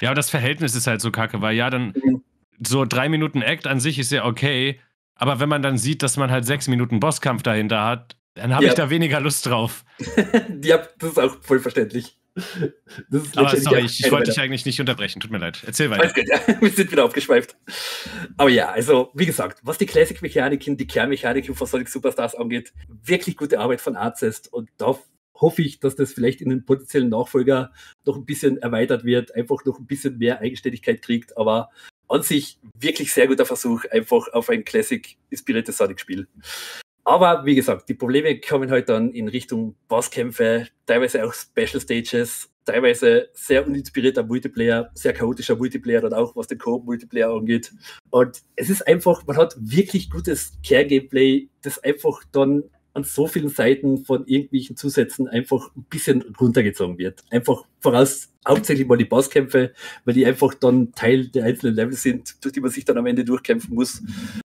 Ja, aber das Verhältnis ist halt so kacke, weil ja, dann mhm. so drei Minuten Act an sich ist ja okay, aber wenn man dann sieht, dass man halt sechs Minuten Bosskampf dahinter hat, dann habe ja. ich da weniger Lust drauf. ja, das ist auch voll verständlich. Aber sorry, ich, ich wollte dich eigentlich nicht unterbrechen. Tut mir leid. Erzähl weiter. Gut, ja. Wir sind wieder aufgeschweift. Aber ja, also wie gesagt, was die Classic-Mechaniken, die Kernmechaniken von Sonic Superstars angeht, wirklich gute Arbeit von Arcest. Und da hoffe ich, dass das vielleicht in den potenziellen Nachfolger noch ein bisschen erweitert wird, einfach noch ein bisschen mehr Eigenständigkeit kriegt. Aber an sich wirklich sehr guter Versuch, einfach auf ein Classic-inspiriertes Sonic-Spiel. Aber wie gesagt, die Probleme kommen halt dann in Richtung Bosskämpfe, teilweise auch Special Stages, teilweise sehr uninspirierter Multiplayer, sehr chaotischer Multiplayer dann auch, was den Co-Multiplayer angeht. Und es ist einfach, man hat wirklich gutes Care-Gameplay, das einfach dann an so vielen Seiten von irgendwelchen Zusätzen einfach ein bisschen runtergezogen wird. Einfach voraus hauptsächlich mal die Bosskämpfe, weil die einfach dann Teil der einzelnen Level sind, durch die man sich dann am Ende durchkämpfen muss.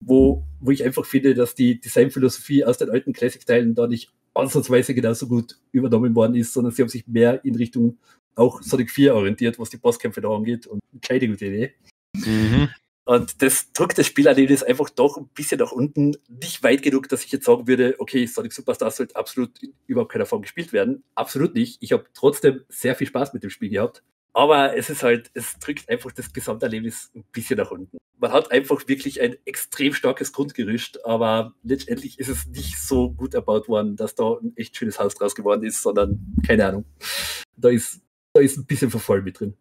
Wo, wo ich einfach finde, dass die Designphilosophie aus den alten Classic-Teilen da nicht ansatzweise genauso gut übernommen worden ist, sondern sie haben sich mehr in Richtung auch Sonic 4 orientiert, was die Bosskämpfe da angeht und keine gute Idee. Mhm. Und das drückt das Spielerlebnis einfach doch ein bisschen nach unten. Nicht weit genug, dass ich jetzt sagen würde, okay, Sonic Superstars sollte absolut in überhaupt keiner Form gespielt werden. Absolut nicht. Ich habe trotzdem sehr viel Spaß mit dem Spiel gehabt. Aber es ist halt, es drückt einfach das Gesamterlebnis ein bisschen nach unten. Man hat einfach wirklich ein extrem starkes Grundgerüst, aber letztendlich ist es nicht so gut erbaut worden, dass da ein echt schönes Haus draus geworden ist, sondern keine Ahnung. Da ist, da ist ein bisschen Verfall mit drin.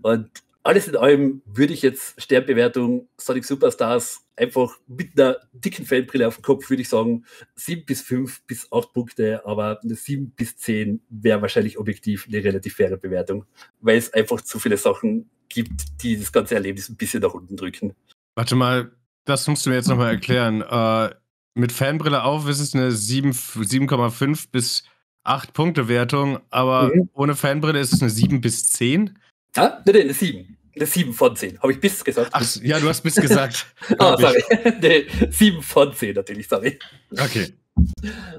Und alles in allem würde ich jetzt Sternbewertung Sonic Superstars einfach mit einer dicken Fanbrille auf dem Kopf, würde ich sagen, 7 bis 5 bis 8 Punkte, aber eine 7 bis 10 wäre wahrscheinlich objektiv eine relativ faire Bewertung, weil es einfach zu viele Sachen gibt, die das ganze Erlebnis ein bisschen nach unten drücken. Warte mal, das musst du mir jetzt nochmal erklären. Äh, mit Fanbrille auf ist es eine 7,5 bis 8 Punkte Wertung, aber mhm. ohne Fanbrille ist es eine 7 bis 10. Ah, nee, eine 7. Eine 7 von 10. Habe ich bis gesagt? Ach, ja, du hast bis gesagt. ah, sorry. nee, 7 von 10 natürlich, sorry. Okay.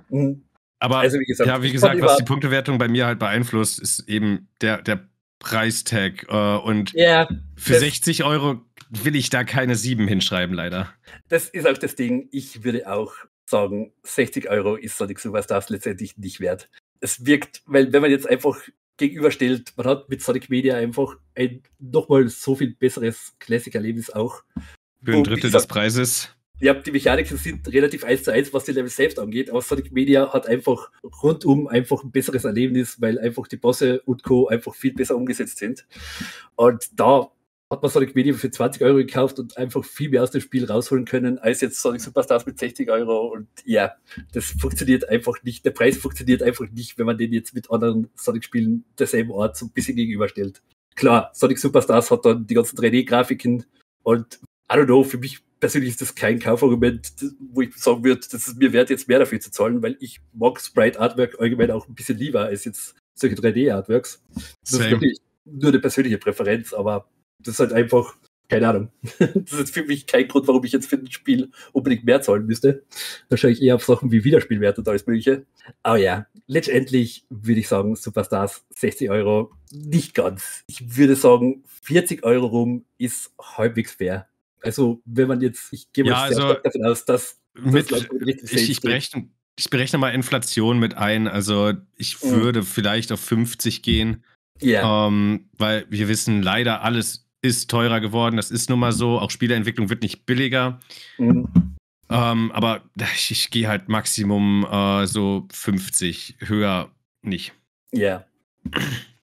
Mhm. Aber also, wie gesagt, ja, wie gesagt, was die Punktewertung bei mir halt beeinflusst, ist eben der, der Preistag. Äh, und yeah, für 60 Euro will ich da keine 7 hinschreiben, leider. Das ist auch das Ding. Ich würde auch sagen, 60 Euro ist Sonic Superstars letztendlich nicht wert. Es wirkt, weil wenn man jetzt einfach gegenüberstellt. Man hat mit Sonic Media einfach ein nochmal so viel besseres Classic-Erlebnis auch. Für ein Drittel des Preises. Ja, die Mechaniken sind relativ eins zu eins, was die Level selbst angeht, aber Sonic Media hat einfach rundum einfach ein besseres Erlebnis, weil einfach die Bosse und Co. einfach viel besser umgesetzt sind. Und da hat man Sonic Media für 20 Euro gekauft und einfach viel mehr aus dem Spiel rausholen können, als jetzt Sonic Superstars mit 60 Euro. Und ja, das funktioniert einfach nicht. Der Preis funktioniert einfach nicht, wenn man den jetzt mit anderen Sonic-Spielen derselben Art so ein bisschen gegenüberstellt. Klar, Sonic Superstars hat dann die ganzen 3D-Grafiken und I don't know, für mich persönlich ist das kein Kaufargument, wo ich sagen würde, das ist mir wert, jetzt mehr dafür zu zahlen, weil ich mag Sprite Artwork allgemein auch ein bisschen lieber als jetzt solche 3D-Artworks. Das Same. ist wirklich nur eine persönliche Präferenz, aber das ist halt einfach, keine Ahnung. das ist für mich kein Grund, warum ich jetzt für ein Spiel unbedingt mehr zahlen müsste. Wahrscheinlich eher auf Sachen wie Wiederspielwert und alles Mögliche. Aber ja, letztendlich würde ich sagen, Superstars 60 Euro nicht ganz. Ich würde sagen, 40 Euro rum ist halbwegs fair. Also, wenn man jetzt, ich gehe mal ja, also davon aus, dass mit, das ich, ich, berechne, ich berechne mal Inflation mit ein. Also, ich mhm. würde vielleicht auf 50 gehen. Ja. Ähm, weil wir wissen leider alles ist teurer geworden. Das ist nun mal so. Auch Spieleentwicklung wird nicht billiger. Mhm. Ähm, aber ich, ich gehe halt Maximum äh, so 50, höher nicht. Ja.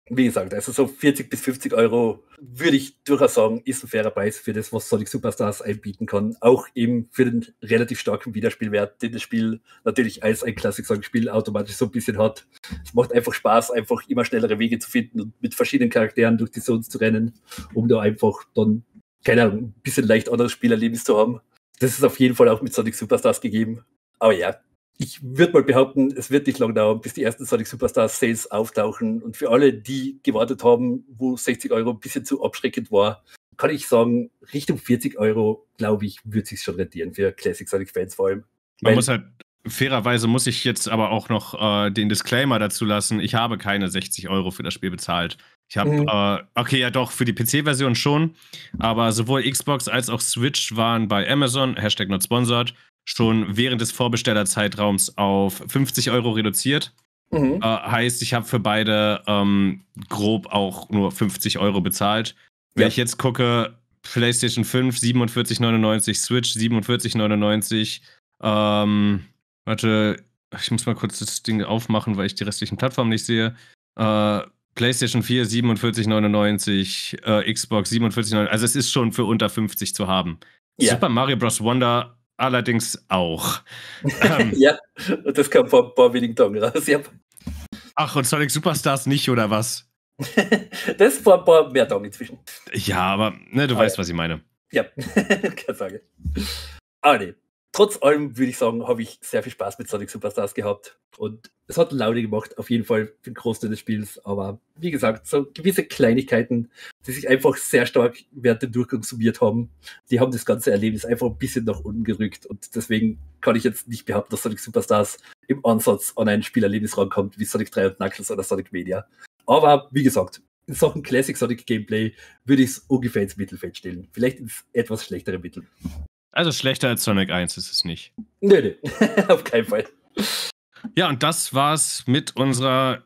Wie gesagt, also so 40 bis 50 Euro würde ich durchaus sagen, ist ein fairer Preis für das, was Sonic Superstars einbieten kann. Auch eben für den relativ starken Wiederspielwert, den das Spiel natürlich als ein Klassik-Spiel automatisch so ein bisschen hat. Es macht einfach Spaß, einfach immer schnellere Wege zu finden und mit verschiedenen Charakteren durch die Zones zu rennen, um da einfach dann, keine Ahnung, ein bisschen leicht anderes Spielerlebnis zu haben. Das ist auf jeden Fall auch mit Sonic Superstars gegeben. Aber ja, ich würde mal behaupten, es wird nicht lange dauern, bis die ersten Sonic Superstars Sales auftauchen. Und für alle, die gewartet haben, wo 60 Euro ein bisschen zu abschreckend war, kann ich sagen, Richtung 40 Euro, glaube ich, wird sich schon rentieren für Classic Sonic Fans vor allem. Man Weil, muss halt, fairerweise muss ich jetzt aber auch noch äh, den Disclaimer dazu lassen, ich habe keine 60 Euro für das Spiel bezahlt. Ich habe, mhm. äh, okay, ja doch, für die PC-Version schon, aber sowohl Xbox als auch Switch waren bei Amazon, Hashtag not sponsored, schon während des Vorbestellerzeitraums auf 50 Euro reduziert. Mhm. Äh, heißt, ich habe für beide ähm, grob auch nur 50 Euro bezahlt. Wenn ja. ich jetzt gucke, PlayStation 5 47,99, Switch 47,99. Ähm, warte, ich muss mal kurz das Ding aufmachen, weil ich die restlichen Plattformen nicht sehe. Äh, PlayStation 4 47,99, äh, Xbox 47,99. Also es ist schon für unter 50 zu haben. Ja. Super Mario Bros. Wonder allerdings auch. ähm, ja, und das kam vor ein paar wenigen Tagen raus, ja. Ach, und Sonic Superstars nicht, oder was? das vor ein paar mehr Tagen inzwischen. Ja, aber ne, du ah, weißt, ja. was ich meine. Ja, keine Frage. Aber nee, trotz allem würde ich sagen, habe ich sehr viel Spaß mit Sonic Superstars gehabt. Und es hat Laune gemacht, auf jeden Fall für den Großteil des Spiels. Aber wie gesagt, so gewisse Kleinigkeiten, die sich einfach sehr stark während dem Durchgang summiert haben, die haben das ganze Erlebnis einfach ein bisschen nach unten gerückt. Und deswegen kann ich jetzt nicht behaupten, dass Sonic Superstars im Ansatz an ein Spielerlebnis rankommt, wie Sonic 3 und Knuckles oder Sonic Media. Aber wie gesagt, in Sachen Classic Sonic Gameplay würde ich es ungefähr ins Mittelfeld stellen. Vielleicht ins etwas schlechtere Mittel. Also schlechter als Sonic 1 ist es nicht. Nee, nee, auf keinen Fall. Ja, und das war's mit unserer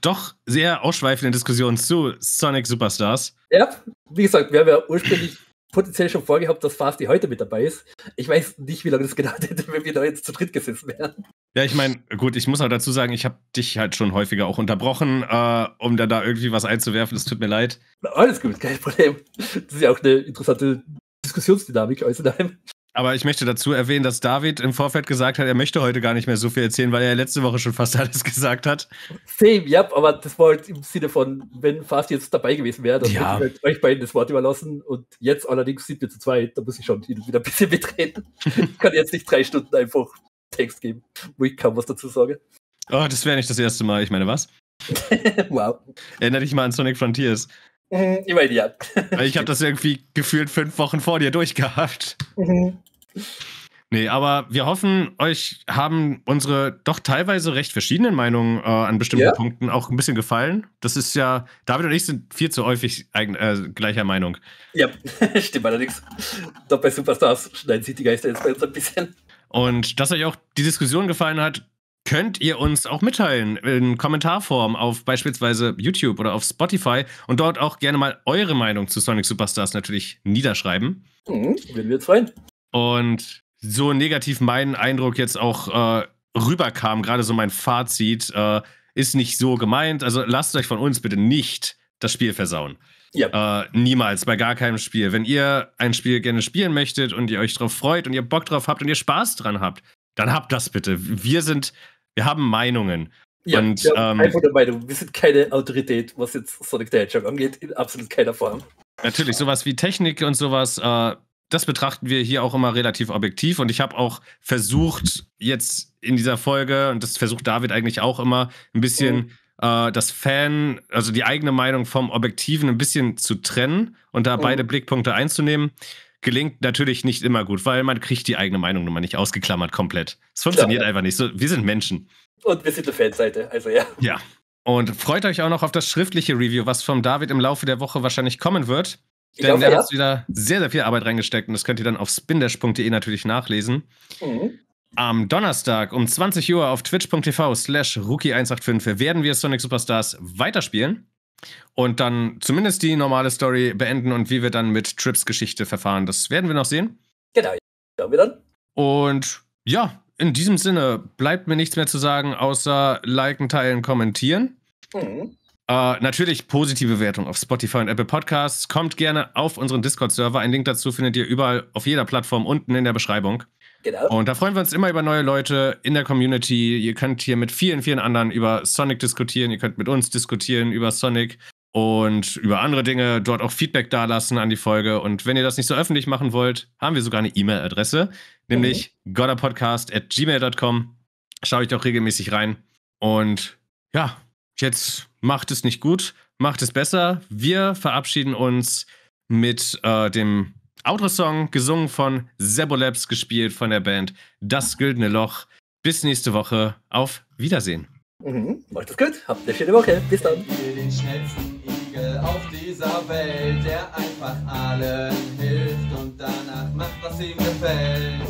doch sehr ausschweifenden Diskussion zu Sonic Superstars. Ja, wie gesagt, wir haben ja ursprünglich potenziell schon vorgehabt, dass Fasti heute mit dabei ist. Ich weiß nicht, wie lange das gedauert hätte, wenn wir da jetzt zu dritt gesessen wären. Ja, ich meine, gut, ich muss auch dazu sagen, ich habe dich halt schon häufiger auch unterbrochen, äh, um dann da irgendwie was einzuwerfen. Es tut mir leid. Alles gut, kein Problem. Das ist ja auch eine interessante Diskussionsdynamik in einem. Aber ich möchte dazu erwähnen, dass David im Vorfeld gesagt hat, er möchte heute gar nicht mehr so viel erzählen, weil er letzte Woche schon fast alles gesagt hat. Same, ja, aber das war halt im Sinne von, wenn Fast jetzt dabei gewesen wäre, dann Ja. hätte ich halt euch beiden das Wort überlassen. Und jetzt allerdings sind wir zu zweit, da muss ich schon wieder ein bisschen mitreden. ich kann jetzt nicht drei Stunden einfach Text geben, wo ich kaum was dazu sage. Oh, das wäre nicht das erste Mal. Ich meine, was? wow. Erinnere dich mal an Sonic Frontiers. Mhm, ja. Weil ich habe das irgendwie gefühlt fünf Wochen vor dir durchgehabt. Mhm. Nee, aber wir hoffen, euch haben unsere doch teilweise recht verschiedenen Meinungen äh, an bestimmten Ja. Punkten auch ein bisschen gefallen. Das ist ja, David und ich sind viel zu häufig eigen, äh, gleicher Meinung. Ja, stimmt allerdings. Doch bei Superstars schneiden sich die Geister jetzt bei uns ein bisschen. Und dass euch auch die Diskussion gefallen hat, könnt ihr uns auch mitteilen in Kommentarform auf beispielsweise YouTube oder auf Spotify und dort auch gerne mal eure Meinung zu Sonic Superstars natürlich niederschreiben. Mhm, würden wir uns freuen. Und so negativ mein Eindruck jetzt auch äh, rüberkam, gerade so mein Fazit, äh, ist nicht so gemeint. Also lasst euch von uns bitte nicht das Spiel versauen. Ja. Äh, niemals, bei gar keinem Spiel. Wenn ihr ein Spiel gerne spielen möchtet und ihr euch drauf freut und ihr Bock drauf habt und ihr Spaß dran habt, dann habt das bitte. Wir sind, wir haben Meinungen. Ja, Und, haben ähm, einfach der Meinung, wir sind keine Autorität, was jetzt Sonic the Hedgehog angeht, in absolut keiner Form. Natürlich, sowas wie Technik und sowas, äh, das betrachten wir hier auch immer relativ objektiv. Und ich habe auch versucht, jetzt in dieser Folge, und das versucht David eigentlich auch immer, ein bisschen äh, das Fan, also die eigene Meinung vom Objektiven ein bisschen zu trennen und da Mhm. beide Blickpunkte einzunehmen. Gelingt natürlich nicht immer gut, weil man kriegt die eigene Meinung nun mal nicht ausgeklammert komplett. Es funktioniert Ja. einfach nicht. So, wir sind Menschen. Und wir sind eine Fanseite, also ja. Ja. Und freut euch auch noch auf das schriftliche Review, was vom David im Laufe der Woche wahrscheinlich kommen wird. Denn hoffe, der ja. hat wieder sehr, sehr viel Arbeit reingesteckt und das könnt ihr dann auf spindash.de natürlich nachlesen. Mhm. Am Donnerstag um 20 Uhr auf twitch.tv slash rookie185 werden wir Sonic Superstars weiterspielen und dann zumindest die normale Story beenden und wie wir dann mit Trips Geschichte verfahren. Das werden wir noch sehen. Genau, schauen wir dann. Und ja, in diesem Sinne bleibt mir nichts mehr zu sagen, außer liken, teilen, kommentieren. Mhm. Äh, natürlich positive Bewertung auf Spotify und Apple Podcasts. Kommt gerne auf unseren Discord-Server. Ein Link dazu findet ihr überall auf jeder Plattform unten in der Beschreibung. Genau. Und da freuen wir uns immer über neue Leute in der Community. Ihr könnt hier mit vielen, vielen anderen über Sonic diskutieren. Ihr könnt mit uns diskutieren über Sonic und über andere Dinge. Dort auch Feedback dalassen an die Folge. Und wenn ihr das nicht so öffentlich machen wollt, haben wir sogar eine E-Mail-Adresse, nämlich godderpodcast.gmail.com. Schaue ich doch regelmäßig rein. Und ja, jetzt macht es nicht gut, macht es besser. Wir verabschieden uns mit äh, dem Outro-Song, gesungen von Zebolabs, gespielt von der Band Das Güldene Loch. Bis nächste Woche. Auf Wiedersehen. Mhm. Macht es gut. Habt eine schöne Woche. Bis dann. Igel, den schnellsten Igel auf dieser Welt, der einfach allen hilft und danach macht, was ihm gefällt.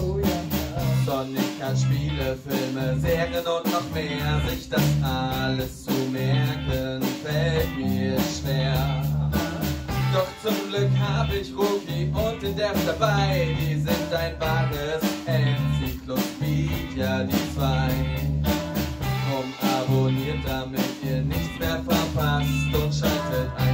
Sonic hat Spiele, Filme, Serien und noch mehr. Sich das alles zu merken, fällt mir schwer. Doch zum Glück hab ich Ruki und den Dev dabei. Die sind ein wahres Enzyklopädia, die zwei. Drum abonniert, damit ihr nichts mehr verpasst und schaltet ein.